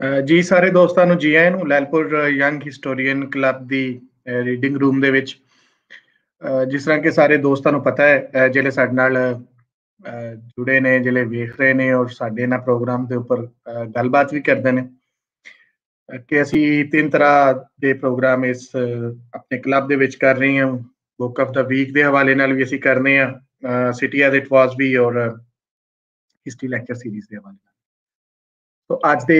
ਜੀ, ਸਾਰੇ ਦੋਸਤਾਂ ਨੂੰ ਜੀ ਆਇਆਂ ਨੂੰ, ਲੈਲਪੁਰ ਯੰਗ ਹਿਸਟੋਰੀਅਨ ਕਲੱਬ ਦੀ ਰੀਡਿੰਗ ਰੂਮ ਦੇ ਵਿੱਚ। ਜਿਸ ਤਰ੍ਹਾਂ ਕਿ ਸਾਰੇ ਦੋਸਤਾਂ ਨੂੰ ਪਤਾ ਹੈ ਜਿਹੜੇ ਸਾਡੇ ਨਾਲ ਜੁੜੇ ਨੇ, ਜਿਹੜੇ ਵੇਖ ਰਹੇ ਨੇ ਔਰ ਸਾਡੇ ਨਾਲ ਪ੍ਰੋਗਰਾਮ ਦੇ ਉੱਪਰ ਗੱਲਬਾਤ ਵੀ ਕਰਦੇ ਨੇ। ਕਿ ਅਸੀਂ ਤਿੰਨ ਤਰ੍ਹਾਂ ਦੇ ਪ੍ਰੋਗਰਾਮ ਇਸ ਆਪਣੇ ਕਲੱਬ ਦੇ ਵਿੱਚ ਕਰ ਰਹੇ ਹਾਂ। ਬੁੱਕ ਆਫ ਦਾ ਵੀਕ ਦੇ ਹਵਾਲੇ ਨਾਲ ਵੀ ਅਸੀਂ ਕਰਨੇ ਆ ਸਿਟੀ ਐਜ਼ ਇਟ ਵਾਸ ਵੀ ਔਰ ਹਿਸਟਰੀ ਲੈਕਚਰ ਸੀਰੀਜ਼ ਦੇ ਹਵਾਲੇ ਨਾਲ। ਸੋ ਅੱਜ ਦੇ,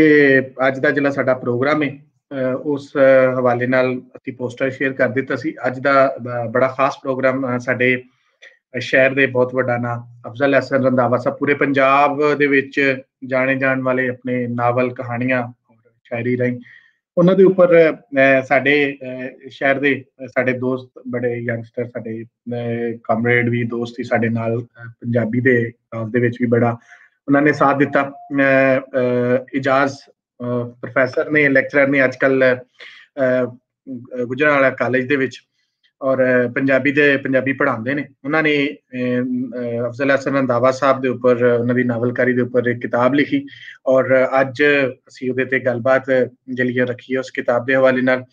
ਅੱਜ ਦਾ ਜਿਹੜਾ ਸਾਡਾ ਪ੍ਰੋਗਰਾਮ ਹੈ ਉਸ ਹਵਾਲੇ ਨਾਲ ਅਸੀਂ ਪੋਸਟਰ ਸ਼ੇਅਰ ਕਰ ਦਿੱਤਾ ਸੀ। ਅੱਜ ਦਾ ਬੜਾ ਖਾਸ ਪ੍ਰੋਗਰਾਮ ਸਾਡੇ ਸ਼ਹਿਰ ਦੇ ਬਹੁਤ ਵੱਡਾ ਨਾਂ, ਅਫਜ਼ਲ ਹਸਨ ਰੰਦਾਵਾ ਸਾਹਿਬ। ਪੂਰੇ ਪੰਜਾਬ ਦੇ ਵਿੱਚ ਜਾਣੇ ਜਾਣ ਵਾਲੇ ਆਪਣੇ ਨਾਵਲ, ਕਹਾਣੀਆਂ ਔਰ ਸ਼ਾਇਰੀ ਰਾਹੀਂ ਉਹਨਾਂ ਦੇ ਉੱਪਰ ਸਾਡੇ ਸ਼ਹਿਰ ਦੇ, ਸਾਡੇ ਦੋਸਤ, ਬੜੇ ਯੰਗਸਟਰ ਸਾਡੇ ਕਮਰੇਡ ਵੀ ਦੋਸਤ ਹੀ ਸਾਡੇ ਨਾਲ ਪੰਜਾਬੀ ਦੇ ਦੇ ਵਿੱਚ ਵੀ ਬੜਾ ਉਹਨਾਂ ਨੇ ਸਾਥ ਦਿੱਤਾ ਇਜਾਜ਼ ਪ੍ਰੋਫੈਸਰ ਨੇ ਲੈਕਚਰਰ ਨੇ ਅੱਜਕੱਲ ਗੁਜਰਾਵਾਲਾ ਕਾਲਜ ਦੇ ਵਿੱਚ ਔਰ ਪੰਜਾਬੀ ਦੇ ਪੰਜਾਬੀ ਪੜ੍ਹਾਉਂਦੇ ਨੇ ਉਹਨਾਂ ਨੇ ਅਫਜ਼ਲ ਹਸਨ ਰੰਦਾਵਾ ਸਾਹਿਬ ਦੇ ਉੱਪਰ ਉਹਨਾਂ ਦੀ ਨਾਵਲਕਾਰੀ ਦੇ ਉੱਪਰ ਇੱਕ ਕਿਤਾਬ ਲਿਖੀ ਔਰ ਅੱਜ ਅਸੀਂ ਉਹਦੇ ਤੇ ਗੱਲਬਾਤ ਜਿਹੜੀ ਰੱਖੀ ਹੈ ਉਸ ਕਿਤਾਬ ਦੇ ਹਵਾਲੇ ਨਾਲ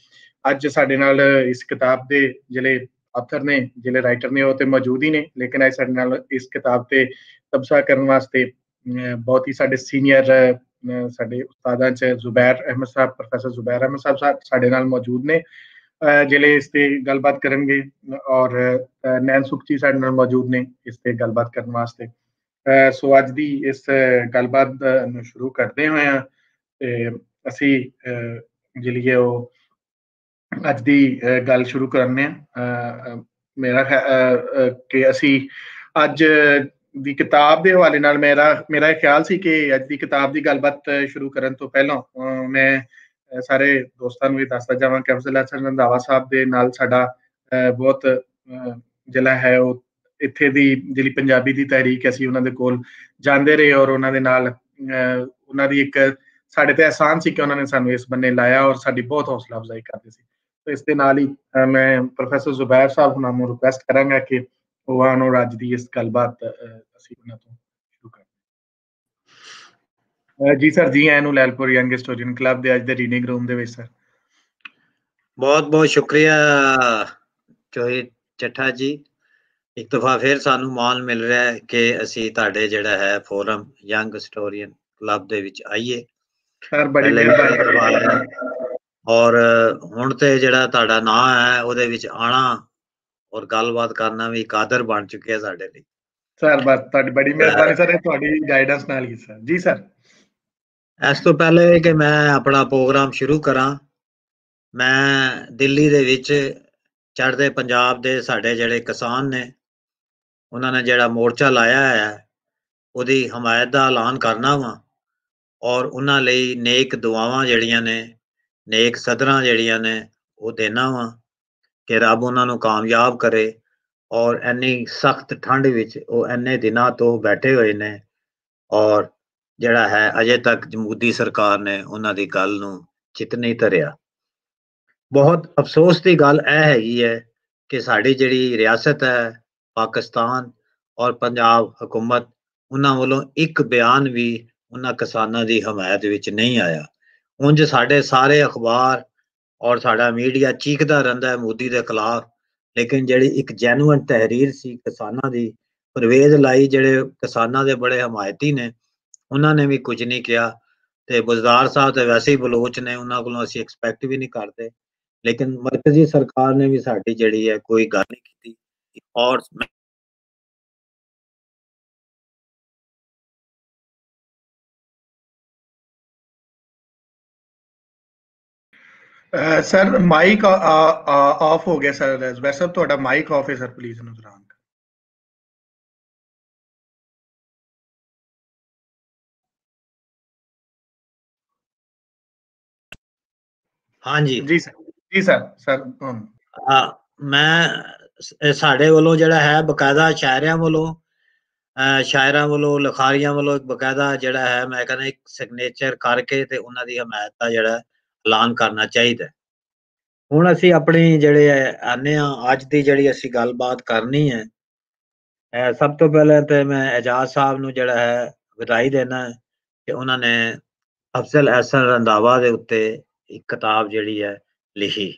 ਅੱਜ ਸਾਡੇ ਨਾਲ ਇਸ ਕਿਤਾਬ ਦੇ ਜਿਹੜੇ ਆਥਰ ਨੇ ਜਿਹੜੇ ਰਾਈਟਰ ਨੇ ਉਹ ਤੇ ਮੌਜੂਦ ਹੀ ਨੇ ਲੇਕਿਨ ਅੱਜ ਸਾਡੇ ਨਾਲ ਇਸ ਕਿਤਾਬ ਤੇ ਤਬਸਰਾ ਕਰਨ ਵਾਸਤੇ ਬਹੁਤ ਹੀ ਸਾਡੇ ਸੀਨੀਅਰ ਸਾਡੇ ਉਸਤਾਦਾਂ ਚ ਜ਼ੁਬੈਰ ਅਹਿਮਦ ਸਾਹਿਬ ਪ੍ਰੋਫੈਸਰ ਜ਼ੁਬੈਰ ਅਹਿਮਦ ਸਾਹਿਬ ਸਾਡੇ ਨਾਲ ਮੌਜੂਦ ਨੇ ਜਿਹੜੇ ਇਸ ਤੇ ਗੱਲਬਾਤ ਕਰਨਗੇ ਔਰ ਨੈਨ ਸੁਖਚੀ ਸਾਡੇ ਨਾਲ ਮੌਜੂਦ ਨੇ ਇਸ ਤੇ ਗੱਲਬਾਤ ਕਰਨ ਵਾਸਤੇ ਸੋ ਅੱਜ ਦੀ ਇਸ ਗੱਲਬਾਤ ਨੂੰ ਸ਼ੁਰੂ ਕਰਦੇ ਹੋਏ ਆ ਤੇ ਅਸੀਂ ਜਿਹੜੀ ਉਹ ਅੱਜ ਦੀ ਗੱਲ ਸ਼ੁਰੂ ਕਰਨੇ ਆ ਮੇਰਾ ਕਿ ਅਸੀਂ ਅੱਜ ਦੀ ਕਿਤਾਬ ਦੇ ਹਵਾਲੇ ਨਾਲ ਮੇਰਾ ਮੇਰਾ ਇਹ ਖਿਆਲ ਸੀ ਕਿ ਅੱਜ ਦੀ ਕਿਤਾਬ ਦੀ ਗੱਲਬਾਤ ਸ਼ੁਰੂ ਕਰਨ ਤੋਂ ਪਹਿਲਾਂ ਮੈਂ ਸਾਰੇ ਦੋਸਤਾਂ ਨੂੰ ਇਹ ਦੱਸਦਾ ਜਾਵਾਂ ਕਿ ਅਫਜ਼ਲ ਹਸਨ ਰੰਧਾਵਾ ਸਾਹਿਬ ਦੇ ਨਾਲ ਸਾਡਾ ਬਹੁਤ ਜਿਹੜਾ ਹੈ। ਉਹ ਇੱਥੇ ਦੀ ਜਿਹੜੀ ਪੰਜਾਬੀ ਦੀ ਤਹਿਰੀਕ ਅਸੀਂ ਉਹਨਾਂ ਦੇ ਕੋਲ ਜਾਂਦੇ ਰਹੇ ਔਰ ਉਹਨਾਂ ਦੇ ਨਾਲ ਉਹਨਾਂ ਦੀ ਇੱਕ ਸਾਡੇ ਤੇ ਆਸਾਨ ਸੀ ਕਿ ਉਹਨਾਂ ਨੇ ਸਾਨੂੰ ਇਸ ਬੰਨੇ ਲਾਇਆ ਔਰ ਸਾਡੀ ਬਹੁਤ ਹੌਸਲਾ ਅਫਜ਼ਾਈ ਕਰਦੇ ਸੀ। ਤੇ ਇਸ ਦੇ ਨਾਲ ਹੀ ਮੈਂ ਪ੍ਰੋਫੈਸਰ ਜ਼ੁਬੈਰ ਸਾਹਿਬ ਨੂੰ ਨੂੰ ਰਿਕੁਐਸਟ ਕਰਾਂਗਾ ਕਿ ਉਹ ਆਨੋ ਅੱਜ ਦੀ ਇਸ ਗੱਲਬਾਤ ਅਸੀਂ ਉਹਨਾਂ ਤੋਂ ਸ਼ੁਰੂ ਕਰਦੇ ਜੀ ਸਰ ਜੀ ਆਇਆਂ ਨੂੰ ਲੈਲਪੁਰ ਯੰਗ ਹਿਸਟੋਰੀਅਨ ਕਲੱਬ ਦੇ ਅੱਜ ਦੇ ਰੀਡਿੰਗ ਰੂਮ ਦੇ ਵਿੱਚ ਸਰ। ਬਹੁਤ ਬਹੁਤ ਸ਼ੁਕਰੀਆ ਚੋਹੀ ਚੱਠਾ ਜੀ। ਇੱਕ ਦਫਾ ਫਿਰ ਸਾਨੂੰ ਮਾਨ ਮਿਲ ਰਿਹਾ ਹੈ ਕਿ ਅਸੀਂ ਤੁਹਾਡੇ ਜਿਹੜਾ ਹੈ ਫੋਰਮ ਯੰਗ ਹਿਸਟੋਰੀਅਨ ਕਲੱਬ ਦੇ ਵਿੱਚ ਆਈਏ। ਸਰ ਬੜੀ ਮਿਹਰਬਾਨੀ। ਔਰ ਹੁਣ ਤੇ ਜਿਹੜਾ ਤੁਹਾਡਾ ਨਾਮ ਹੈ ਉਹਦੇ ਵਿੱਚ ਆਣਾ ਔਰ ਗੱਲਬਾਤ ਕਰਨਾ ਵੀ ਕਾਦਰ ਬਣ ਚੁੱਕਿਆ ਸਾਡੇ ਲਈ। ਸਰ ਬਸ ਤੁਹਾਡੀ ਬੜੀ ਮਿਹਰਬਾਨੀ ਸਰ ਤੁਹਾਡੀ ਗਾਈਡੈਂਸ ਨਾਲ ਹੀ ਸਰ। ਜੀ ਸਰ। ਇਸ ਤੋਂ ਪਹਿਲੇ ਕਿ ਮੈਂ ਆਪਣਾ ਪ੍ਰੋਗਰਾਮ ਸ਼ੁਰੂ ਕਰਾਂ ਮੈਂ ਦਿੱਲੀ ਦੇ ਵਿੱਚ ਚੜ੍ਹਦੇ ਪੰਜਾਬ ਦੇ ਸਾਡੇ ਜਿਹੜੇ ਕਿਸਾਨ ਨੇ ਉਹਨਾਂ ਨੇ ਜਿਹੜਾ ਮੋਰਚਾ ਲਾਇਆ ਹੈ ਉਹਦੀ ਹਮਾਇਤ ਦਾ ਐਲਾਨ ਕਰਨਾ ਵਾ ਔਰ ਉਹਨਾਂ ਲਈ ਨੇਕ ਦੁਆਵਾਂ ਜਿਹੜੀਆਂ ਨੇ ਨੇਕ ਸਦਰਾਂ ਜਿਹੜੀਆਂ ਨੇ ਉਹ ਦੇਣਾ ਵਾ। ਕਿ ਰੱਬ ਉਹਨਾਂ ਨੂੰ ਕਾਮਯਾਬ ਕਰੇ ਔਰ ਐਨੀ ਸਖਤ ਠੰਡ ਵਿੱਚ ਉਹ ਐਨੇ ਦਿਨਾਂ ਤੋਂ ਬੈਠੇ ਹੋਏ ਨੇ ਔਰ ਜਿਹੜਾ ਹੈ ਅਜੇ ਤੱਕ ਜਮੂਦੀ ਸਰਕਾਰ ਨੇ ਉਹਨਾਂ ਦੀ ਗੱਲ ਨੂੰ ਚਿਤ ਨਹੀਂ ਧਰਿਆ। ਬਹੁਤ ਅਫਸੋਸ ਦੀ ਗੱਲ ਇਹ ਹੈਗੀ ਹੈ ਕਿ ਸਾਡੀ ਜਿਹੜੀ ਰਿਆਸਤ ਹੈ, ਪਾਕਿਸਤਾਨ ਔਰ ਪੰਜਾਬ ਹਕੂਮਤ, ਉਹਨਾਂ ਵੱਲੋਂ ਇੱਕ ਬਿਆਨ ਵੀ ਉਹਨਾਂ ਕਿਸਾਨਾਂ ਦੀ ਹਮਾਇਤ ਵਿੱਚ ਨਹੀਂ ਆਇਆ। ਉਂਝ ਸਾਡੇ ਸਾਰੇ ਅਖਬਾਰ ਔਰ ਸਾਡਾ ਮੀਡੀਆ ਚੀਕਦਾ ਰਹਿੰਦਾ ਹੈ ਮੋਦੀ ਦੇ ਖਿਲਾਫ ਲੇਕਿਨ ਜਿਹੜੀ ਇੱਕ ਜੈਨੂਇਨ ਤਹਿਰੀਰ ਸੀ ਕਿਸਾਨਾਂ ਦੀ ਪਰਵੇਜ਼ ਲਾਈ ਜਿਹੜੇ ਕਿਸਾਨਾਂ ਦੇ ਬੜੇ ਹਮਾਇਤੀ ਨੇ ਉਹਨਾਂ ਨੇ ਵੀ ਕੁਝ ਨਹੀਂ ਕਿਹਾ ਤੇ ਬਜ਼ਦਾਰ ਸਾਹਿਬ ਤੇ ਵੈਸੇ ਹੀ ਬਲੋਚ ਨੇ ਉਹਨਾਂ ਕੋਲੋਂ ਅਸੀਂ ਐਕਸਪੈਕਟ ਵੀ ਨਹੀਂ ਕਰਦੇ ਲੇਕਿਨ ਮਰਕਜ਼ੀ ਸਰਕਾਰ ਨੇ ਵੀ ਸਾਡੀ ਜਿਹੜੀ ਹੈ ਕੋਈ ਗੱਲ ਨਹੀਂ ਕੀਤੀ ਔਰ ਸਰ ਮਾਈਕ ਆਫ ਹੋ ਗਿਆ ਸਰ ਜ਼ਬੈਰ ਸਾਹਿਬ ਤੁਹਾਡਾ ਮਾਈਕ ਆਫ ਹੈ ਸਰ ਪਲੀਜ਼ ਨੂੰ ਜ਼ਰਾ ਹਾਂਜੀ। ਜੀ ਸਰ ਜੀ ਸਰ ਸਰ ਹਾਂ ਮੈਂ ਸਾਡੇ ਵੱਲੋਂ ਜਿਹੜਾ ਹੈ ਬਕਾਇਦਾ ਸ਼ਾਇਰਾਂ ਵੱਲੋਂ ਸ਼ਾਇਰਾਂ ਵੱਲੋਂ ਲਖਾਰੀਆਂ ਵੱਲੋਂ ਇੱਕ ਬਕਾਇਦਾ ਜਿਹੜਾ ਹੈ ਮੈਂ ਕਹਿੰਦਾ ਇੱਕ ਸਿਗਨੇਚਰ ਕਰਕੇ ਤੇ ਉਹਨਾਂ ਦੀ ਹਮਾਇਤ ਦਾ ਜਿਹੜਾ ਐਲਾਨ ਕਰਨਾ ਚਾਹੀਦਾ ਹੁਣ ਅਸੀਂ ਆਪਣੀ ਜਿਹੜੇ ਆਨੇ ਆ, ਅੱਜ ਦੀ ਜਿਹੜੀ ਅਸੀਂ ਗੱਲਬਾਤ ਕਰਨੀ ਹੈ ਸਭ ਤੋਂ ਪਹਿਲਾਂ ਤੇ ਮੈਂ ਇਜਾਜ਼ ਸਾਹਿਬ ਨੂੰ ਜਿਹੜਾ ਹੈ ਵਧਾਈ ਦੇਣਾ ਕਿ ਉਹਨਾਂ ਨੇ ਅਫਜ਼ਲ ਅਹਿਸਨ ਰੰਦਾਵਾ ਦੇ ਉੱਤੇ ਇੱਕ ਕਿਤਾਬ ਜਿਹੜੀ ਹੈ ਲਿਖੀ।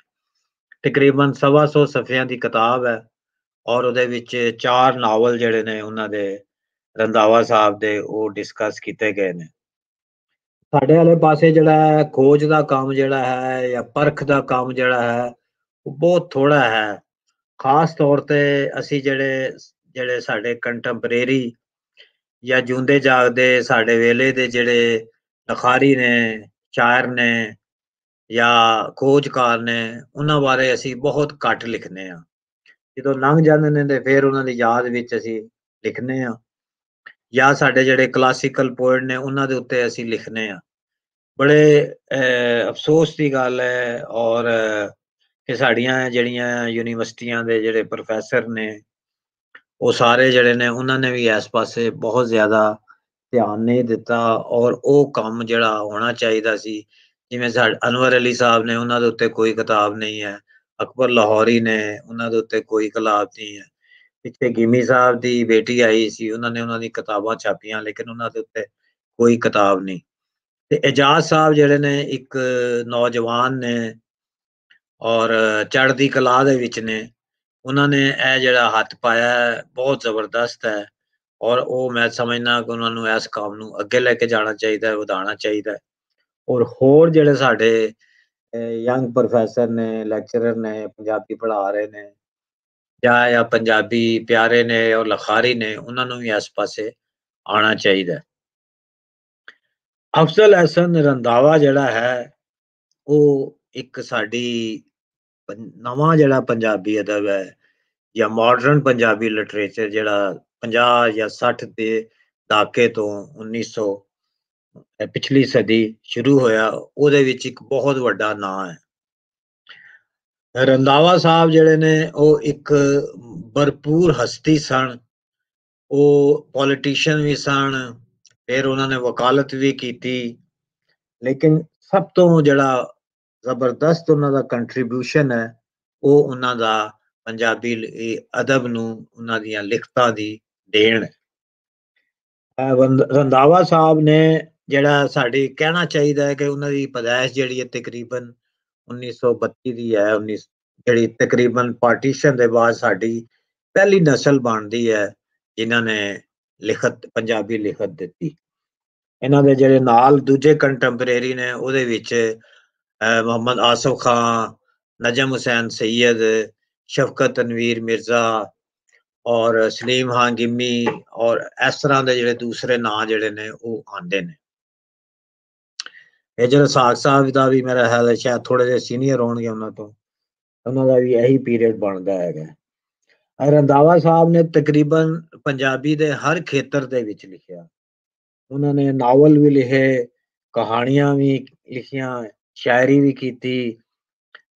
ਤਕਰੀਬਨ 125 ਸਫ਼ਿਆਂ ਦੀ ਕਿਤਾਬ ਹੈ ਔਰ ਉਹਦੇ ਵਿੱਚ ਚਾਰ ਨਾਵਲ ਜਿਹੜੇ ਨੇ ਉਹਨਾਂ ਦੇ ਰੰਦਾਵਾ ਸਾਹਿਬ ਦੇ ਉਹ ਡਿਸਕਸ ਕੀਤੇ ਗਏ ਨੇ। ਸਾਡੇ ਵਾਲੇ ਪਾਸੇ ਜਿਹੜਾ ਹੈ, ਖੋਜ ਦਾ ਕੰਮ ਜਿਹੜਾ ਹੈ ਜਾਂ ਪਰਖ ਦਾ ਕੰਮ ਜਿਹੜਾ ਹੈ, ਉਹ ਬਹੁਤ ਥੋੜਾ ਹੈ। ਖਾਸ ਤੌਰ ਤੇ ਅਸੀਂ ਜਿਹੜੇ ਜਿਹੜੇ ਸਾਡੇ ਕੰਟੈਂਪਰੇਰੀ ਜਾਂ ਜੁੰਦੇ ਜਾਗਦੇ ਸਾਡੇ ਵੇਲੇ ਦੇ ਜਿਹੜੇ ਲਖਾਰੀ ਨੇ, ਸ਼ਾਇਰ ਨੇ ਜਾਂ ਖੋਜਕਾਰ ਨੇ, ਉਹਨਾਂ ਬਾਰੇ ਅਸੀਂ ਬਹੁਤ ਘੱਟ ਲਿਖਨੇ ਆ ਜਦੋਂ ਲੰਘ ਜਾਂਦੇ ਨੇ ਤੇ ਫਿਰ ਉਹਨਾਂ ਦੀ ਯਾਦ ਵਿੱਚ ਅਸੀਂ ਲਿਖਨੇ ਆ ਜਾਂ ਸਾਡੇ ਜਿਹੜੇ ਕਲਾਸੀਕਲ ਪੋਇਟ ਨੇ, ਉਹਨਾਂ ਦੇ ਉੱਤੇ ਅਸੀਂ ਲਿਖਨੇ ਆ। ਬੜੇ ਅਫਸੋਸ ਦੀ ਗੱਲ ਹੈ ਔਰ ਕਿ ਸਾਡੀਆਂ ਜਿਹੜੀਆਂ ਯੂਨੀਵਰਸਿਟੀਆਂ ਦੇ ਜਿਹੜੇ ਪ੍ਰੋਫੈਸਰ ਨੇ, ਉਹ ਸਾਰੇ ਜਿਹੜੇ ਨੇ, ਉਹਨਾਂ ਨੇ ਵੀ ਇਸ ਪਾਸੇ ਬਹੁਤ ਜ਼ਿਆਦਾ ਧਿਆਨ ਨਹੀਂ ਦਿੱਤਾ ਔਰ ਉਹ ਕੰਮ ਜਿਹੜਾ ਹੋਣਾ ਚਾਹੀਦਾ ਸੀ। ਜਿਵੇਂ ਸਾਡੇ ਅਨਵਰ ਅਲੀ ਸਾਹਿਬ ਨੇ, ਉਹਨਾਂ ਦੇ ਉੱਤੇ ਕੋਈ ਕਿਤਾਬ ਨਹੀਂ ਹੈ। ਅਕਬਰ ਲਾਹੌਰੀ ਨੇ, ਉਹਨਾਂ ਦੇ ਉੱਤੇ ਕੋਈ ਕਿਤਾਬ ਨਹੀਂ ਹੈ। ਪਿੱਛੇ ਗਿਮੀ ਸਾਹਿਬ ਦੀ ਬੇਟੀ ਆਈ ਸੀ, ਉਹਨਾਂ ਨੇ ਉਹਨਾਂ ਦੀ ਕਿਤਾਬਾਂ ਛਾਪੀਆਂ, ਲੇਕਿਨ ਉਹਨਾਂ ਦੇ ਉੱਤੇ ਕੋਈ ਕਿਤਾਬ ਨਹੀਂ। ਤੇ ਇਜਾਜ਼ ਸਾਹਿਬ ਜਿਹੜੇ ਨੇ, ਇੱਕ ਨੌਜਵਾਨ ਨੇ ਔਰ ਚੜ੍ਹਦੀ ਕਲਾ ਦੇ ਵਿੱਚ ਨੇ, ਉਹਨਾਂ ਨੇ ਇਹ ਜਿਹੜਾ ਹੱਥ ਪਾਇਆ, ਬਹੁਤ ਜ਼ਬਰਦਸਤ ਹੈ ਔਰ ਉਹ ਮੈਂ ਸਮਝਣਾ ਕਿ ਉਹਨਾਂ ਨੂੰ ਇਸ ਕੰਮ ਨੂੰ ਅੱਗੇ ਲੈ ਕੇ ਜਾਣਾ ਚਾਹੀਦਾ ਹੈ, ਵਧਾਉਣਾ ਚਾਹੀਦਾ ਹੈ। ਔਰ ਹੋਰ ਜਿਹੜੇ ਸਾਡੇ ਯੰਗ ਪ੍ਰੋਫੈਸਰ ਨੇ, ਲੈਕਚਰਰ ਨੇ, ਪੰਜਾਬੀ ਪੜ੍ਹਾ ਰਹੇ ਨੇ ਜਾਂ ਜਾਂ ਪੰਜਾਬੀ ਪਿਆਰੇ ਨੇ ਔਰ ਲਖਾਰੀ ਨੇ, ਉਹਨਾਂ ਨੂੰ ਵੀ ਇਸ ਪਾਸੇ ਆਉਣਾ ਚਾਹੀਦਾ ਅਫਜ਼ਲ ਹਸਨ ਰੰਦਾਵਾ ਜਿਹੜਾ ਹੈ, ਉਹ ਇੱਕ ਸਾਡੀ ਨਵਾਂ ਜਿਹੜਾ ਪੰਜਾਬੀ ਅਦਬ ਹੈ ਜਾਂ ਮਾਡਰਨ ਪੰਜਾਬੀ ਲਿਟਰੇਚਰ ਜਿਹੜਾ 50 ਜਾਂ 60 ਦੇ ਦਾਕੇ ਤੋਂ 1900 ਪਿਛਲੀ ਸਦੀ ਸ਼ੁਰੂ ਹੋਇਆ, ਉਹਦੇ ਵਿੱਚ ਇੱਕ ਬਹੁਤ ਵੱਡਾ ਨਾਂ ਹੈ। ਰੰਦਾਵਾ ਸਾਹਿਬ ਜਿਹੜੇ ਨੇ, ਉਹ ਇੱਕ ਭਰਪੂਰ ਹਸਤੀ ਸਨ। ਉਹ ਪੋਲੀਟੀਸ਼ੀਅਨ ਵੀ ਸਨ, ਫਿਰ ਉਹਨਾਂ ਨੇ ਵਕਾਲਤ ਵੀ ਕੀਤੀ। ਲੇਕਿਨ ਸਭ ਤੋਂ ਜਿਹੜਾ ਜ਼ਬਰਦਸਤ ਉਹਨਾਂ ਦਾ ਕੰਟਰੀਬਿਊਸ਼ਨ ਹੈ, ਉਹ ਉਹਨਾਂ ਦਾ ਪੰਜਾਬੀ ਅਦਬ ਨੂੰ ਉਹਨਾਂ ਦੀਆਂ ਲਿਖਤਾਂ ਦੀ ਦੇਣ ਹੈ। ਰੰਦਾਵਾ ਸਾਹਿਬ ਨੇ ਜਿਹੜਾ ਸਾਡੀ ਕਹਿਣਾ ਚਾਹੀਦਾ ਹੈ ਕਿ ਉਹਨਾਂ ਦੀ ਪਦਾਇਸ਼ ਜਿਹੜੀ ਹੈ ਤਕਰੀਬਨ 1932 ਦੀ ਹੈ 19 ਜਿਹੜੀ ਤਕਰੀਬਨ ਪਾਰਟੀਸ਼ਨ ਦੇ ਬਾਅਦ ਸਾਡੀ ਪਹਿਲੀ ਨਸਲ ਬਣਦੀ ਹੈ, ਜਿਨ੍ਹਾਂ ਨੇ ਲਿਖਤ, ਪੰਜਾਬੀ ਲਿਖਤ ਦਿੱਤੀ। ਇਹਨਾਂ ਦੇ ਜਿਹੜੇ ਨਾਲ ਦੂਜੇ ਕੰਟੈਂਪਰੇਰੀ ਨੇ, ਉਹਦੇ ਵਿੱਚ ਮੁਹੰਮਦ ਆਸਫ ਖਾਨ, ਨਜਮ ਹੁਸੈਨ ਸੈਯਦ ਸ਼ਫਕਤ ਤਨਵੀਰ ਮਿਰਜ਼ਾ ਔਰ ਸਲੀਮ ਹਾਂ ਗਿੰਮੀ ਔਰ ਇਸ ਤਰ੍ਹਾਂ ਦੇ ਜਿਹੜੇ ਦੂਸਰੇ ਨਾਂ ਜਿਹੜੇ ਨੇ, ਉਹ ਆਂਦੇ ਨੇ। ਇਹ ਜਿਹੜਾ ਸਾਖ ਸਾਹਿਬ ਦਾ ਵੀ ਮੇਰਾ ਖਿਆਲ ਹੈ ਸ਼ਾਇਦ ਥੋੜੇ ਜਿਹਾ ਸੀਨੀਅਰ ਹੋਣਗੇ ਉਹਨਾਂ ਤੋਂ, ਉਹਨਾਂ ਦਾ ਵੀ ਇਹੀ ਪੀਰੀਅਡ ਬਣਦਾ ਹੈਗਾ। ਰੰਦਾਵਾ ਸਾਹਿਬ ਨੇ ਤਕਰੀਬਨ ਪੰਜਾਬੀ ਦੇ ਹਰ ਖੇਤਰ ਦੇ ਵਿੱਚ ਲਿਖਿਆ। ਉਹਨਾਂ ਨੇ ਨਾਵਲ ਵੀ ਲਿਖੇ, ਕਹਾਣੀਆਂ ਵੀ ਲਿਖੀਆਂ, ਸ਼ਾਇਰੀ ਵੀ ਕੀਤੀ,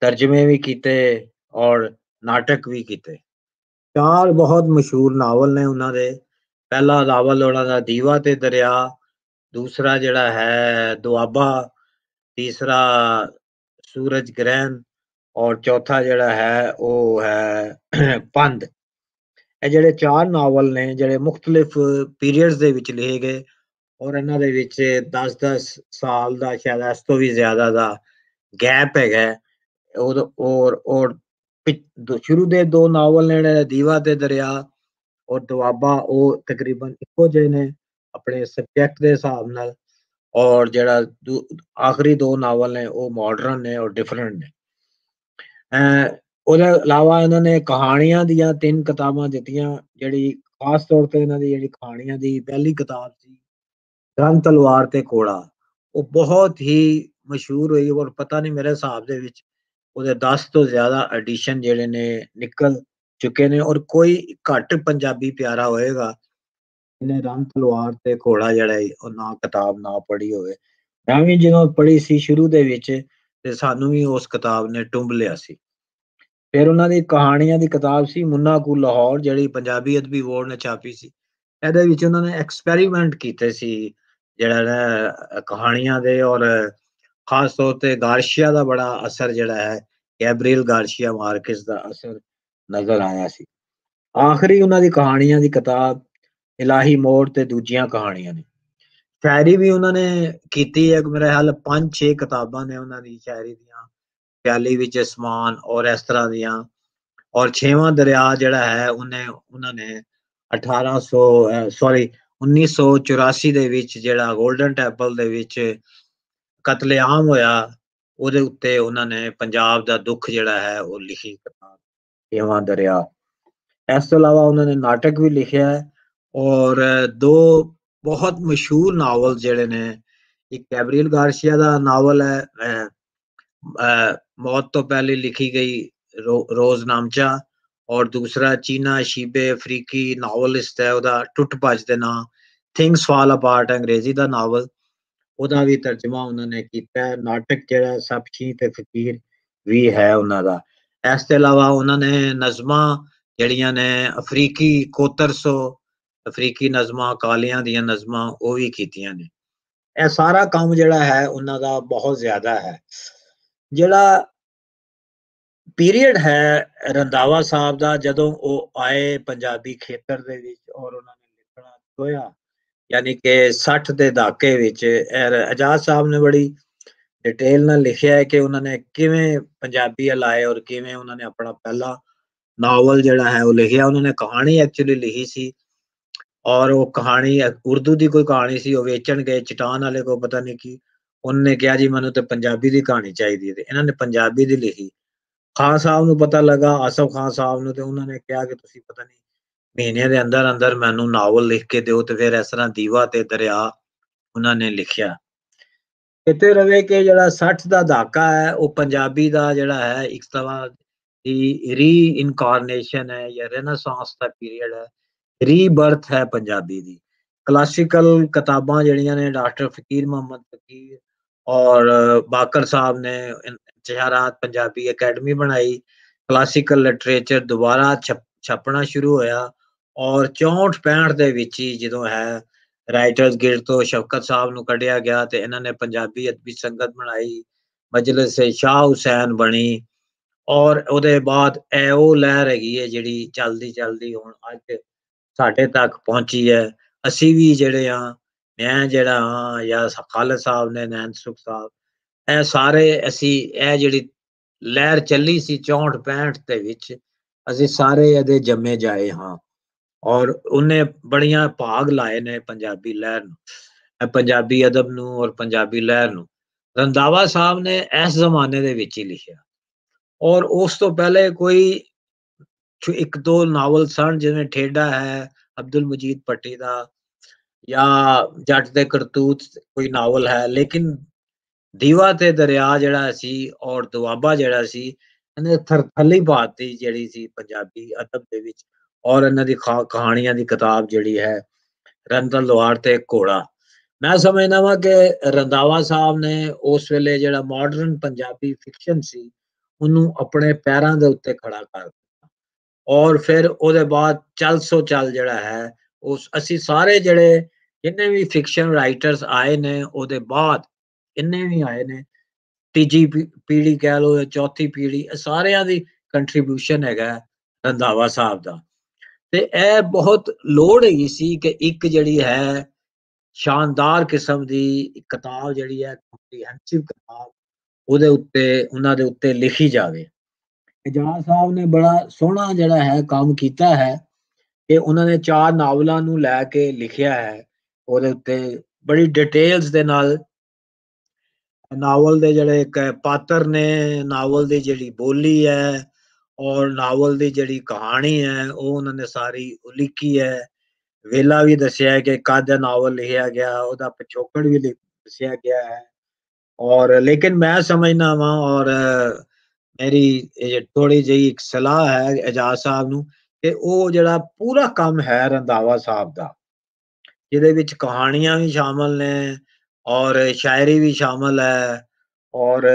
ਤਰਜਮੇ ਵੀ ਕੀਤੇ ਔਰ ਨਾਟਕ ਵੀ ਕੀਤੇ। ਚਾਰ ਬਹੁਤ ਮਸ਼ਹੂਰ ਨਾਵਲ ਨੇ ਉਹਨਾਂ ਦੇ। ਪਹਿਲਾ ਨਾਵਲ ਉਹਨਾਂ ਦਾ ਦੀਵਾ ਤੇ ਦਰਿਆ ਦੂਸਰਾ ਜਿਹੜਾ ਹੈ ਦੁਆਬਾ ਤੀਸਰਾ ਸੂਰਜ ਗ੍ਰਹਿਣ ਔਰ ਚੌਥਾ ਜਿਹੜਾ ਹੈ ਉਹ ਹੈ ਪੰਦ ਇਹ ਜਿਹੜੇ ਚਾਰ ਨਾਵਲ ਨੇ ਜਿਹੜੇ ਮੁxtਲਿਫ ਪੀਰੀਅਡਸ ਦੇ ਵਿੱਚ ਲਿਖੇ ਗਏ ਔਰ ਇਹਨਾਂ ਦੇ ਵਿੱਚ 10-10 ਸਾਲ ਦਾ ਸ਼ਾਇਦ ਇਸ ਤੋਂ ਵੀ ਜ਼ਿਆਦਾ ਦਾ ਗੈਪ ਹੈਗਾ ਔਰ ਔਰ ਸ਼ੁਰੂ ਦੇ ਦੋ ਨਾਵਲ ਨੇ ਦੀਵਾ ਤੇ ਦਰਿਆ ਔਰ ਦੁਆਬਾ ਉਹ ਤਕਰੀਬਨ ਇੱਕੋ ਜਿਹੇ ਨੇ ਆਪਣੇ ਸਬਜੈਕਟ ਦੇ ਹਿਸਾਬ ਨਾਲ ਔਰ ਜਿਹੜਾ ਆਖਰੀ ਦੋ ਨਾਵਲ ਨੇ ਉਹ ਮਾਡਰਨ ਨੇ ਔਰ ਡਿਫਰੈਂਟ ਨੇ। ਉਹਦੇ ਇਲਾਵਾ ਇਹਨਾਂ ਨੇ ਕਹਾਣੀਆਂ ਦੀਆਂ ਤਿੰਨ ਕਿਤਾਬਾਂ ਦਿੱਤੀਆਂ, ਜਿਹੜੀ ਖਾਸ ਤੌਰ ਤੇ ਇਹਨਾਂ ਦੀ ਜਿਹੜੀ ਕਹਾਣੀਆਂ ਦੀ ਪਹਿਲੀ ਕਿਤਾਬ ਸੀ ਗਨ ਤਲਵਾਰ ਤੇ ਕੋੜਾ ਉਹ ਬਹੁਤ ਹੀ ਮਸ਼ਹੂਰ ਹੋਈ ਔਰ ਪਤਾ ਨਹੀਂ ਮੇਰੇ ਹਿਸਾਬ ਦੇ ਵਿੱਚ ਉਹਦੇ 10 ਤੋਂ ਜ਼ਿਆਦਾ ਐਡੀਸ਼ਨ ਜਿਹੜੇ ਨੇ ਨਿਕਲ ਚੁੱਕੇ ਨੇ ਔਰ ਕੋਈ ਘੱਟ ਪੰਜਾਬੀ ਪਿਆਰਾ ਹੋਏਗਾ ਇਹਨੇ ਰੰਗ ਤਲਵਾਰ ਤੇ ਘੋੜਾ ਜਿਹੜਾ ਉਹ ਨਾ ਕਿਤਾਬ ਨਾ ਪੜ੍ਹੀ ਹੋਵੇ। ਮੈਂ ਵੀ ਜਦੋਂ ਪੜ੍ਹੀ ਸੀ ਸ਼ੁਰੂ ਦੇ ਵਿੱਚ, ਤੇ ਸਾਨੂੰ ਵੀ ਉਸ ਕਿਤਾਬ ਨੇ ਟੁੰਬ ਲਿਆ ਸੀ। ਫਿਰ ਉਹਨਾਂ ਦੀ ਕਹਾਣੀਆਂ ਦੀ ਕਿਤਾਬ ਸੀ ਮੁੰਨਾ ਕੂ ਲਾਹੌਰ, ਜਿਹੜੀ ਪੰਜਾਬੀ ਅਦਬੀ ਬੋਰਡ ਨੇ ਛਾਪੀ ਸੀ। ਇਹਦੇ ਵਿੱਚ ਉਹਨਾਂ ਨੇ ਐਕਸਪੈਰੀਮੈਂਟ ਕੀਤੇ ਸੀ, ਜਿਹੜਾ ਕਹਾਣੀਆਂ ਦੇ ਔਰ ਖਾਸ ਤੌਰ ਤੇ ਗਾਰਸ਼ੀਆ ਦਾ ਬੜਾ ਅਸਰ ਜਿਹੜਾ ਹੈ ਗੈਬਰੀਅਲ ਗਾਰਸ਼ੀਆ ਮਾਰਕਸ ਦਾ ਅਸਰ ਨਜ਼ਰ ਆਇਆ ਸੀ। ਆਖਰੀ ਉਹਨਾਂ ਦੀ ਕਹਾਣੀਆਂ ਦੀ ਕਿਤਾਬ ਇਲਾਹੀ ਮੋੜ ਤੇ ਦੂਜੀਆਂ ਕਹਾਣੀਆਂ ਨੇ। ਸ਼ਾਇਰੀ ਵੀ ਉਹਨਾਂ ਨੇ ਕੀਤੀ ਹੈ ਮੇਰੇ ਹਾਲ 5-6 ਕਿਤਾਬਾਂ ਨੇ ਉਹਨਾਂ ਦੀ ਸ਼ਾਇਰੀ ਦੀਆਂ। ਪਿਆਲੀ ਵਿੱਚ ਅਸਮਾਨ ਔਰ ਇਸ ਤਰ੍ਹਾਂ ਦੀਆਂ। ਔਰ ਛੇਵਾਂ ਦਰਿਆ ਜਿਹੜਾ ਹੈ, ਉਹਨੇ, ਉਹਨਾਂ ਨੇ 1800 ਸੌਰੀ 1984 ਦੇ ਵਿੱਚ ਜਿਹੜਾ 골ਡਨ ਟੈਂਪਲ ਦੇ ਵਿੱਚ ਕਤਲੇਆਮ ਹੋਇਆ, ਉਹਦੇ ਉੱਤੇ ਉਹਨਾਂ ਨੇ ਪੰਜਾਬ ਦਾ ਦੁੱਖ ਜਿਹੜਾ ਹੈ, ਉਹ ਲਿਖੀ ਕਿਤਾਬ, ਛੇਵਾਂ ਦਰਿਆ। ਇਸ ਤੋਂ ਇਲਾਵਾ ਉਹਨਾਂ ਨੇ ਨਾਟਕ ਵੀ ਲਿਖਿਆ ਹੈ। ਔਰ ਦੋ ਬਹੁਤ ਮਸ਼ਹੂਰ ਨਾਵਲ ਜਿਹੜੇ ਨੇ, ਇੱਕ ਗੈਬਰੀਅਲ ਗਾਰਸੀਆ ਦਾ ਨਾਵਲ ਹੈ ਮੌਤ ਤੋਂ ਪਹਿਲੇ ਲਿਖੀ ਗਈ ਰੋਜ਼ ਨਾਮਚਾ, ਔਰ ਦੂਸਰਾ ਚੀਨਾ, ਸ਼ੀਬੇ, ਅਫਰੀਕੀ ਨਾਵਲਿਸਟ ਹੈ, ਉਹਦਾ ਟੁੱਟ ਭੱਜ ਦੇ ਨਾਂ, ਥਿੰਗਸ ਫਾਲ ਅਪਾਰਟ ਅੰਗਰੇਜ਼ੀ ਦਾ ਨਾਵਲ, ਉਹਦਾ ਵੀ ਤਰਜਮਾ ਉਹਨਾਂ ਨੇ ਕੀਤਾ ਹੈ ਨਾਟਕ ਜਿਹੜਾ ਸਬਛੀ ਤੇ ਫਕੀਰ ਵੀ ਹੈ ਉਹਨਾਂ ਦਾ। ਇਸ ਤੋਂ ਇਲਾਵਾ ਉਹਨਾਂ ਨੇ ਨਜ਼ਮਾਂ ਜਿਹੜੀਆਂ ਨੇ ਅਫਰੀਕੀ ਕੋਤਰਸੋ ਅਫਰੀਕੀ ਨਜ਼ਮਾਂ, ਕਾਲੀਆਂ ਦੀਆਂ ਨਜ਼ਮਾਂ, ਉਹ ਵੀ ਕੀਤੀਆਂ ਨੇ। ਇਹ ਸਾਰਾ ਕੰਮ ਜਿਹੜਾ ਹੈ, ਉਹਨਾਂ ਦਾ ਬਹੁਤ ਜ਼ਿਆਦਾ ਹੈ। ਜਿਹੜਾ ਪੀਰੀਅਡ ਹੈ ਰੰਦਾਵਾ ਸਾਹਿਬ ਦਾ, ਜਦੋਂ ਉਹ ਆਏ ਪੰਜਾਬੀ ਖੇਤਰ ਦੇ ਵਿੱਚ ਔਰ ਉਹਨਾਂ ਨੇ ਲਿਖਣਾ ਹੋਇਆ ਯਾਨੀ ਕਿ 60 ਦੇ ਦਹਾਕੇ ਵਿੱਚ ਆਜ਼ਾਦ ਸਾਹਿਬ ਨੇ ਬੜੀ ਡਿਟੇਲ ਨਾਲ ਲਿਖਿਆ ਹੈ ਕਿ ਉਹਨਾਂ ਨੇ ਕਿਵੇਂ ਪੰਜਾਬੀ ਲਾਏ ਔਰ ਕਿਵੇਂ ਉਹਨਾਂ ਨੇ ਆਪਣਾ ਪਹਿਲਾ ਨਾਵਲ ਜਿਹੜਾ ਹੈ, ਉਹ ਲਿਖਿਆ। ਉਹਨਾਂ ਨੇ ਕਹਾਣੀ ਐਕਚੁਅਲੀ ਲਿਖੀ ਸੀ। ਔਰ ਉਹ ਕਹਾਣੀ, ਉਰਦੂ ਦੀ ਕੋਈ ਕਹਾਣੀ ਸੀ, ਉਹ ਵੇਚਣ ਗਏ, ਚਟਾਨ ਵਾਲੇ ਕੋ ਪਤਾ ਨਹੀਂ ਕੀ, ਉਹਨੇ ਕਿਹਾ ਜੀ ਮੈਨੂੰ ਤੇ ਪੰਜਾਬੀ ਦੀ ਕਹਾਣੀ ਚਾਹੀਦੀ ਹੈ ਤੇ ਇਹਨਾਂ ਨੇ ਪੰਜਾਬੀ ਦੀ ਲਿਖੀ। ਖਾਨ ਸਾਹਿਬ ਨੂੰ ਪਤਾ ਲੱਗਾ ਆਸਫ ਖਾਨ ਸਾਹਿਬ ਨੂੰ ਤੇ ਉਹਨਾਂ ਨੇ ਕਿਹਾ ਕਿ ਤੁਸੀਂ ਪਤਾ ਨਹੀਂ, ਮਹੀਨਿਆਂ ਦੇ ਅੰਦਰ ਅੰਦਰ ਮੈਨੂੰ ਨਾਵਲ ਲਿਖ ਕੇ ਦਿਓ ਤੇ ਫਿਰ ਇਸ ਤਰ੍ਹਾਂ ਦੀਵਾ ਤੇ ਦਰਿਆ ਉਹਨਾਂ ਨੇ ਲਿਖਿਆ। ਕਿਤੇ ਰਵੇ ਕਿ ਜਿਹੜਾ 60 ਦਾ ਦਹਾਕਾ ਹੈ, ਉਹ ਪੰਜਾਬੀ ਦਾ ਜਿਹੜਾ ਹੈ, ਇੱਕ ਤਰ੍ਹਾਂ ਦੀ ਰੀ ਇਨਕਾਰਨੇਸ਼ਨ ਹੈ ਜਾਂ ਰੈਨੇਸਾਂਸ ਦਾ ਪੀਰੀਅਡ ਹੈ। ਰੀਬਰਥ ਹੈ ਪੰਜਾਬੀ ਦੀ। ਕਲਾਸਿਕਲ ਕਿਤਾਬਾਂ ਜਿਹੜੀਆਂ ਨੇ ਡਾਕਟਰ ਫਕੀਰ ਮੁਹੰਮਦ ਫਕੀਰ ਔਰ ਬਾਕਰ ਸਾਹਿਬ ਨੇ ਇਸ਼ਤਿਹਾਰਾਤ ਪੰਜਾਬੀ ਅਕੈਡਮੀ ਬਣਾਈ। ਕਲਾਸਿਕਲ ਲਿਟਰੇਚਰ ਦੁਬਾਰਾ ਛਪਣਾ ਸ਼ੁਰੂ ਹੋਇਆ ਔਰ 64 65 ਦੇ ਵਿੱਚ ਹੀ ਜਦੋਂ ਹੈ ਰਾਈਟਰਸ ਗਿਲਡ ਤੋਂ ਸ਼ਫਕਤ ਸਾਹਿਬ ਨੂੰ ਕੱਢਿਆ ਗਿਆ ਤੇ ਇਹਨਾਂ ਨੇ ਪੰਜਾਬੀ ਅਦਬੀ ਸੰਗਤ ਬਣਾਈ, ਮਜਲਿਸ ਸ਼ਾਹ ਹੁਸੈਨ ਬਣੀ ਔਰ ਉਹਦੇ ਬਾਅਦ ਐ ਉਹ ਲਹਿਰ ਹੈਗੀ ਹੈ ਜਿਹੜੀ ਚੱਲਦੀ ਚੱਲਦੀ ਹੁਣ ਅੱਜ ਸਾਡੇ ਤੱਕ ਪਹੁੰਚੀ ਹੈ। ਅਸੀਂ ਵੀ ਜਿਹੜੇ ਆ ਮੈਂ ਜਿਹੜਾ ਹਾਂ, ਜਾਂ ਖਾਲਦ ਸਾਹਿਬ ਨੇ, ਨੈਣ ਸੁਖ ਸਾਹਿਬ, ਇਹ ਸਾਰੇ ਅਸੀਂ, ਇਹ ਜਿਹੜੀ ਲਹਿਰ ਚੱਲੀ ਸੀ 64 65 ਦੇ ਵਿੱਚ, ਅਸੀਂ ਸਾਰੇ ਇਹਦੇ ਜੰਮੇ ਜਾਏ ਹਾਂ। ਔਰ ਉਹਨੇ ਬੜੀਆਂ ਭਾਗ ਲਾਏ ਨੇ ਪੰਜਾਬੀ ਲਹਿਰ ਨੂੰ ਪੰਜਾਬੀ ਅਦਬ ਨੂੰ ਔਰ ਪੰਜਾਬੀ ਲਹਿਰ ਨੂੰ। ਰੰਦਾਵਾ ਸਾਹਿਬ ਨੇ ਇਸ ਜ਼ਮਾਨੇ ਦੇ ਵਿੱਚ ਹੀ ਲਿਖਿਆ। ਔਰ ਉਸ ਤੋਂ ਪਹਿਲੇ ਕੋਈ ਇੱਕ ਦੋ ਨਾਵਲ ਸਨ ਜਿਵੇਂ ਠੇਡਾ ਹੈ, ਅਬਦੁਲ ਮਜੀਦ ਪੱਟੀ ਦਾ ਜਾਂ ਜੱਟ ਦੇ ਕਰਤੂਤ ਕੋਈ ਨਾਵਲ ਹੈ, ਲੇਕਿਨ ਦੀਵਾ ਤੇ ਦਰਿਆ ਜਿਹੜਾ ਸੀ ਔਰ ਦੁਆਬਾ ਜਿਹੜਾ ਸੀ, ਇਹਨੇ ਥਰਥਲੀ ਬਾਤੀ ਜਿਹੜੀ ਸੀ ਪੰਜਾਬੀ ਅਦਬ ਦੇ ਵਿੱਚ ਔਰ ਇਹਨਾਂ ਦੀ ਕਹਾਣੀਆਂ ਦੀ ਕਿਤਾਬ ਜਿਹੜੀ ਹੈ ਰੰਦਲ ਲੋਹਾਰ ਤੇ ਘੋੜਾ। ਮੈਂ ਸਮਝਦਾ ਵਾਂ ਕਿ ਰੰਦਾਵਾ ਸਾਹਿਬ ਨੇ ਉਸ ਵੇਲੇ ਜਿਹੜਾ ਮਾਡਰਨ ਪੰਜਾਬੀ ਫਿਕਸ਼ਨ ਸੀ, ਉਹਨੂੰ ਆਪਣੇ ਪੈਰਾਂ ਦੇ ਉੱਤੇ ਖੜਾ ਕਰ ਔਰ ਫਿਰ ਉਹਦੇ ਬਾਅਦ ਚੱਲ ਸੋ ਚੱਲ ਜਿਹੜਾ ਹੈ, ਉਸ ਅਸੀਂ ਸਾਰੇ ਜਿਹੜੇ ਜਿੰਨੇ ਵੀ ਫਿਕਸ਼ਨ ਰਾਈਟਰਸ ਆਏ ਨੇ, ਉਹਦੇ ਬਾਅਦ ਇੰਨੇ ਵੀ ਆਏ ਨੇ, ਤੀਜੀ ਪੀੜੀ ਕਹਿ ਲੋ ਚੌਥੀ ਪੀੜੀ ਸਾਰਿਆਂ ਦੀ ਕੰਟਰੀਬਿਊਸ਼ਨ ਹੈਗਾ ਰੰਧਾਵਾ ਸਾਹਿਬ ਦਾ। ਤੇ ਇਹ ਬਹੁਤ ਲੋੜ ਹੈਗੀ ਸੀ ਕਿ ਇੱਕ ਜਿਹੜੀ ਹੈ, ਸ਼ਾਨਦਾਰ ਕਿਸਮ ਦੀ ਕਿਤਾਬ ਜਿਹੜੀ ਹੈ ਕੰਪਰੀਹੈਂਸਿਵ ਕਿਤਾਬ ਉਹਦੇ ਉੱਤੇ, ਉਹਨਾਂ ਦੇ ਉੱਤੇ ਲਿਖੀ ਜਾਵੇ। ਇਜਾਜ਼ ਸਾਹਿਬ ਨੇ ਬੜਾ ਸੋਹਣਾ ਜਿਹੜਾ ਹੈ ਕੰਮ ਕੀਤਾ ਹੈ ਕਿ ਉਹਨਾਂ ਨੇ ਚਾਰ ਨਾਵਲਾਂ ਨੂੰ ਲੈ ਕੇ ਲਿਖਿਆ ਹੈ। ਉਹਦੇ ਉੱਤੇ ਬੜੀ ਡਿਟੇਲਸ ਦੇ ਨਾਲ ਨਾਵਲ ਦੇ ਜਿਹੜੇ ਪਾਤਰ ਨੇ, ਨਾਵਲ ਦੀ ਜਿਹੜੀ ਬੋਲੀ ਹੈ ਔਰ ਨਾਵਲ ਦੀ ਜਿਹੜੀ ਕਹਾਣੀ ਹੈ, ਉਹ ਉਹਨਾਂ ਨੇ ਸਾਰੀ ਉਲੀਕੀ ਹੈ। ਵੇਲਾ ਵੀ ਦੱਸਿਆ ਹੈ ਕਿ ਕਦ ਨਾਵਲ ਲਿਖਿਆ ਗਿਆ, ਉਹਦਾ ਪਿਛੋਕੜ ਵੀ ਦੱਸਿਆ ਗਿਆ ਹੈ। ਔਰ ਲੇਕਿਨ ਮੈਂ ਸਮਝਣਾ ਵਾਂ ਔਰ ਮੇਰੀ ਇਹ ਥੋੜੀ ਜਿਹੀ ਇੱਕ ਸਲਾਹ ਹੈ ਇਜਾਜ਼ ਸਾਹਿਬ ਨੂੰ ਕਿ ਉਹ ਜਿਹੜਾ ਪੂਰਾ ਕੰਮ ਹੈ ਰੰਦਾਵਾ ਸਾਹਿਬ ਦਾ, ਜਿਹਦੇ ਵਿੱਚ ਕਹਾਣੀਆਂ ਵੀ ਸ਼ਾਮਲ ਨੇ ਔਰ ਸ਼ਾਇਰੀ ਵੀ ਸ਼ਾਮਲ ਹੈ ਔਰ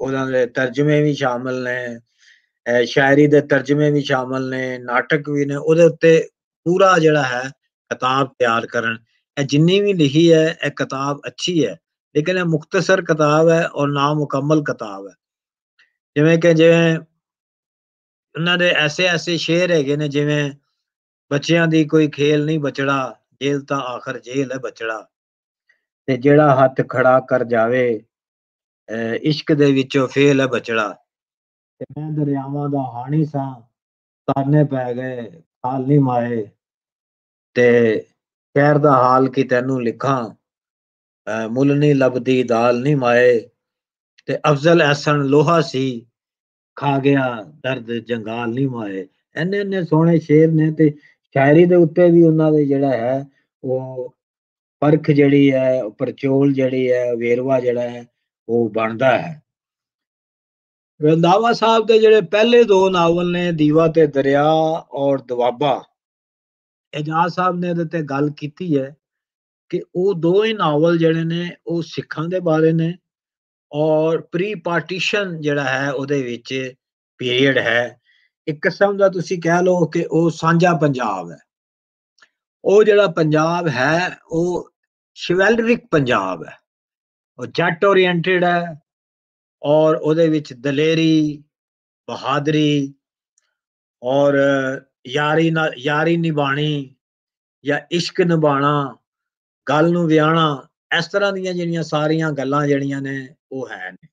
ਉਹਨਾਂ ਦੇ ਤਰਜਮੇ ਵੀ ਸ਼ਾਮਲ ਨੇ ਸ਼ਾਇਰੀ ਦੇ ਤਰਜਮੇ ਵੀ ਸ਼ਾਮਲ ਨੇ, ਨਾਟਕ ਵੀ ਨੇ, ਉਹਦੇ ਉੱਤੇ ਪੂਰਾ ਜਿਹੜਾ ਹੈ ਕਿਤਾਬ ਤਿਆਰ ਕਰਨ। ਇਹ ਜਿੰਨੀ ਵੀ ਲਿਖੀ ਹੈ, ਇਹ ਕਿਤਾਬ ਅੱਛੀ ਹੈ, ਲੇਕਿਨ ਇਹ ਮੁਖਤਸਰ ਕਿਤਾਬ ਹੈ ਔਰ ਨਾ ਮੁਕੰਮਲ ਕਿਤਾਬ ਹੈ। ਜਿਵੇਂ ਕਿ ਜਿਵੇਂ ਉਹਨਾਂ ਦੇ ਐਸੇ ਐਸੇ ਸ਼ੇਰ ਹੈਗੇ ਨੇ, ਜਿਵੇਂ ਬੱਚਿਆਂ ਦੀ ਕੋਈ ਖੇਲ ਨਹੀਂ ਬਚੜਾ ਜੇਲ ਤਾਂ ਆਖਰ ਜੇਲ ਹੈ ਬਚੜਾ ਤੇ ਜਿਹੜਾ ਹੱਥ ਖੜਾ ਕਰ ਜਾਵੇ ਇਸ਼ਕ ਦੇ ਵਿੱਚੋਂ ਫੇਲ ਹੈ ਬਚੜਾ ਤੇ ਮੈਂ ਦਰਿਆਵਾਂ ਦਾ ਹਾਣੀ ਸਾਂ ਤਾਨੇ ਪੈ ਗਏ ਹਾਲ ਨਹੀਂ ਮਾਏ। ਤੇ ਸ਼ਹਿਰ ਦਾ ਹਾਲ ਕੀ ਤੈਨੂੰ ਲਿਖਾਂ? ਮੁੱਲ ਨਹੀਂ ਲੱਭਦੀ, ਦਾਲ ਨਹੀਂ ਮਾਏ। ਤੇ ਅਫਜ਼ਲ ਐਸਨ ਲੋਹਾ ਸੀ, ਖਾ ਗਿਆ, ਦਰਦ ਜੰਗਾਲ ਨਹੀਂ ਮਾਏ। ਐਨੇ ਐਨੇ ਸੋਹਣੇ ਸ਼ੇਰ ਨੇ ਤੇ ਸ਼ਾਇਰੀ ਦੇ ਉੱਤੇ ਵੀ ਉਹਨਾਂ ਦੇ ਜਿਹੜਾ ਹੈ, ਉਹ ਪਰਖ ਜਿਹੜੀ ਹੈ ਪਰਚੋਲ ਜਿਹੜੀ ਹੈ ਵੇਰਵਾ ਜਿਹੜਾ ਹੈ, ਉਹ ਬਣਦਾ ਹੈ। ਰੰਦਾਵਾ ਸਾਹਿਬ ਦੇ ਜਿਹੜੇ ਪਹਿਲੇ ਦੋ ਨਾਵਲ ਨੇ, ਦੀਵਾ ਤੇ ਦਰਿਆ ਔਰ ਦਵਾਬਾ ਇਜਾਜ਼ ਸਾਹਿਬ ਨੇ ਇਹਦੇ ਤੇ ਗੱਲ ਕੀਤੀ ਹੈ ਕਿ ਉਹ ਦੋ ਹੀ ਨਾਵਲ ਜਿਹੜੇ ਨੇ, ਉਹ ਸਿੱਖਾਂ ਦੇ ਬਾਰੇ ਨੇ ਔਰ ਪ੍ਰੀ ਪਾਰਟੀਸ਼ਨ ਜਿਹੜਾ ਹੈ ਉਹਦੇ ਵਿੱਚ ਪੀਰੀਅਡ ਹੈ। ਇੱਕ ਕਿਸਮ ਦਾ ਤੁਸੀਂ ਕਹਿ ਲਓ ਕਿ ਉਹ ਸਾਂਝਾ ਪੰਜਾਬ ਹੈ। ਉਹ ਜਿਹੜਾ ਪੰਜਾਬ ਹੈ, ਉਹ ਸ਼ਿਵੈਲਰਿਕ ਪੰਜਾਬ ਹੈ। ਉਹ ਜੱਟ ਓਰੀਐਂਟਡ ਹੈ ਔਰ ਉਹਦੇ ਵਿੱਚ ਦਲੇਰੀ, ਬਹਾਦਰੀ ਔਰ ਯਾਰੀ ਨਾਲ, ਯਾਰੀ ਨਿਭਾਣੀ ਜਾਂ ਇਸ਼ਕ ਨਿਭਾਣਾ ਗੱਲ ਨੂੰ ਵਿਆਹਣਾ, ਇਸ ਤਰ੍ਹਾਂ ਦੀਆਂ ਜਿਹੜੀਆਂ ਸਾਰੀਆਂ ਗੱਲਾਂ ਜਿਹੜੀਆਂ ਨੇ ਉਹ ਹੈ ਨੇ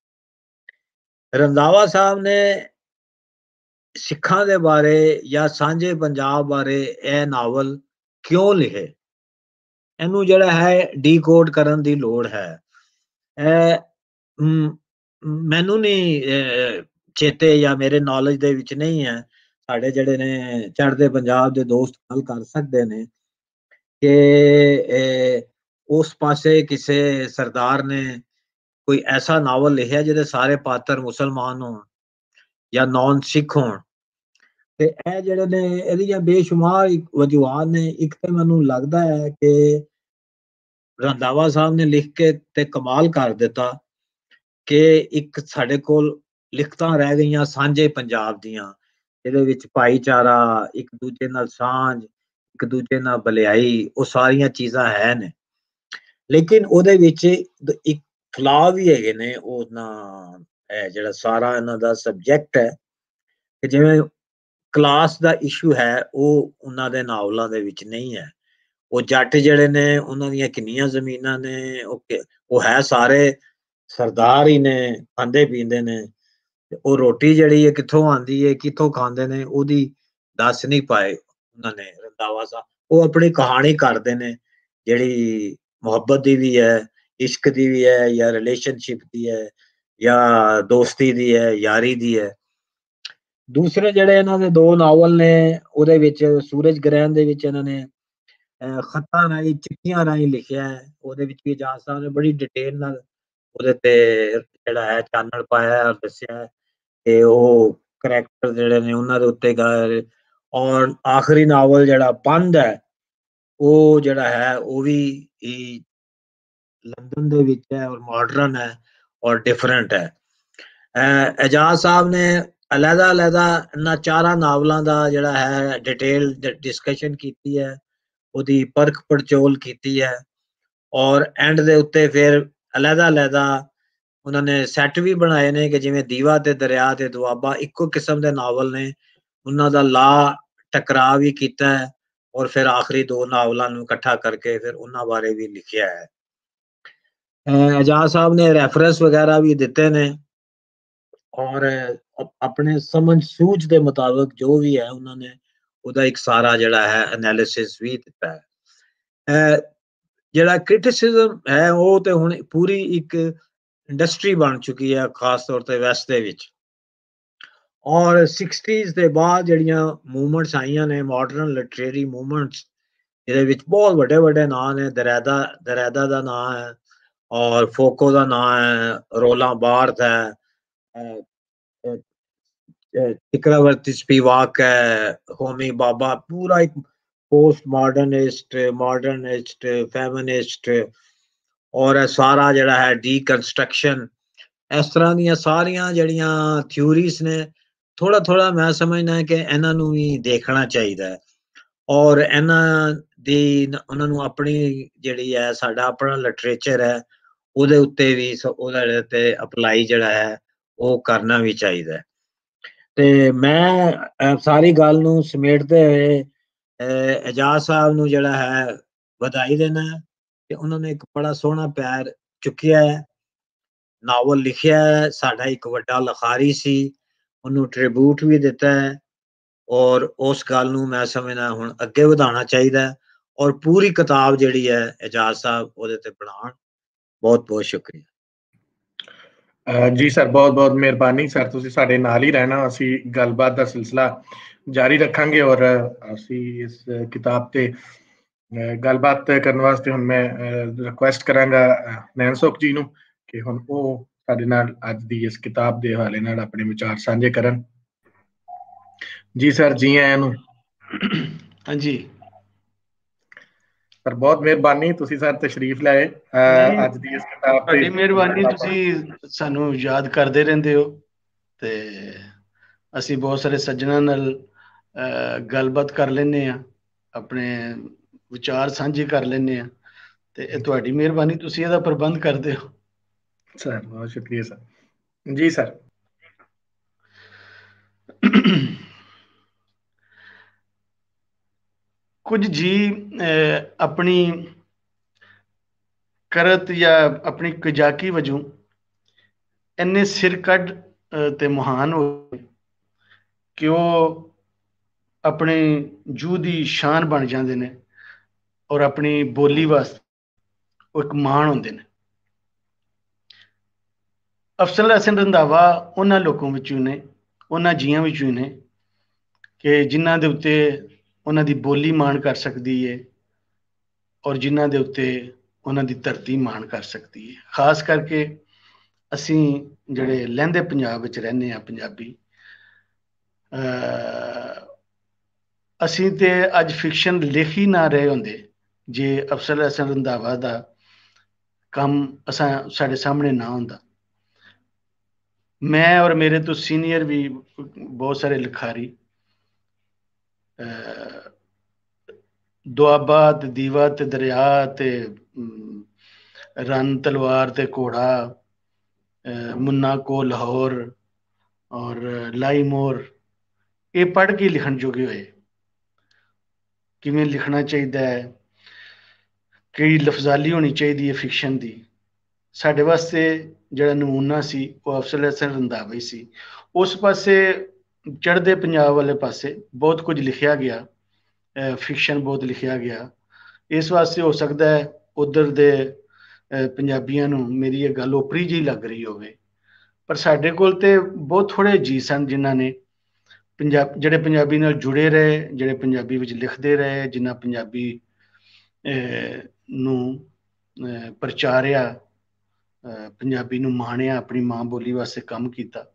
ਰੰਦਾਵਾ ਸਾਹਿਬ ਨੇ ਸਿੱਖਾਂ ਦੇ ਬਾਰੇ ਜਾਂ ਸਾਂਝੇ ਪੰਜਾਬ ਬਾਰੇ ਇਹ ਨਾਵਲ ਕਿਉਂ ਲਿਖੇ? ਇਹਨੂੰ ਜਿਹੜਾ ਹੈ, ਡੀਕੋਡ ਕਰਨ ਦੀ ਲੋੜ ਹੈ। ਇਹ ਮੈਨੂੰ ਨਹੀਂ ਚੇਤੇ ਜਾਂ ਮੇਰੇ ਨੌਲੇਜ ਦੇ ਵਿੱਚ ਨਹੀਂ ਹੈ। ਸਾਡੇ ਜਿਹੜੇ ਨੇ ਚੜ੍ਹਦੇ ਪੰਜਾਬ ਦੇ ਦੋਸਤ ਗੱਲ ਕਰ ਸਕਦੇ ਨੇ ਕਿ ਉਸ ਪਾਸੇ ਕਿਸੇ ਸਰਦਾਰ ਨੇ ਕੋਈ ਐਸਾ ਨਾਵਲ ਲਿਖਿਆ ਜਿਹਦੇ ਸਾਰੇ ਪਾਤਰ ਮੁਸਲਮਾਨ ਹੋਣ ਜਾਂ ਨੌਨ ਸਿੱਖ ਹੋਣ ਤੇ ਇਹ ਜਿਹੜੇ ਨੇ ਇਹਦੀਆਂ ਬੇਸ਼ੁਮਾਰ ਵਜੂਹਾਂ ਨੇ ਇੱਕ ਤੇ ਮੈਨੂੰ ਲੱਗਦਾ ਹੈ ਕਿ ਰੰਦਾਵਾ ਸਾਹਿਬ ਨੇ ਲਿਖ ਕੇ ਤੇ ਕਮਾਲ ਕਰ ਦਿੱਤਾ ਕਿ ਇੱਕ ਸਾਡੇ ਕੋਲ ਲਿਖਤਾਂ ਰਹਿ ਗਈਆਂ ਸਾਂਝੇ ਪੰਜਾਬ ਦੀਆਂ ਇਹਦੇ ਵਿੱਚ ਭਾਈਚਾਰਾ ਇੱਕ ਦੂਜੇ ਨਾਲ ਸਾਂਝ ਇੱਕ ਦੂਜੇ ਨਾਲ ਬਲਿਆਈ ਉਹ ਸਾਰੀਆਂ ਚੀਜ਼ਾਂ ਹੈ ਨੇ ਲੇਕਿਨ ਉਹਦੇ ਵਿੱਚ ਇੱਕ ਫਲਾ ਵੀ ਹੈਗੇ ਨੇ, ਉਹ ਨਾ ਹੈ ਜਿਹੜਾ ਸਾਰਾ ਇਹਨਾਂ ਦਾ ਸਬਜੈਕਟ ਹੈ, ਕਿ ਜਿਵੇਂ ਕਲਾਸ ਦਾ ਇਸ਼ੂ ਹੈ, ਉਹ ਉਹਨਾਂ ਦੇ ਨਾਵਲਾਂ ਦੇ ਵਿੱਚ ਨਹੀਂ ਹੈ। ਉਹ ਜੱਟ ਜਿਹੜੇ ਨੇ, ਉਹਨਾਂ ਦੀਆਂ ਕਿੰਨੀਆਂ ਜ਼ਮੀਨਾਂ ਨੇ, ਉਹ ਉਹ ਹੈ ਸਾਰੇ ਸਰਦਾਰ ਹੀ ਨੇ, ਖਾਂਦੇ ਪੀਂਦੇ ਨੇ ਉਹ ਰੋਟੀ ਜਿਹੜੀ ਹੈ ਕਿੱਥੋਂ ਆਂਦੀ ਹੈ, ਕਿੱਥੋਂ ਖਾਂਦੇ ਨੇ, ਉਹਦੀ ਦੱਸ ਨਹੀਂ ਪਾਏ ਉਹਨਾਂ ਨੇ ਰੰਦਾਵਾ ਸਾਹਿਬ। ਉਹ ਆਪਣੀ ਕਹਾਣੀ ਕਰਦੇ ਨੇ, ਜਿਹੜੀ ਮੁਹੱਬਤ ਦੀ ਵੀ ਹੈ ਇਸ਼ਕ ਦੀ ਵੀ ਹੈ ਜਾਂ ਰਿਲੇਸ਼ਨਸ਼ਿਪ ਦੀ ਹੈ ਜਾਂ ਦੋਸਤੀ ਦੀ ਹੈ, ਯਾਰੀ ਦੀ ਹੈ। ਦੂਸਰੇ ਜਿਹੜੇ ਇਹਨਾਂ ਦੇ ਦੋ ਨਾਵਲ ਨੇ, ਉਹਦੇ ਵਿੱਚ ਸੂਰਜ ਗ੍ਰਹਿਣ ਦੇ ਵਿੱਚ ਇਹਨਾਂ ਨੇ ਖੱਤਾਂ ਰਾਹੀਂ, ਚਿੱਠੀਆਂ ਰਾਹੀਂ ਲਿਖਿਆ ਹੈ। ਉਹਦੇ ਵਿੱਚ ਵੀ ਜਾਸ ਸਾਹਿਬ ਨੇ ਬੜੀ ਡਿਟੇਲ ਨਾਲ ਉਹਦੇ ਤੇ ਜਿਹੜਾ ਹੈ ਚਾਨਣ ਪਾਇਆ ਔਰ ਦੱਸਿਆ ਕਿ ਉਹ ਕੈਰੈਕਟਰ ਜਿਹੜੇ ਨੇ ਉਹਨਾਂ ਦੇ ਉੱਤੇ ਔਰ ਆਖਰੀ ਨਾਵਲ ਜਿਹੜਾ ਪੰਧ ਹੈ, ਉਹ ਜਿਹੜਾ ਹੈ, ਉਹ ਵੀ ਲੰਡਨ ਦੇ ਵਿੱਚ ਹੈ ਔਰ ਮਾਡਰਨ ਹੈ ਔਰ ਡਿਫਰੈਂਟ ਹੈ ਇਜਾਜ਼ ਸਾਹਿਬ ਨੇ ਅਲੱਗਾ ਅਲੱਗਾ ਇਹਨਾਂ ਚਾਰਾਂ ਨਾਵਲਾਂ ਦਾ ਜਿਹੜਾ ਹੈ ਡਿਟੇਲ ਡਿਸਕਸ਼ਨ ਕੀਤੀ ਹੈ ਉਹਦੀ ਪਰਖ ਪੜਚੋਲ ਕੀਤੀ ਹੈ ਔਰ ਐਂਡ ਦੇ ਉੱਤੇ ਫਿਰ ਅਲੱਗਾ ਅਲੱਗਾ ਉਹਨਾਂ ਨੇ ਸੈੱਟ ਵੀ ਬਣਾਏ ਨੇ ਕਿ ਜਿਵੇਂ ਦੀਵਾ ਤੇ ਦਰਿਆ ਤੇ ਦੁਆਬਾ ਇੱਕੋ ਕਿਸਮ ਦੇ ਨਾਵਲ ਨੇ ਉਹਨਾਂ ਦਾ ਲਾ ਟਕਰਾਅ ਵੀ ਕੀਤਾ ਹੈ ਔਰ ਫਿਰ ਆਖਰੀ ਦੋ ਨਾਵਲਾਂ ਨੂੰ ਇਕੱਠਾ ਕਰਕੇ ਫਿਰ ਉਹਨਾਂ ਬਾਰੇ ਵੀ ਲਿਖਿਆ ਹੈ ਆਜ਼ਾਦ ਸਾਹਿਬ ਨੇ ਰੈਫਰੈਂਸ ਵਗੈਰਾ ਵੀ ਦਿੱਤੇ ਨੇ ਔਰ ਆਪਣੇ ਸਮਝ ਸੂਝ ਦੇ ਮੁਤਾਬਕ ਜੋ ਵੀ ਹੈ ਉਹਨਾਂ ਨੇ ਉਹਦਾ ਇੱਕ ਸਾਰਾ ਜਿਹੜਾ ਹੈ ਐਨਾਲਿਸਿਸ ਵੀ ਦਿੱਤਾ ਹੈ। ਜਿਹੜਾ ਕ੍ਰਿਟਿਸਿਜ਼ਮ ਹੈ ਉਹ ਤੇ ਹੁਣ ਪੂਰੀ ਇੱਕ ਇੰਡਸਟਰੀ ਬਣ ਚੁੱਕੀ ਹੈ ਖਾਸ ਤੌਰ ਤੇ ਵੈਸਟ ਦੇ ਵਿੱਚ। ਔਰ 60s ਦੇ ਬਾਅਦ ਜਿਹੜੀਆਂ ਮੂਵਮੈਂਟਸ ਆਈਆਂ ਨੇ ਮਾਡਰਨ ਲਿਟਰੇਰੀ ਮੂਵਮੈਂਟਸ ਇਹਦੇ ਵਿੱਚ ਬਹੁਤ ਵੱਡੇ ਵੱਡੇ ਨਾਂ ਨੇ, ਦਰੈਦਾ ਦਰੈਦਾ ਦਾ ਨਾਂ ਹੈ ਔਰ ਫੋਕੋ ਦਾ ਨਾਂ ਹੈ ਰੋਲਾ ਬਾਰਥ ਹੈ ਚਿਕਰਾਵਰਤੀ ਸਪੀਵਾਕ ਹੈ ਹੋਮੀ ਬਾਬਾ ਪੂਰਾ ਇੱਕ ਪੋਸਟ ਮਾਡਰਨਿਸਟ ਮਾਡਰਨਿਸਟ ਫੈਮਿਨਿਸਟ ਔਰ ਇਹ ਸਾਰਾ ਜਿਹੜਾ ਹੈ ਡੀਕਨਸਟਰਕਸ਼ਨ ਇਸ ਤਰ੍ਹਾਂ ਦੀਆਂ ਸਾਰੀਆਂ ਜਿਹੜੀਆਂ ਥਿਊਰੀਜ਼ ਨੇ ਥੋੜਾ ਥੋੜਾ ਮੈਂ ਸਮਝਦਾ ਕਿ ਇਹਨਾਂ ਨੂੰ ਵੀ ਦੇਖਣਾ ਚਾਹੀਦਾ ਹੈ ਔਰ ਇਹਨਾਂ ਦੀ ਉਹਨਾਂ ਨੂੰ ਆਪਣੀ ਜਿਹੜੀ ਹੈ ਸਾਡਾ ਆਪਣਾ ਲਿਟਰੇਚਰ ਹੈ ਉਹਦੇ ਉੱਤੇ ਵੀ ਉਹਦੇ ਤੇ ਅਪਲਾਈ ਜਿਹੜਾ ਹੈ, ਉਹ ਕਰਨਾ ਵੀ ਚਾਹੀਦਾ ਤੇ ਮੈਂ ਸਾਰੀ ਗੱਲ ਨੂੰ ਸਮੇਟਦੇ ਹੋਏ ਇਜਾਜ਼ ਸਾਹਿਬ ਨੂੰ ਜਿਹੜਾ ਹੈ, ਵਧਾਈ ਦੇਣਾ ਕਿ ਉਹਨਾਂ ਨੇ ਇੱਕ ਬੜਾ ਸੋਹਣਾ ਪੈਰ ਚੁੱਕਿਆ ਹੈ। ਨਾਵਲ ਲਿਖਿਆ ਹੈ, ਸਾਡਾ ਇੱਕ ਵੱਡਾ ਲਖਾਰੀ ਸੀ, ਉਹਨੂੰ ਟ੍ਰਿਬਿਊਟ ਵੀ ਦਿੱਤਾ ਹੈ ਔਰ ਉਸ ਗੱਲ ਨੂੰ ਮੈਂ ਸਮਝਦਾ ਹੁਣ ਅੱਗੇ ਵਧਾਉਣਾ ਚਾਹੀਦਾ ਔਰ ਪੂਰੀ ਕਿਤਾਬ ਜਿਹੜੀ ਹੈ ਇਜਾਜ਼ ਸਾਹਿਬ ਉਹਦੇ ਤੇ ਬਣਾਉਣ। ਬਹੁਤ ਬਹੁਤ ਸ਼ੁਕਰੀਆ ਜੀ ਸਰ ਬਹੁਤ ਬਹੁਤ ਮਿਹਰਬਾਨੀ। ਸਰ ਤੁਸੀਂ ਸਾਡੇ ਨਾਲ ਹੀ ਰਹਿਣਾ ਅਸੀਂ ਗੱਲਬਾਤ ਦਾ ਸਿਲਸਿਲਾ ਜਾਰੀ ਰੱਖਾਂਗੇ ਔਰ ਅਸੀਂ ਇਸ ਕਿਤਾਬ ਤੇ ਗੱਲਬਾਤ ਕਰਨ ਵਾਸਤੇ ਹੁਣ ਮੈਂ ਰਿਕੁਐਸਟ ਕਰਾਂਗਾ ਨੈਨਸੋਕ ਜੀ ਨੂੰ ਕਿ ਹੁਣ ਉਹ ਸਾਡੇ ਨਾਲ ਅੱਜ ਦੀ ਇਸ ਕਿਤਾਬ ਦੇ ਹਵਾਲੇ ਨਾਲ ਆਪਣੇ ਵਿਚਾਰ ਸਾਂਝੇ ਕਰਨ। ਜੀ ਸਰ ਜੀ ਆਇਆਂ ਨੂੰ। ਹਾਂਜੀ। ਸਰ ਬਹੁਤ ਮਿਹਰਬਾਨੀ ਤੁਸੀਂ ਸਰ ਤਸ਼ਰੀਫ ਲਾਏ ਅੱਜ ਦੀ ਇਸ ਕਿਤਾਬ ਤੇ ਤੁਹਾਡੀ ਮਿਹਰਬਾਨੀ ਤੁਸੀਂ ਸਾਨੂੰ ਯਾਦ ਕਰਦੇ ਰਹਿੰਦੇ ਹੋ ਤੇ ਅਸੀਂ ਬਹੁਤ ਸਾਰੇ ਸੱਜਣਾ ਨਾਲ ਗੱਲਬਾਤ ਕਰ ਲੈਨੇ ਆ ਆਪਣੇ ਵਿਚਾਰ ਸਾਂਝੇ ਕਰ ਲੈਨੇ ਆ ਤੇ ਇਹ ਤੁਹਾਡੀ ਮਿਹਰਬਾਨੀ ਤੁਸੀਂ ਇਹਦਾ ਪ੍ਰਬੰਧ ਕਰਦੇ ਹੋ। ਸਰ ਬਹੁਤ ਸ਼ੁਕਰੀਆ ਸਰ। ਜੀ ਸਰ। ਕੁਝ ਜੀ ਆਪਣੀ ਕਰਤ ਜਾਂ ਆਪਣੀ ਕਜਾਕੀ ਵਜੋਂ ਇੰਨੇ ਸਿਰ ਕੱਢ ਤੇ ਮਹਾਨ ਹੋ ਕਿ ਉਹ ਆਪਣੇ ਜੂ ਦੀ ਸ਼ਾਨ ਬਣ ਜਾਂਦੇ ਨੇ ਔਰ ਆਪਣੀ ਬੋਲੀ ਵਾਸਤੇ ਉਹ ਇੱਕ ਮਾਣ ਹੁੰਦੇ ਨੇ। ਅਫਸਰ ਹਸਨ ਰੰਧਾਵਾ ਉਹਨਾਂ ਲੋਕਾਂ ਵਿੱਚੋਂ ਨੇ, ਉਹਨਾਂ ਜੀਆਂ ਵਿੱਚੋਂ ਨੇ ਕਿ ਜਿਨ੍ਹਾਂ ਦੇ ਉੱਤੇ ਉਹਨਾਂ ਦੀ ਬੋਲੀ ਮਾਣ ਕਰ ਸਕਦੀ ਹੈ ਔਰ ਜਿਨ੍ਹਾਂ ਦੇ ਉੱਤੇ ਉਹਨਾਂ ਦੀ ਧਰਤੀ ਮਾਣ ਕਰ ਸਕਦੀ ਹੈ ਖਾਸ ਕਰਕੇ ਅਸੀਂ ਜਿਹੜੇ ਲਹਿੰਦੇ ਪੰਜਾਬ ਵਿੱਚ ਰਹਿੰਦੇ ਆ ਪੰਜਾਬੀ ਅਸੀਂ ਤੇ ਅੱਜ ਫਿਕਸ਼ਨ ਲਿਖ ਹੀ ਨਾ ਰਹੇ ਹੁੰਦੇ। ਜੇ ਅਫਸਰ ਹਸਨ ਰੰਧਾਵਾ ਦਾ ਕੰਮ ਅਸਾਂ ਸਾਡੇ ਸਾਹਮਣੇ ਨਾ ਹੁੰਦਾ। ਮੈਂ ਔਰ ਮੇਰੇ ਤੋਂ ਸੀਨੀਅਰ ਵੀ ਬਹੁਤ ਸਾਰੇ ਲਿਖਾਰੀ ਦੁਆਬਾ ਤੇ ਦੀਵਾ ਤੇ ਦਰਿਆ ਤੇ ਰਨ ਤਲਵਾਰ ਤੇ ਘੋੜਾ ਮੁੰਨਾ ਕੋ ਲਾਹੌਰ ਔਰ ਲਾਈ ਮੋਰ, ਇਹ ਪੜ੍ਹ ਕੇ ਲਿਖਣ ਜੋਗੇ ਹੋਏ। ਕਿਵੇਂ ਲਿਖਣਾ ਚਾਹੀਦਾ ਹੈ? ਕਿਹੜੀ ਲਫ਼ਜ਼ਾਲੀ ਹੋਣੀ ਚਾਹੀਦੀ ਹੈ ਫਿਕਸ਼ਨ ਦੀ? ਸਾਡੇ ਵਾਸਤੇ ਜਿਹੜਾ ਨਮੂਨਾ ਸੀ, ਉਹ ਅਫਸਰ ਹਸਨ ਰੰਦਾਵੇ ਸੀ। ਉਸ ਪਾਸੇ ਚੜ੍ਹਦੇ ਪੰਜਾਬ ਵਾਲੇ ਪਾਸੇ ਬਹੁਤ ਕੁਝ ਲਿਖਿਆ ਗਿਆ ਫਿਕਸ਼ਨ ਬਹੁਤ ਲਿਖਿਆ ਗਿਆ। ਇਸ ਵਾਸਤੇ ਹੋ ਸਕਦਾ ਹੈ ਉਧਰ ਦੇ ਪੰਜਾਬੀਆਂ ਨੂੰ ਮੇਰੀ ਇਹ ਗੱਲ ਉਪਰੀ ਜੀ ਲੱਗ ਰਹੀ ਹੋਵੇ। ਪਰ ਸਾਡੇ ਕੋਲ ਤੇ ਬਹੁਤ ਥੋੜੇ ਜੀ ਸਨ ਜਿਨ੍ਹਾਂ ਨੇ ਪੰਜਾਬ ਜਿਹੜੇ ਪੰਜਾਬੀ ਨਾਲ ਜੁੜੇ ਰਹੇ, ਜਿਹੜੇ ਪੰਜਾਬੀ ਵਿੱਚ ਲਿਖਦੇ ਰਹੇ, ਜਿਨ੍ਹਾਂ ਪੰਜਾਬੀ ਨੂੰ ਪ੍ਰਚਾਰਿਆ ਪੰਜਾਬੀ ਨੂੰ ਮਾਣਿਆ, ਆਪਣੀ ਮਾਂ ਬੋਲੀ ਵਾਸਤੇ ਕੰਮ ਕੀਤਾ।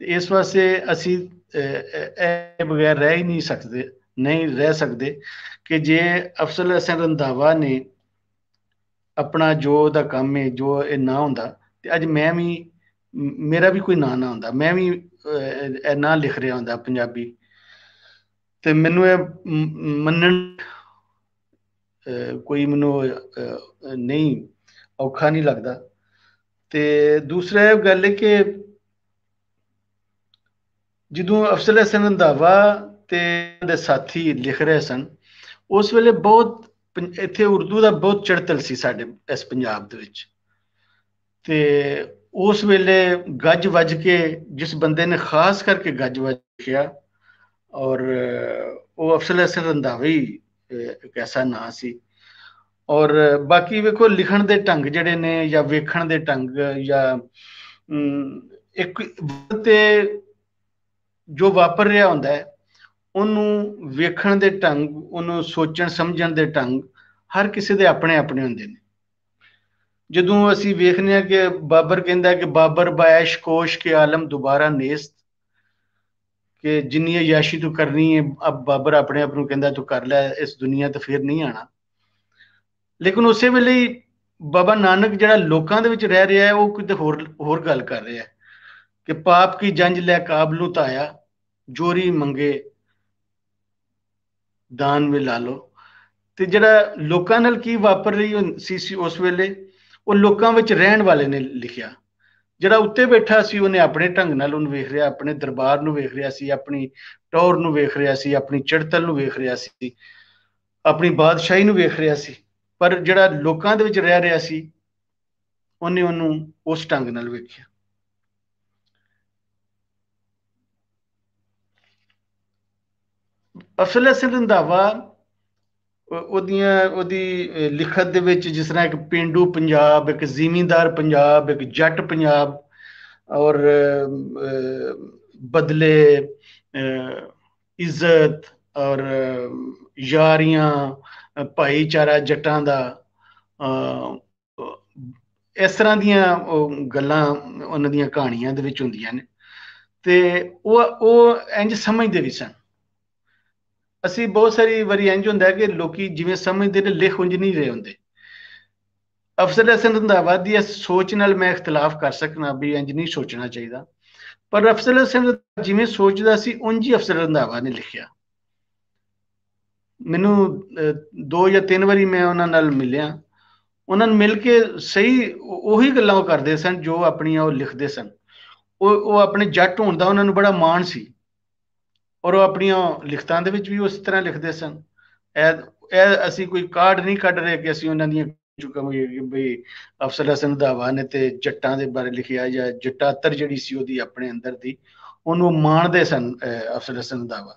ਤੇ ਇਸ ਵਾਸਤੇ ਅਸੀਂ ਇਹ ਬਗੈਰ ਰਹਿ ਹੀ ਨਹੀਂ ਸਕਦੇ, ਨਹੀਂ ਰਹਿ ਸਕਦੇ ਕਿ ਜੇ ਅਫਸਲ ਹਸਨ ਰੰਦਾਵਾ ਨੇ ਆਪਣਾ ਜੋ ਦਾ ਕੰਮ ਹੈ, ਜੋ ਇਹ ਨਾ ਹੁੰਦਾ, ਤੇ ਅੱਜ ਮੈਂ ਵੀ, ਮੇਰਾ ਵੀ ਕੋਈ ਨਾਂ ਨਾ ਹੁੰਦਾ, ਮੈਂ ਵੀ ਇਹ ਨਾਂ ਲਿਖ ਰਿਹਾ ਹੁੰਦਾ ਪੰਜਾਬੀ, ਤੇ ਮੈਨੂੰ ਇਹ ਮੰਨਣ ਕੋਈ ਮੈਨੂੰ ਨਹੀਂ ਔਖਾ ਨਹੀਂ ਲੱਗਦਾ। ਤੇ ਦੂਸਰਾ ਇਹ ਗੱਲ ਹੈ ਕਿ ਜਦੋਂ ਅਫਸਲ ਹਸਨ ਰੰਧਾਵਾ ਤੇ ਦੇ ਸਾਥੀ ਲਿਖ ਰਹੇ ਸਨ, ਉਸ ਵੇਲੇ ਬਹੁਤ ਇੱਥੇ ਉਰਦੂ ਦਾ ਬਹੁਤ ਚੜਤਲ ਸੀ ਸਾਡੇ, ਇਸ ਪੰਜਾਬ ਦੇ ਵਿੱਚ। ਤੇ ਉਸ ਵੇਲੇ ਗੱਜ ਵੱਜ ਕੇ ਜਿਸ ਬੰਦੇ ਨੇ ਖਾਸ ਕਰਕੇ ਗੱਜ ਵੱਜਿਆ ਔਰ ਉਹ ਅਫਸਲ ਹਸਨ ਰੰਧਾਵਾ ਹੀ ਇੱਕ ਐਸਾ ਨਾਂ ਸੀ। ਔਰ ਬਾਕੀ ਵੇਖੋ ਲਿਖਣ ਦੇ ਢੰਗ ਜਿਹੜੇ ਨੇ ਜਾਂ ਵੇਖਣ ਦੇ ਢੰਗ ਜਾਂ ਇੱਕ ਤੇ ਜੋ ਵਾਪਰ ਰਿਹਾ ਹੁੰਦਾ ਹੈ, ਉਹਨੂੰ ਵੇਖਣ ਦੇ ਢੰਗ, ਉਹਨੂੰ ਸੋਚਣ, ਸਮਝਣ ਦੇ ਢੰਗ ਹਰ ਕਿਸੇ ਦੇ ਆਪਣੇ ਆਪਣੇ ਹੁੰਦੇ ਨੇ। ਜਦੋਂ ਅਸੀਂ ਵੇਖਨੇ ਆ ਕਿ ਬਾਬਰ ਕਹਿੰਦਾ ਕਿ ਬਾਬਰ ਬਾਇਸ਼ ਕੋਸ਼ ਕੇ ਆਲਮ ਦੁਬਾਰਾ ਨੇਸਤ ਕਿ ਜਿੰਨੀ ਯਾਸ਼ੀ ਤੂੰ ਕਰਨੀ ਹੈ, ਅਬ ਬਾਬਰ ਆਪਣੇ ਆਪ ਨੂੰ ਕਹਿੰਦਾ ਤੂੰ ਕਰ ਲੈ, ਇਸ ਦੁਨੀਆ ਤੇ ਫਿਰ ਨਹੀਂ ਆਣਾ ਲੇਕਿਨ ਉਸੇ ਵੇਲੇ ਬਾਬਾ ਨਾਨਕ ਜਿਹੜਾ ਲੋਕਾਂ ਦੇ ਵਿੱਚ ਰਹਿ ਰਿਹਾ ਹੈ, ਉਹ ਕਿਤੇ ਹੋਰ ਹੋਰ ਗੱਲ ਕਰ ਰਿਹਾ ਹੈ ਕਿ ਪਾਪ ਕੀ ਜੰਜ ਲੈ ਕਾਬਲੂ ਤਾਇਆ ਜੋਰੀ ਮੰਗੇ, ਦਾਨ ਵੀ ਲਾ ਲੋ ਤੇ ਜਿਹੜਾ ਲੋਕਾਂ ਨਾਲ ਕੀ ਵਾਪਰ ਰਹੀ ਸੀ ਸੀ ਉਸ ਵੇਲੇ, ਉਹ ਲੋਕਾਂ ਵਿੱਚ ਰਹਿਣ ਵਾਲੇ ਨੇ ਲਿਖਿਆ। ਜਿਹੜਾ ਉੱਤੇ ਬੈਠਾ ਸੀ, ਉਹਨੇ ਆਪਣੇ ਢੰਗ ਨਾਲ ਉਹਨੂੰ ਵੇਖ ਰਿਹਾ, ਆਪਣੇ ਦਰਬਾਰ ਨੂੰ ਵੇਖ ਰਿਹਾ ਸੀ, ਆਪਣੀ ਟੌਰ ਨੂੰ ਵੇਖ ਰਿਹਾ ਸੀ, ਆਪਣੀ ਚੜਤਲ ਨੂੰ ਵੇਖ ਰਿਹਾ ਸੀ, ਆਪਣੀ ਬਾਦਸ਼ਾਹੀ ਨੂੰ ਵੇਖ ਰਿਹਾ ਸੀ। ਪਰ ਜਿਹੜਾ ਲੋਕਾਂ ਦੇ ਵਿੱਚ ਰਹਿ ਰਿਹਾ ਸੀ, ਉਹਨੇ ਉਹਨੂੰ ਉਸ ਢੰਗ ਨਾਲ ਵੇਖਿਆ। ਅਸਲ ਸਿੰਘ ਰੰਧਾਵਾ ਉਹਦੀਆਂ, ਉਹਦੀ ਲਿਖਤ ਦੇ ਵਿੱਚ ਜਿਸ ਤਰ੍ਹਾਂ ਇੱਕ ਪਿੰਡੂ ਪੰਜਾਬ, ਇੱਕ ਜ਼ਿਮੀਂਦਾਰ ਪੰਜਾਬ, ਇੱਕ ਜੱਟ ਪੰਜਾਬ ਔਰ ਬਦਲੇ ਇੱਜ਼ਤ ਔਰ, ਯਾਰੀਆਂ, ਭਾਈਚਾਰਾ ਜੱਟਾਂ ਦਾ ਇਸ ਤਰ੍ਹਾਂ ਦੀਆਂ ਗੱਲਾਂ ਉਹਨਾਂ ਦੀਆਂ ਕਹਾਣੀਆਂ ਦੇ ਵਿੱਚ ਹੁੰਦੀਆਂ ਨੇ। ਤੇ ਉਹ ਉਹ ਇੰਜ ਸਮਝਦੇ ਵੀ ਸਨ। ਅਸੀਂ ਬਹੁਤ ਸਾਰੀ ਵਾਰੀ ਇੰਜ ਹੁੰਦਾ ਕਿ ਲੋਕੀ ਜਿਵੇਂ ਸਮਝਦੇ ਨੇ, ਲਿਖ ਉਂਝ ਨਹੀਂ ਰਹੇ ਹੁੰਦੇ। ਅਫਸਰ ਹਸਨ ਰੰਧਾਵਾ ਦੀ ਸੋਚ ਨਾਲ ਮੈਂ ਇਖਤਲਾਫ ਕਰ ਸਕਣਾ ਵੀ ਇੰਜ ਨਹੀਂ ਸੋਚਣਾ ਚਾਹੀਦਾ। ਪਰ ਅਫਸਰ ਹਸਨ ਜਿਵੇਂ ਸੋਚਦਾ ਸੀ, ਉਂਝ ਹੀ ਅਫਸਰ ਰੰਧਾਵਾ ਨੇ ਲਿਖਿਆ। ਮੈਨੂੰ ਦੋ ਜਾਂ ਤਿੰਨ ਵਾਰੀ ਮੈਂ ਉਹਨਾਂ ਨਾਲ ਮਿਲਿਆ। ਉਹਨਾਂ ਨੂੰ ਮਿਲ ਕੇ ਸਹੀ ਉਹੀ ਗੱਲਾਂ ਉਹ ਕਰਦੇ ਸਨ ਜੋ ਆਪਣੀਆਂ ਉਹ ਲਿਖਦੇ ਸਨ। ਉਹ ਉਹ ਆਪਣੇ ਜੱਟ ਹੋਣ ਦਾ ਉਹਨਾਂ ਨੂੰ ਬੜਾ ਮਾਣ ਸੀ। ਔਰ ਉਹ ਆਪਣੀਆਂ ਲਿਖਤਾਂ ਦੇ ਵਿੱਚ ਵੀ ਉਸ ਤਰ੍ਹਾਂ ਲਿਖਦੇ ਸਨ। ਇਹ ਇਹ ਅਸੀਂ ਕੋਈ ਕਾਰਡ ਨਹੀਂ ਕੱਢ ਰਹੇ ਕਿ ਅਸੀਂ ਉਹਨਾਂ ਦੀਆਂ ਚੁੱਕਾ ਬਈ ਅਫਸਰ ਹਸਨ ਦਾਵਾ ਨੇ ਤੇ ਜੱਟਾਂ ਦੇ ਬਾਰੇ ਲਿਖਿਆ ਜਾਂ ਜੱਟਾਤਰ ਜਿਹੜੀ ਸੀ ਉਹਦੀ ਆਪਣੇ ਅੰਦਰ ਦੀ, ਉਹਨੂੰ ਮਾਣਦੇ ਸਨ ਅਫਸਰ ਹਸਨ ਦਾਵਾ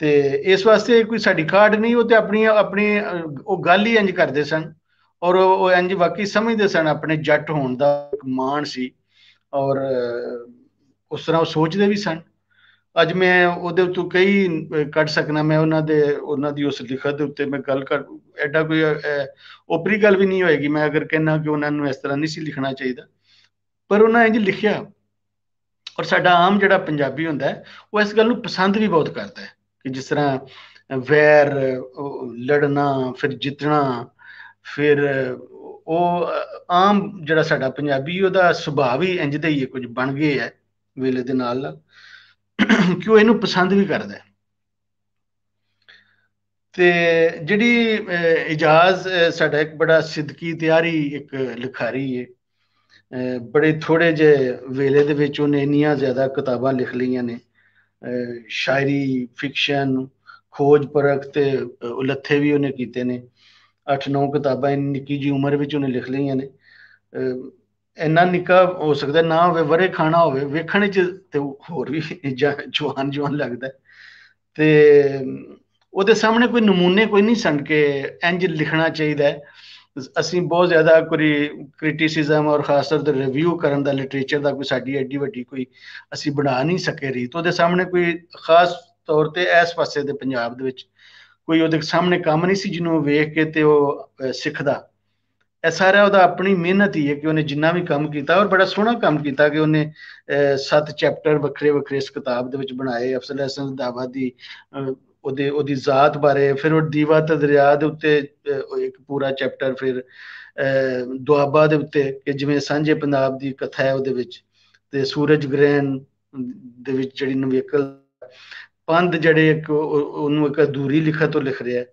ਤੇ ਇਸ ਵਾਸਤੇ ਕੋਈ ਸਾਡੀ ਕਾਰਡ ਨਹੀਂ, ਉਹ ਤੇ ਆਪਣੀ ਆਪਣੀ, ਉਹ ਗੱਲ ਹੀ ਇੰਜ ਕਰਦੇ ਸਨ। ਔਰ ਉਹ ਇੰਜ ਵਾਕਈ ਸਮਝਦੇ ਸਨ, ਆਪਣੇ ਜੱਟ ਹੋਣ ਦਾ ਮਾਣ ਸੀ। ਔਰ ਉਸ ਤਰ੍ਹਾਂ ਉਹ ਸੋਚਦੇ ਵੀ ਸਨ। ਅੱਜ ਮੈਂ ਉਹਦੇ ਉੱਤੇ ਕਈ ਕੱਢ ਸਕਣਾ ਮੈਂ ਉਹਨਾਂ ਦੇ, ਉਹਨਾਂ ਦੀ ਉਸ ਲਿਖਤ ਦੇ ਉੱਤੇ ਮੈਂ ਗੱਲ ਕਰ, ਐਡਾ ਕੋਈ ਓਪਰੀ ਗੱਲ ਵੀ ਨਹੀਂ ਹੋਏਗੀ, ਮੈਂ ਅਗਰ ਕਹਿਣਾ ਕਿ ਉਹਨਾਂ ਨੂੰ ਇਸ ਤਰ੍ਹਾਂ ਨਹੀਂ ਸੀ ਲਿਖਣਾ ਚਾਹੀਦਾ। ਪਰ ਉਹਨਾਂ ਇੰਜ ਲਿਖਿਆ, ਔਰ ਸਾਡਾ ਆਮ ਜਿਹੜਾ ਪੰਜਾਬੀ ਹੁੰਦਾ ਉਹ ਇਸ ਗੱਲ ਨੂੰ ਪਸੰਦ ਵੀ ਬਹੁਤ ਕਰਦਾ ਹੈ, ਕਿ ਜਿਸ ਤਰ੍ਹਾਂ ਵੈਰ ਲੜਨਾ, ਫਿਰ ਜਿੱਤਣਾ, ਫਿਰ ਉਹ ਆਮ ਜਿਹੜਾ ਸਾਡਾ ਪੰਜਾਬੀ ਉਹਦਾ ਸੁਭਾਅ ਵੀ ਇੰਜ ਦਾ ਹੀ ਹੈ, ਕੁਝ ਬਣ ਗਏ ਹੈ, ਵੇਲੇ ਦੇ ਨਾਲ ਨਾਲ ਕਿ ਉਹ ਇਹਨੂੰ ਪਸੰਦ ਵੀ ਕਰਦਾ ਹੈ ਤੇ ਜਿਹੜੀ ਇਜਾਜ਼ ਸਾਡਾ ਇੱਕ ਬੜਾ ਸਿੱਧਕੀ ਤਿਆਰੀ ਇੱਕ ਲਿਖਾਰੀ ਹੈ ਬੜੇ ਥੋੜੇ ਜੇ ਵੇਲੇ ਦੇ ਵਿੱਚ ਉਹਨੇ ਇੰਨੀਆਂ ਜ਼ਿਆਦਾ ਕਿਤਾਬਾਂ ਲਿਖ ਲਈਆਂ ਨੇ ਸ਼ਾਇਰੀ ਫਿਕਸ਼ਨ ਖੋਜ ਪਰਖ ਤੇ ਉਲੱਥੇ ਵੀ ਉਹਨੇ ਕੀਤੇ ਨੇ 8-9 ਕਿਤਾਬਾਂ ਨਿੱਕੀ ਜੀ ਉਮਰ ਵਿੱਚ ਉਹਨੇ ਲਿਖ ਲਈਆਂ ਨੇ ਇੰਨਾ ਨਿੱਕਾ ਹੋ ਸਕਦਾ, ਨਾ ਹੋਵੇ, ਵਰੇ ਖਾਣਾ ਹੋਵੇ, ਵੇਖਣ ਚ ਤੇ ਹੋਰ ਵੀ ਜਵਾਨ ਜਵਾਨ ਲੱਗਦਾ ਤੇ ਉਹਦੇ ਸਾਹਮਣੇ ਕੋਈ ਨਮੂਨੇ ਕੋਈ ਨਹੀਂ ਸਨ ਕੇ ਇੰਜ ਲਿਖਣਾ ਚਾਹੀਦਾ ਅਸੀਂ ਬਹੁਤ ਜ਼ਿਆਦਾ ਕੋਈ ਕ੍ਰਿਟਿਸਿਜ਼ਮ ਔਰ ਖਾਸ ਤੌਰ ਤੇ ਰਿਵਿਊ ਕਰਨ ਦਾ ਲਿਟਰੇਚਰ ਦਾ ਕੋਈ ਸਾਡੀ ਐਡੀ ਵੱਡੀ ਕੋਈ ਅਸੀਂ ਬਣਾ ਨਹੀਂ ਸਕੇ ਰੀਤ। ਉਹਦੇ ਸਾਹਮਣੇ ਕੋਈ ਖਾਸ ਤੌਰ ਤੇ ਇਸ ਪਾਸੇ ਦੇ ਪੰਜਾਬ ਦੇ ਵਿੱਚ ਕੋਈ ਉਹਦੇ ਸਾਹਮਣੇ ਕੰਮ ਨਹੀਂ ਸੀ ਜਿਹਨੂੰ ਵੇਖ ਕੇ ਤੇ ਉਹ ਸਿੱਖਦਾ। ਇਹ ਸਾਰਾ ਉਹਦਾ ਆਪਣੀ ਮਿਹਨਤ ਹੀ ਹੈ ਕਿ ਉਹਨੇ ਜਿੰਨਾ ਵੀ ਕੰਮ ਕੀਤਾ ਔਰ ਬੜਾ ਸੋਹਣਾ ਕੰਮ ਕੀਤਾ ਕਿ ਉਹਨੇ ਸੱਤ ਚੈਪਟਰ ਵੱਖਰੇ ਵੱਖਰੇ ਇਸ ਕਿਤਾਬ ਦੇ ਵਿੱਚ ਬਣਾਏ ਅਫਸਲ ਹਸਨ ਦਾਵਾ ਦੀ ਉਹਦੇ, ਉਹਦੀ ਜ਼ਾਤ ਬਾਰੇ, ਫਿਰ ਉਹ ਦੀਵਾ ਤੇ ਦਰਿਆ ਦੇ ਉੱਤੇ ਇੱਕ ਪੂਰਾ ਚੈਪਟਰ ਫਿਰ ਦੁਆਬਾ ਦੇ ਉੱਤੇ ਕਿ ਜਿਵੇਂ ਸਾਂਝੇ ਪੰਜਾਬ ਦੀ ਕਥਾ ਹੈ ਉਹਦੇ ਵਿੱਚ ਤੇ ਸੂਰਜ ਗ੍ਰਹਿਣ ਦੇ ਵਿੱਚ ਜਿਹੜੀ ਨਵੇਕਲ ਪੰਧ ਜਿਹੜੇ ਇੱਕ ਉਹਨੂੰ ਇੱਕ ਅਧੂਰੀ ਲਿਖਤ ਤੋਂ ਲਿਖ ਰਿਹਾ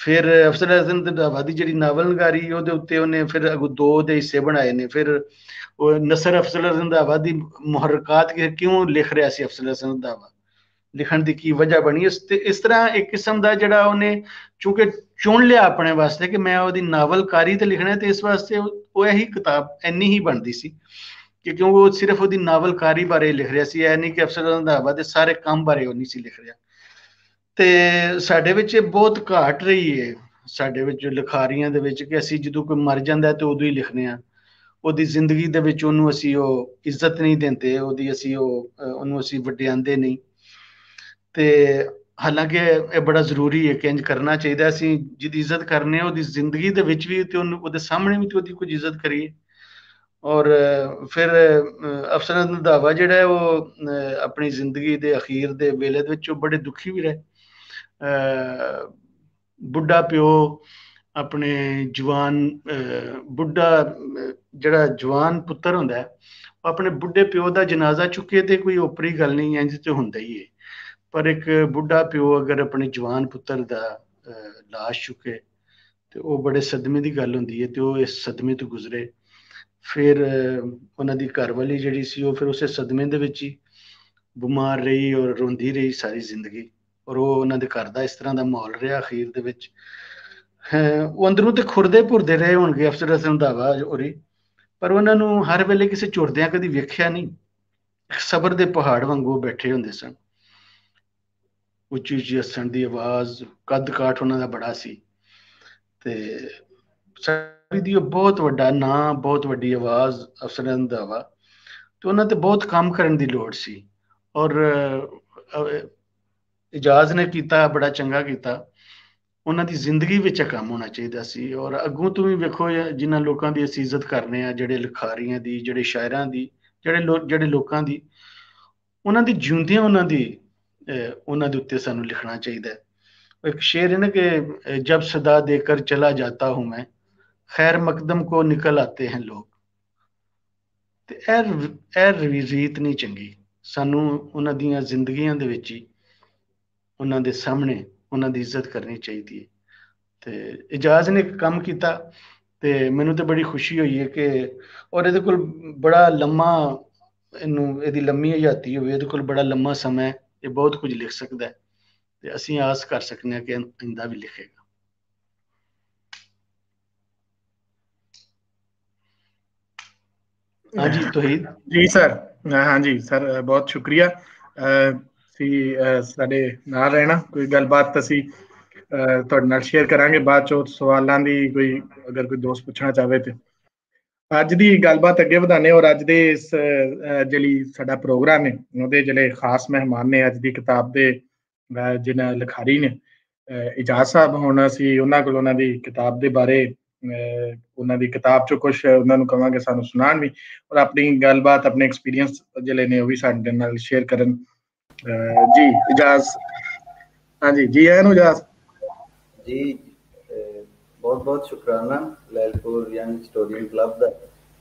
ਫਿਰ ਅਫਸਰ ਹਸਨ ਦਾਵਾ ਦੀ ਜਿਹੜੀ ਨਾਵਲ ਉਹਦੇ ਉੱਤੇ ਉਹਨੇ ਫਿਰ ਦੋ ਦੇ ਹਿੱਸੇ ਬਣਾਏ ਨੇ। ਫਿਰ ਉਹ ਨਸਰ ਅਫਸਰ ਹਸਨ ਦਾਵਾ ਦੀ ਮੁਹਰਕਾਤ ਕਿਉਂ ਲਿਖ ਰਿਹਾ ਸੀ ਅਫਸਰ ਹਸਨ ਦਾਵਾ ਲਿਖਣ ਦੀ ਕੀ ਵਜ੍ਹਾ ਬਣੀ? ਇਸ ਤੇ, ਇਸ ਤਰ੍ਹਾਂ ਇੱਕ ਕਿਸਮ ਦਾ ਜਿਹੜਾ ਉਹਨੇ ਚੂੰਕਿ ਚੁਣ ਲਿਆ ਆਪਣੇ ਵਾਸਤੇ ਕਿ ਮੈਂ ਉਹਦੀ ਨਾਵਲਕਾਰੀ ਤੇ ਲਿਖਣਾ ਤੇ ਇਸ ਵਾਸਤੇ ਉਹ ਇਹੀ ਕਿਤਾਬ ਇੰਨੀ ਹੀ ਬਣਦੀ ਸੀ ਕਿ ਕਿਉਂਕਿ ਉਹ ਸਿਰਫ ਉਹਦੀ ਨਾਵਲਕਾਰੀ ਬਾਰੇ ਲਿਖ ਰਿਹਾ ਸੀ। ਐ ਨਹੀਂ ਕਿ ਅਫਸਰ ਰੰਧਾਵਾ ਦੇ ਸਾਰੇ ਕੰਮ ਬਾਰੇ ਉਹ ਨਹੀਂ ਸੀ ਲਿਖ ਰਿਹਾ। ਤੇ ਸਾਡੇ ਵਿੱਚ ਇਹ ਬਹੁਤ ਘਾਟ ਰਹੀ ਹੈ ਸਾਡੇ ਵਿੱਚ ਲਿਖਾਰੀਆਂ ਦੇ ਵਿੱਚ ਕਿ ਅਸੀਂ ਜਦੋਂ ਕੋਈ ਮਰ ਜਾਂਦਾ ਤੇ ਉਦੋਂ ਹੀ ਲਿਖਨੇ ਆ ਉਹਦੀ ਜ਼ਿੰਦਗੀ ਦੇ ਵਿੱਚ ਉਹਨੂੰ ਅਸੀਂ ਉਹ ਇੱਜ਼ਤ ਨਹੀਂ ਦਿੰਦੇ, ਉਹਦੀ ਅਸੀਂ ਉਹ ਉਹਨੂੰ ਅਸੀਂ ਵਡਿਆਂਦੇ ਨਹੀਂ। ਤੇ ਹਾਲਾਂਕਿ ਇਹ ਬੜਾ ਜ਼ਰੂਰੀ ਹੈ ਕਿ ਇੰਜ ਕਰਨਾ ਚਾਹੀਦਾ ਅਸੀਂ ਜਿਹਦੀ ਇੱਜ਼ਤ ਕਰਨੇ ਉਹਦੀ ਜ਼ਿੰਦਗੀ ਦੇ ਵਿੱਚ ਵੀ ਤੇ ਉਹਨੂੰ, ਉਹਦੇ ਸਾਹਮਣੇ ਵੀ ਤੇ ਉਹਦੀ ਕੁਝ ਇੱਜ਼ਤ ਕਰੀਏ। ਔਰ ਫਿਰ ਅਫਸਰਾਂ ਦਾ ਦਾਵਾ ਜਿਹੜਾ ਉਹ ਆਪਣੀ ਜ਼ਿੰਦਗੀ ਦੇ ਅਖੀਰ ਦੇ ਵੇਲੇ ਦੇ ਵਿੱਚ ਉਹ ਬੜੇ ਦੁਖੀ ਵੀ ਰਹੇ। ਬੁੱਢਾ ਪਿਓ ਆਪਣੇ ਜਵਾਨ ਬੁੱਢਾ, ਜਿਹੜਾ ਜਵਾਨ ਪੁੱਤਰ ਹੁੰਦਾ ਹੈ, ਉਹ ਆਪਣੇ ਬੁੱਢੇ ਪਿਓ ਦਾ ਜਨਾਜ਼ਾ ਚੁੱਕੇ ਤੇ ਕੋਈ ਓਪਰੀ ਗੱਲ ਨਹੀਂ ਇੰਜ ਤੇ ਹੁੰਦਾ ਹੀ ਹੈ। ਪਰ ਇੱਕ ਬੁੱਢਾ ਪਿਓ ਅਗਰ ਆਪਣੇ ਜਵਾਨ ਪੁੱਤਰ ਦਾ লাশ ਚੁੱਕੇ ਤੇ ਉਹ ਬੜੇ ਸਦਮੇ ਦੀ ਗੱਲ ਹੁੰਦੀ ਹੈ ਤੇ ਉਹ ਇਸ ਸਦਮੇ ਤੋਂ ਗੁਜ਼ਰੇ। ਫਿਰ ਉਹਨਾਂ ਦੀ ਘਰਵਾਲੀ ਜਿਹੜੀ ਸੀ ਉਹ ਫਿਰ ਉਸੇ ਸਦਮੇ ਦੇ ਵਿੱਚ ਹੀ ਬਿਮਾਰ ਰਹੀ ਔਰ ਰੋਂਦੀ ਰਹੀ ਸਾਰੀ ਜ਼ਿੰਦਗੀ। ਔਰ ਉਹ ਉਹਨਾਂ ਦੇ ਘਰ ਦਾ ਇਸ ਤਰ੍ਹਾਂ ਦਾ ਮਾਹੌਲ ਰਿਹਾ ਅਖੀਰ ਦੇ ਵਿੱਚ। ਉਹ ਅੰਦਰੋਂ ਤੇ ਖੁਰਦੇ ਭੁਰਦੇ ਰਹੇ ਹੋਣਗੇ, ਅਫਸਰ ਹਸਨ ਔਰੀ ਪਰ ਉਹਨਾਂ ਨੂੰ ਹਰ ਵੇਲੇ ਕਿਸੇ ਝੁਰਦਿਆਂ ਕਦੀ ਵੇਖਿਆ ਨਹੀਂ। ਸਬਰ ਦੇ ਪਹਾੜ ਵਾਂਗੂ ਬੈਠੇ ਹੁੰਦੇ ਸਨ। ਉੱਚੀ ਉੱਚੀ ਹੱਸਣ ਦੀ ਆਵਾਜ਼, ਕੱਦ ਕਾਠ ਉਹਨਾਂ ਦਾ ਬੜਾ ਸੀ। ਤੇ ਸਾਡੀ ਦੀ ਬਹੁਤ ਵੱਡਾ ਨਾਂ, ਬਹੁਤ ਵੱਡੀ ਆਵਾਜ਼, ਅਫਸਰ ਦਾ ਤੇ ਉਹਨਾਂ ਤੇ ਬਹੁਤ ਕੰਮ ਕਰਨ ਦੀ ਲੋੜ ਸੀ। ਔਰ ਇਜਾਜ਼ ਨੇ ਕੀਤਾ, ਬੜਾ ਚੰਗਾ ਕੀਤਾ। ਉਹਨਾਂ ਦੀ ਜ਼ਿੰਦਗੀ ਵਿੱਚ ਕੰਮ ਹੋਣਾ ਚਾਹੀਦਾ ਸੀ ਔਰ ਅੱਗੋਂ ਤੋਂ ਵੀ ਵੇਖੋ ਜਿਨ੍ਹਾਂ ਲੋਕਾਂ ਦੀ ਅਸੀਂ ਇੱਜ਼ਤ ਕਰਨੇ ਆ, ਜਿਹੜੇ ਲਿਖਾਰੀਆਂ ਦੀ, ਜਿਹੜੇ ਸ਼ਾਇਰਾਂ ਦੀ, ਜਿਹੜੇ ਜਿਹੜੇ ਲੋਕਾਂ ਦੀ, ਉਹਨਾਂ ਦੀ ਜਿਉਂਦਿਆਂ ਉਹਨਾਂ ਦੀ ਉਹਨਾਂ ਦੇ ਉੱਤੇ ਸਾਨੂੰ ਲਿਖਣਾ ਚਾਹੀਦਾ ਹੈ। ਇੱਕ ਸ਼ੇਰ ਹੈ ਨਾ ਕਿ ਜਬ ਸਦਾ ਦੇकर ਚਲਾ ਜਾਤਾ ਹੂੰ ਮੈਂ, ਖੈਰ ਮਕਦਮ ਕੋ ਨਿਕਲ ਆਤੇ ਹਨ ਲੋਕ। ਤੇ ਇਹ ਇਹ ਰੀਤ ਨਹੀਂ ਚੰਗੀ। ਸਾਨੂੰ ਉਹਨਾਂ ਦੀਆਂ ਜ਼ਿੰਦਗੀਆਂ ਦੇ ਵਿੱਚ ਹੀ ਉਹਨਾਂ ਦੇ ਸਾਹਮਣੇ ਉਹਨਾਂ ਦੀ ਇੱਜ਼ਤ ਕਰਨੀ ਚਾਹੀਦੀ ਹੈ। ਤੇ ਇਜਾਜ਼ ਨੇ ਕੰਮ ਕੀਤਾ ਤੇ ਮੈਨੂੰ ਤੇ ਬੜੀ ਖੁਸ਼ੀ ਹੋਈ ਹੈ ਕਿ ਔਰ ਇਹਦੇ ਕੋਲ ਬੜਾ ਲੰਮਾ ਇਹਨੂੰ ਇਹਦੀ ਲੰਮੀ ਹਯਾਤੀ ਹੋਵੇ, ਇਹਦੇ ਕੋਲ ਬੜਾ ਲੰਮਾ ਸਮਾਂ ਇਹ ਬਹੁਤ ਕੁਝ ਲਿਖ ਸਕਦਾ ਹੈ ਤੇ ਅਸੀਂ ਆਸ ਕਰ ਸਕਨੇ ਹਾਂ ਕਿ ਇੰਦਾ ਵੀ ਲਿਖੇਗਾ। ਹਾਂਜੀ ਤੋਹੀਦ ਜੀ ਸਰ ਹਾਂਜੀ ਸਰ, ਬਹੁਤ ਸ਼ੁਕਰੀਆ। ਸੀ ਸਾਡੇ ਨਾਲ ਰਹਿਣਾ, ਕੋਈ ਗੱਲਬਾਤ ਅਸੀਂ ਤੁਹਾਡੇ ਨਾਲ ਸ਼ੇਅਰ ਕਰਾਂਗੇ, ਬਾਅਦ ਚੋਂ ਸਵਾਲਾਂ ਦੀ ਕੋਈ, ਅਗਰ ਕੋਈ ਦੋਸਤ ਪੁੱਛਣਾ ਚਾਹਵੇ ਤੇ। ਅੱਜ ਦੀ ਗੱਲਬਾਤ ਅੱਗੇ ਵਧਾਣੇ ਔਰ ਅੱਜ ਦੇ ਇਸ ਜਿਹੜੀ ਸਾਡਾ ਪ੍ਰੋਗਰਾਮ ਹੈ, ਉਹਦੇ ਜਿਹੜੇ ਖਾਸ ਮਹਿਮਾਨ ਨੇ, ਅੱਜ ਦੀ ਕਿਤਾਬ ਦੇ ਜਿਹਨਾਂ ਲਿਖਾਰੀ ਨੇ ਇਜਾਜ਼ ਸਾਹਿਬ, ਹੁਣ ਅਸੀਂ ਉਹਨਾਂ ਕੋਲ ਉਹਨਾਂ ਦੀ ਕਿਤਾਬ ਦੇ ਬਾਰੇ ਉਹਨਾਂ ਦੀ ਕਿਤਾਬ ਚੋਂ ਕੁਝ ਉਹਨਾਂ ਨੂੰ ਕਵਾਂਗੇ, ਸਾਨੂੰ ਸੁਣਾਣ ਵੀ, ਔਰ ਆਪਣੀ ਗੱਲਬਾਤ, ਆਪਣੇ ਐਕਸਪੀਰੀਅੰਸ ਜਿਹੜੇ ਨੇ, ਉਹ ਵੀ ਸਾਡੇ ਨਾਲ ਸ਼ੇਅਰ ਕਰਨ ਜੀ ਇਜਾਜ਼। ਹਾਂਜੀ ਜੀ ਆਇਆਂ ਨੂੰ ਇਜਾਜ਼। ਜੀ ਬਹੁਤ ਬਹੁਤ ਸ਼ੁਕਰਾਨਾ ਲੈਲਪੁਰ ਯੰਗ ਹਿਸਟੋਰੀਅਨ ਕਲੱਬ ਦਾ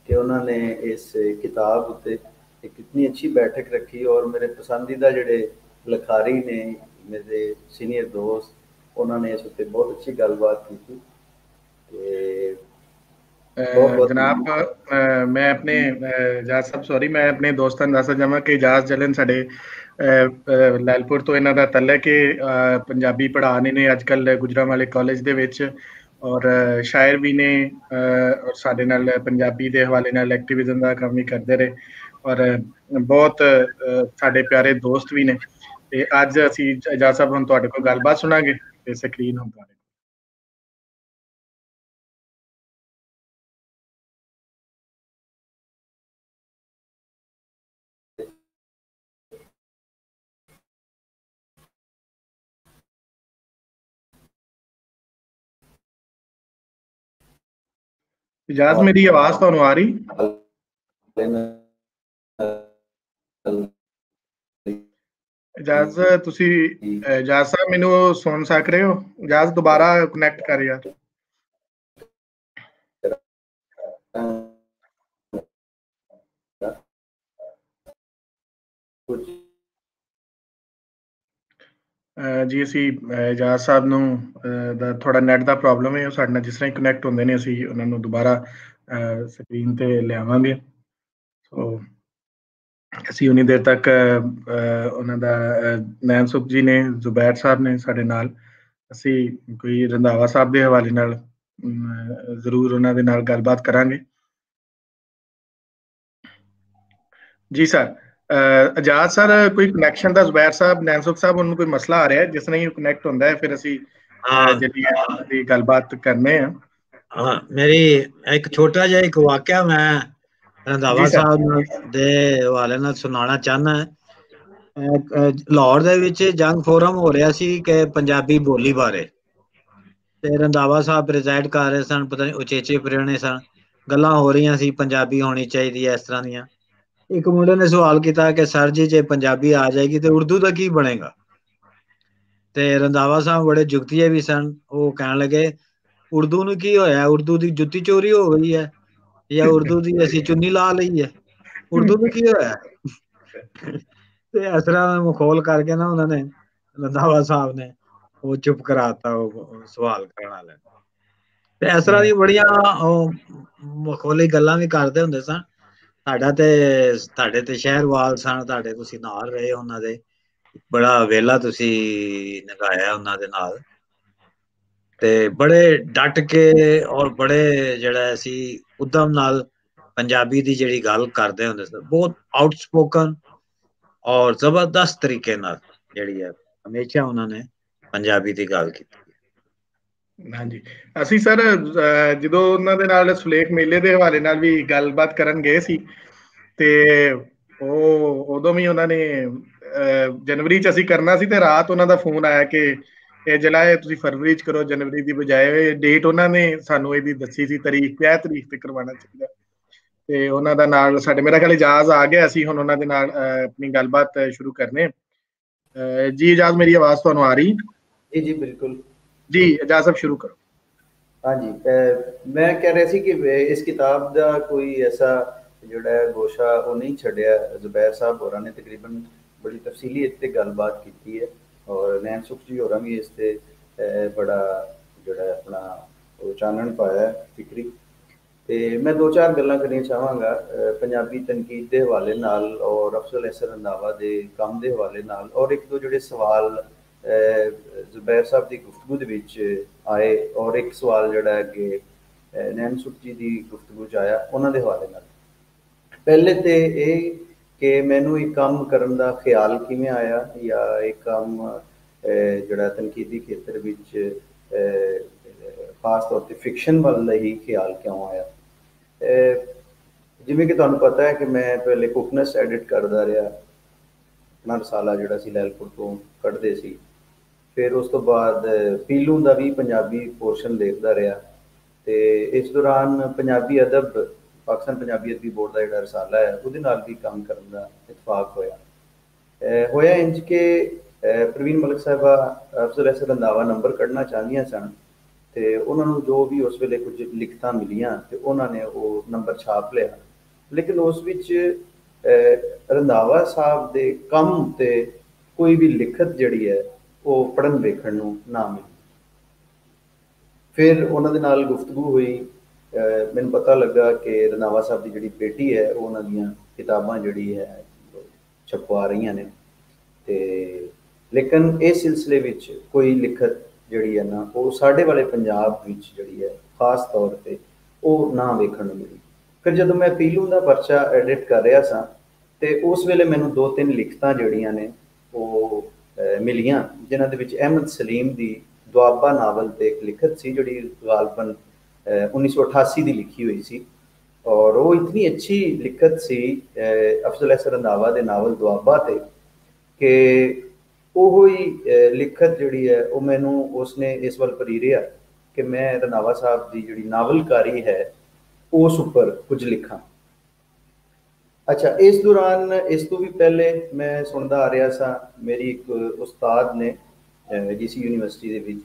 ਕਿ ਉਹਨਾਂ ਨੇ ਇਸ ਕਿਤਾਬ ਉੱਤੇ ਇੱਕ ਇਤਨੀ ਅੱਛੀ ਬੈਠਕ ਰੱਖੀ ਔਰ ਮੇਰੇ ਪਸੰਦੀਦਾ ਜਿਹੜੇ ਲਖਾਰੀ ਨੇ ਮੇਰੇ ਸੀਨੀਅਰ ਦੋਸਤ ਉਹਨਾਂ ਨੇ ਇਸ ਉੱਤੇ ਬਹੁਤ ਅੱਛੀ ਗੱਲਬਾਤ ਕੀਤੀ ਤੇ ਜਨਾਬ ਮੈਂ ਆਪਣੇ ਜਾਜ ਸਾਹਿਬ ਸੌਰੀ ਮੈਂ ਆਪਣੇ ਦੋਸਤਾਂ ਨੂੰ ਦੱਸਦਾ ਜਾਵਾਂ ਕਿ ਇਜਾਜ਼ ਜਲਨ ਸਾਡੇ ਲੈਲਪੁਰ ਤੋਂ ਇਹਨਾਂ ਦਾ ਤੱਲ ਹੈ ਕਿ ਪੰਜਾਬੀ ਪੜ੍ਹਾਣੇ ਨੇ ਅੱਜ ਕੱਲ ਗੁਜਰਾਵਾਲੇ ਕਾਲਜ ਦੇ ਵਿੱਚ ਔਰ ਸ਼ਾਇਰ ਵੀ ਨੇ ਔਰ ਸਾਡੇ ਨਾਲ ਪੰਜਾਬੀ ਦੇ ਹਵਾਲੇ ਨਾਲ ਐਕਟਿਵਿਜ਼ਮ ਦਾ ਕੰਮ ਵੀ ਕਰਦੇ ਰਹੇ ਔਰ ਬਹੁਤ ਸਾਡੇ ਪਿਆਰੇ ਦੋਸਤ ਵੀ ਨੇ ਤੇ ਅੱਜ ਅਸੀਂ ਇਜਾਜ਼ ਹੁਣ ਤੁਹਾਡੇ ਕੋਲ ਗੱਲਬਾਤ ਸੁਣਾਂਗੇ ਤੇ ਸਕਰੀਨ ਹੁਣ ਤੁਹਾਡੇ ਇਜਾਜ਼ ਮੇਰੀ ਆਵਾਜ਼ ਤੁਹਾਨੂੰ ਆ ਰਹੀ? ਇਜਾਜ਼ ਤੁਸੀਂ ਇਜਾਜ਼ ਸਾਹਿਬ ਮੈਨੂੰ ਸੁਣ ਸਕ ਰਹੇ ਹੋ? ਇਜਾਜ਼ ਦੁਬਾਰਾ ਕਨੈਕਟ ਕਰ ਯਾਰ। ਜੀ ਅਸੀਂ ਇਜਾਜ਼ ਸਾਹਿਬ ਨੂੰ ਦਾ ਥੋੜਾ ਨੈਟ ਦਾ ਪ੍ਰੋਬਲਮ ਹੈ, ਉਹ ਸਾਡੇ ਨਾਲ ਜਿਸ ਤਰ੍ਹਾਂ ਕਨੈਕਟ ਹੁੰਦੇ ਨੇ, ਅਸੀਂ ਉਹਨਾਂ ਨੂੰ ਦੁਬਾਰਾ ਸਕਰੀਨ ਤੇ ਲਿਆਵਾਂਗੇ। ਸੋ ਅਸੀਂ ਉਨੀ ਦੇਰ ਤੱਕ ਉਹਨਾਂ ਦਾ ਨੈਨਸੁਖ ਜੀ ਨੇ, ਜ਼ੁਬੈਰ ਸਾਹਿਬ ਨੇ ਸਾਡੇ ਨਾਲ, ਅਸੀਂ ਕੋਈ ਰੰਧਾਵਾ ਸਾਹਿਬ ਦੇ ਹਵਾਲੇ ਨਾਲ ਜ਼ਰੂਰ ਉਹਨਾਂ ਦੇ ਨਾਲ ਗੱਲਬਾਤ ਕਰਾਂਗੇ। ਜੀ ਸਰ ਆਜ਼ਾਦ ਸਰ ਕੋਈ ਕਨੈਕਸ਼ਨ ਦਾ ਜ਼ੁਬੈਰ ਸਾਹਿਬ ਨੈਨਸੁਖ ਸਾਹਿਬ ਉਹਨਾਂ ਕੋਈ ਮਸਲਾ ਆ ਰਿਹਾ ਹੈ? ਜਿਸ ਨਾਲ ਹੀ ਕਨੈਕਟ ਹੁੰਦਾ ਹੈ ਫਿਰ ਅਸੀਂ ਜਿਹੜੀ ਦੀ ਗੱਲਬਾਤ ਕਰਨੇ ਆ। ਹਾਂ ਮੇਰੀ ਇੱਕ ਛੋਟਾ ਜਿਹਾ ਇੱਕ ਵਾਕਿਆ ਮੈਂ ਰੰਧਾਵਾ ਸਾਹਿਬ ਦੇ ਹਵਾਲੇ ਨਾਲ ਸੁਣਾਉਣਾ ਚਾਹਨਾ ਲਾਹੌਰ ਦੇ ਵਿੱਚ ਜੰਗ ਫੋਰਮ ਹੋ ਰਿਹਾ ਸੀ ਕਿ ਪੰਜਾਬੀ ਬੋਲੀ ਬਾਰੇ। ਤੇ ਰੰਧਾਵਾ ਸਾਹਿਬ ਪ੍ਰੈਜ਼ਾਈਡ ਕਰ ਰਹੇ ਸਨ ਪਤਾ ਨਹੀਂ ਉਚੇਚੇ ਪ੍ਰਿਆਣੇ ਸਨ। ਗੱਲਾਂ ਹੋ ਰਹੀਆਂ ਸੀ ਪੰਜਾਬੀ ਹੋਣੀ ਚਾਹੀਦੀ ਹੈ ਇਸ ਤਰ੍ਹਾਂ ਦੀਆਂ। ਇੱਕ ਮੁੰਡੇ ਨੇ ਸਵਾਲ ਕੀਤਾ ਕਿ ਸਰ ਜੀ, ਜੇ ਪੰਜਾਬੀ ਆ ਜਾਏਗੀ ਤੇ ਉਰਦੂ ਦਾ ਕੀ ਬਣੇਗਾ? ਤੇ ਰੰਦਾਵਾ ਸਾਹਿਬ ਬੜੇ ਜੁਗਤੀਏ ਵੀ ਸਨ, ਉਹ ਕਹਿਣ ਲੱਗੇ, ਉਰਦੂ ਨੂੰ ਕੀ ਹੋਇਆ? ਉਰਦੂ ਦੀ ਜੁੱਤੀ ਚੋਰੀ ਹੋ ਗਈ ਹੈ ਜਾਂ ਉਰਦੂ ਦੀ ਅਸੀਂ ਚੁੰਨੀ ਲਾ ਲਈ ਹੈ? ਉਰਦੂ ਨੂੰ ਕੀ ਹੋਇਆ? ਤੇ ਇਸ ਤਰ੍ਹਾਂ ਮਖੌਲ ਕਰਕੇ ਨਾ ਉਹਨਾਂ ਨੇ ਰੰਦਾਵਾ ਸਾਹਿਬ ਨੇ ਉਹ ਚੁੱਪ ਕਰਾਤਾ, ਉਹ ਸਵਾਲ ਕਰਨ ਵਾਲੇ ਤੇ ਇਸ ਤਰ੍ਹਾਂ ਦੀ ਬੜੀਆਂ ਉਹ ਮਖੌਲੀ ਗੱਲਾਂ ਵੀ ਕਰਦੇ ਹੁੰਦੇ ਸਨ। ਸਾਡਾ ਤੇ, ਤੁਹਾਡੇ ਤੇ ਸ਼ਹਿਰਵਾਲ ਸਨ, ਤੁਹਾਡੇ ਤੁਸੀਂ ਨਾਲ ਰਹੇ ਉਹਨਾਂ ਦੇ। ਬੜਾ ਵੇਲਾ ਤੁਸੀਂ ਨਗਾਇਆ ਉਹਨਾਂ ਦੇ ਨਾਲ। ਤੇ ਬੜੇ ਡਟ ਕੇ ਔਰ ਬੜੇ ਜਿਹੜਾ ਸੀ ਉਦਮ ਨਾਲ ਪੰਜਾਬੀ ਦੀ ਜਿਹੜੀ ਗੱਲ ਕਰਦੇ ਹੁੰਦੇ ਸੀ, ਬਹੁਤ ਆਊਟਸਪੋਕਨ ਔਰ ਜ਼ਬਰਦਸਤ ਤਰੀਕੇ ਨਾਲ ਜਿਹੜੀ ਹੈ, ਹਮੇਸ਼ਾ ਉਹਨਾਂ ਨੇ ਪੰਜਾਬੀ ਦੀ ਗੱਲ ਕੀਤੀ। ਹਾਂਜੀ। ਅਸੀਂ ਸਰ ਜਦੋਂ ਉਹਨਾਂ ਦੇ ਨਾਲ ਸੁਲੇਖ ਮੇਲੇ ਦੇ ਹਵਾਲੇ ਨਾਲ ਵੀ ਗੱਲਬਾਤ ਕਰਨ ਗਏ ਸੀ, ਤੇ ਉਹ, ਉਦੋਂ ਵੀ ਉਹਨਾਂ ਨੇ ਜਨਵਰੀ ਚ ਅਸੀਂ ਕਰਨਾ ਸੀ ਤੇ ਰਾਤ ਉਹਨਾਂ ਦਾ ਫੋਨ ਆਇਆ ਕਿ ਇਹ ਜਲਾਏ ਤੁਸੀਂ ਫਰਵਰੀ ਚ ਕਰੋ, ਜਨਵਰੀ ਦੀ ਬਜਾਏ ਡੇਟ ਉਹਨਾਂ ਨੇ ਸਾਨੂੰ ਇਹਦੀ ਦੱਸੀ ਸੀ, ਤਰੀਕ ਕਿਹ ਤਰੀਕ ਤੇ ਕਰਵਾਉਣਾ ਚਾਹੀਦਾ। ਤੇ ਉਹਨਾਂ ਦਾ ਨਾਲ, ਸਾਡੇ ਮੇਰਾ ਖਿਆਲ ਇਜਾਜ਼ ਆ ਗਿਆ ਅਸੀਂ ਹੁਣ ਉਹਨਾਂ ਦੇ ਨਾਲ ਆਪਣੀ ਗੱਲਬਾਤ ਸ਼ੁਰੂ ਕਰਨੇ। ਜੀ, ਇਜਾਜ਼ ਮੇਰੀ ਆਵਾਜ਼ ਤੁਹਾਨੂੰ ਆ ਰਹੀ? ਜੀ ਜੀ, ਬਿਲਕੁਲ। ਜੀ ਇਜਾਜ਼ ਸਭ ਸ਼ੁਰੂ ਕਰੋ ਹਾਂਜੀ ਮੈਂ ਕਹਿ ਰਿਹਾ ਸੀ ਕਿ ਇਸ ਕਿਤਾਬ ਦਾ ਕੋਈ ਐਸਾ ਜਿਹੜਾ ਗੋਸ਼ਾ ਉਹ ਨਹੀਂ ਛੱਡਿਆ ਜ਼ੁਬੈਰ ਸਾਹਿਬ ਹੋਰਾਂ ਨੇ ਤਕਰੀਬਨ ਬੜੀ ਤਫਸੀਲੀ ਇੱਥੇ ਗੱਲਬਾਤ ਕੀਤੀ ਹੈ ਔਰ ਨੈਣ ਸੁਖ ਜੀ ਹੋਰਾਂ ਵੀ ਇਸ ਤੇ ਬੜਾ ਜਿਹੜਾ ਆਪਣਾ ਉਹ ਚਾਨਣ ਪਾਇਆ ਫਿਕਰੀ ਤੇ ਮੈਂ ਦੋ ਚਾਰ ਗੱਲਾਂ ਕਰਨੀਆਂ ਚਾਹਾਂਗਾ ਪੰਜਾਬੀ ਤਨਕੀਦ ਦੇ ਹਵਾਲੇ ਨਾਲ ਔਰ ਅਫਜ਼ਲ ਅਸਰ ਰੰਦਾਵਾ ਦੇ ਕੰਮ ਦੇ ਹਵਾਲੇ ਨਾਲ ਔਰ ਇੱਕ ਦੋ ਜਿਹੜੇ ਸਵਾਲ ਜ਼ੁਬੈਰ ਸਾਹਿਬ ਦੀ ਗੁਫ਼ਤਗੂ ਦੇ ਵਿੱਚ ਆਏ ਔਰ ਇੱਕ ਸਵਾਲ ਜਿਹੜਾ ਅੱਗੇ ਨੈਣ ਸੁਖ ਜੀ ਦੀ ਗੁਫ਼ਤਗੂ ਚ ਆਇਆ, ਉਹਨਾਂ ਦੇ ਹਵਾਲੇ ਨਾਲ। ਪਹਿਲੇ ਤੇ ਇਹ ਕਿ ਮੈਨੂੰ ਇਹ ਕੰਮ ਕਰਨ ਦਾ ਖਿਆਲ ਕਿਵੇਂ ਆਇਆ ਜਾਂ ਇਹ ਕੰਮ ਜਿਹੜਾ ਤਨਕੀਦੀ ਖੇਤਰ ਵਿੱਚ ਖਾਸ ਤੌਰ ਤੇ ਫਿਕਸ਼ਨ ਵੱਲ ਦਾ ਹੀ ਖਿਆਲ ਕਿਉਂ ਆਇਆ? ਜਿਵੇਂ ਕਿ ਤੁਹਾਨੂੰ ਪਤਾ ਹੈ ਕਿ ਮੈਂ ਪਹਿਲੇ ਕੁਕਨਸ ਐਡਿਟ ਕਰਦਾ ਰਿਹਾ। ਆਪਣਾ ਰਸਾਲਾ ਜਿਹੜਾ ਸੀ ਲੈਲਪੁਰ ਤੋਂ ਕੱਢਦੇ ਸੀ। ਫਿਰ ਉਸ ਤੋਂ ਬਾਅਦ ਪੀਲੂ ਦਾ ਵੀ ਪੰਜਾਬੀ ਪੋਰਸ਼ਨ ਦੇਖਦਾ ਰਿਹਾ ਤੇ ਇਸ ਦੌਰਾਨ ਪੰਜਾਬੀ ਅਦਬ, ਪਾਕਿਸਤਾਨ ਪੰਜਾਬੀ ਅਦਬੀ ਬੋਰਡ ਦਾ ਜਿਹੜਾ ਰਸਾਲਾ ਹੈ, ਉਹਦੇ ਨਾਲ ਵੀ ਕੰਮ ਕਰਨ ਦਾ ਇਤਫਾਕ ਹੋਇਆ। ਹੋਇਆ ਇੰਜ ਕਿ ਪ੍ਰਵੀਨ ਮਲਕ ਸਾਹਿਬਾ, ਅਫਜ਼ਲ ਅਸਰ ਰੰਦਾਵਾ ਨੰਬਰ ਕੱਢਣਾ ਚਾਹੁੰਦੀਆਂ ਸਨ ਤੇ ਉਹਨਾਂ ਨੂੰ ਜੋ ਵੀ ਉਸ ਵੇਲੇ ਕੁਝ ਲਿਖਤਾਂ ਮਿਲੀਆਂ ਤੇ ਉਹਨਾਂ ਨੇ ਉਹ ਨੰਬਰ ਛਾਪ ਲਿਆ। ਲੇਕਿਨ ਉਸ ਵਿੱਚ ਰੰਦਾਵਾ ਸਾਹਿਬ ਦੇ ਕੰਮ ਤੇ ਕੋਈ ਵੀ ਲਿਖਤ ਜਿਹੜੀ ਹੈ ਉਹ ਪੜਨ ਵੇਖਣ ਨੂੰ ਨਾ ਮਿਲੀ। ਫਿਰ ਉਹਨਾਂ ਦੇ ਨਾਲ ਗੁਫ਼ਤਗੂ ਹੋਈ। ਮੈਨੂੰ ਪਤਾ ਲੱਗਾ ਕਿ ਰੰਦਾਵਾ ਸਾਹਿਬ ਦੀ ਜਿਹੜੀ ਬੇਟੀ ਹੈ, ਉਹ ਉਹਨਾਂ ਦੀਆਂ ਕਿਤਾਬਾਂ ਜਿਹੜੀ ਹੈ ਛਪਵਾ ਰਹੀਆਂ ਨੇ। ਤੇ ਲੇਕਿਨ ਇਸ ਸਿਲਸਿਲੇ ਵਿੱਚ ਕੋਈ ਲਿਖਤ ਜਿਹੜੀ ਹੈ ਨਾ, ਉਹ ਸਾਡੇ ਵਾਲੇ ਪੰਜਾਬ ਵਿੱਚ ਜਿਹੜੀ ਹੈ, ਖਾਸ ਤੌਰ ਤੇ ਉਹ ਨਾ ਵੇਖਣ ਨੂੰ ਮਿਲੀ। ਫਿਰ ਜਦੋਂ ਮੈਂ ਪੀਲੂ ਦਾ ਪਰਚਾ ਐਡਿਟ ਕਰ ਰਿਹਾ ਸਾਂ, ਤੇ ਉਸ ਵੇਲੇ ਮੈਨੂੰ ਦੋ ਤਿੰਨ ਲਿਖਤਾਂ ਜਿਹੜੀਆਂ ਨੇ, ਉਹ ਮਿਲੀਆਂ, ਜਿਨ੍ਹਾਂ ਦੇ ਵਿੱਚ ਅਹਿਮਦ ਸਲੀਮ ਦੀ ਦੁਆਬਾ ਨਾਵਲ ਤੇ ਇੱਕ ਲਿਖਤ ਸੀ, ਜਿਹੜੀ ਗਾਲਬਨ 1988 ਦੀ ਲਿਖੀ ਹੋਈ ਸੀ। ਔਰ ਉਹ ਇਤਨੀ ਅੱਛੀ ਲਿਖਤ ਸੀ ਅਫਜ਼ਲ ਅਸਰ ਰੰਦਾਵਾ ਦੇ ਨਾਵਲ ਦੁਆਬਾ ਤੇ, ਕਿ ਉਹ ਹੀ ਲਿਖਤ ਜਿਹੜੀ ਹੈ, ਉਹ ਮੈਨੂੰ ਉਸਨੇ ਇਸ ਵੱਲ ਪ੍ਰੇਰਿਆ ਕਿ ਮੈਂ ਰਨਾਵਾ ਸਾਹਿਬ ਦੀ ਜਿਹੜੀ ਨਾਵਲਕਾਰੀ ਹੈ, ਉਸ ਉੱਪਰ ਕੁਝ ਲਿਖਾਂ। ਅੱਛਾ, ਇਸ ਦੌਰਾਨ, ਇਸ ਤੋਂ ਵੀ ਪਹਿਲੇ ਮੈਂ ਸੁਣਦਾ ਆ ਰਿਹਾ ਸਾਂ, ਮੇਰੀ ਇੱਕ ਉਸਤਾਦ ਨੇ ਜੀਸੀ ਯੂਨੀਵਰਸਿਟੀ ਦੇ ਵਿੱਚ,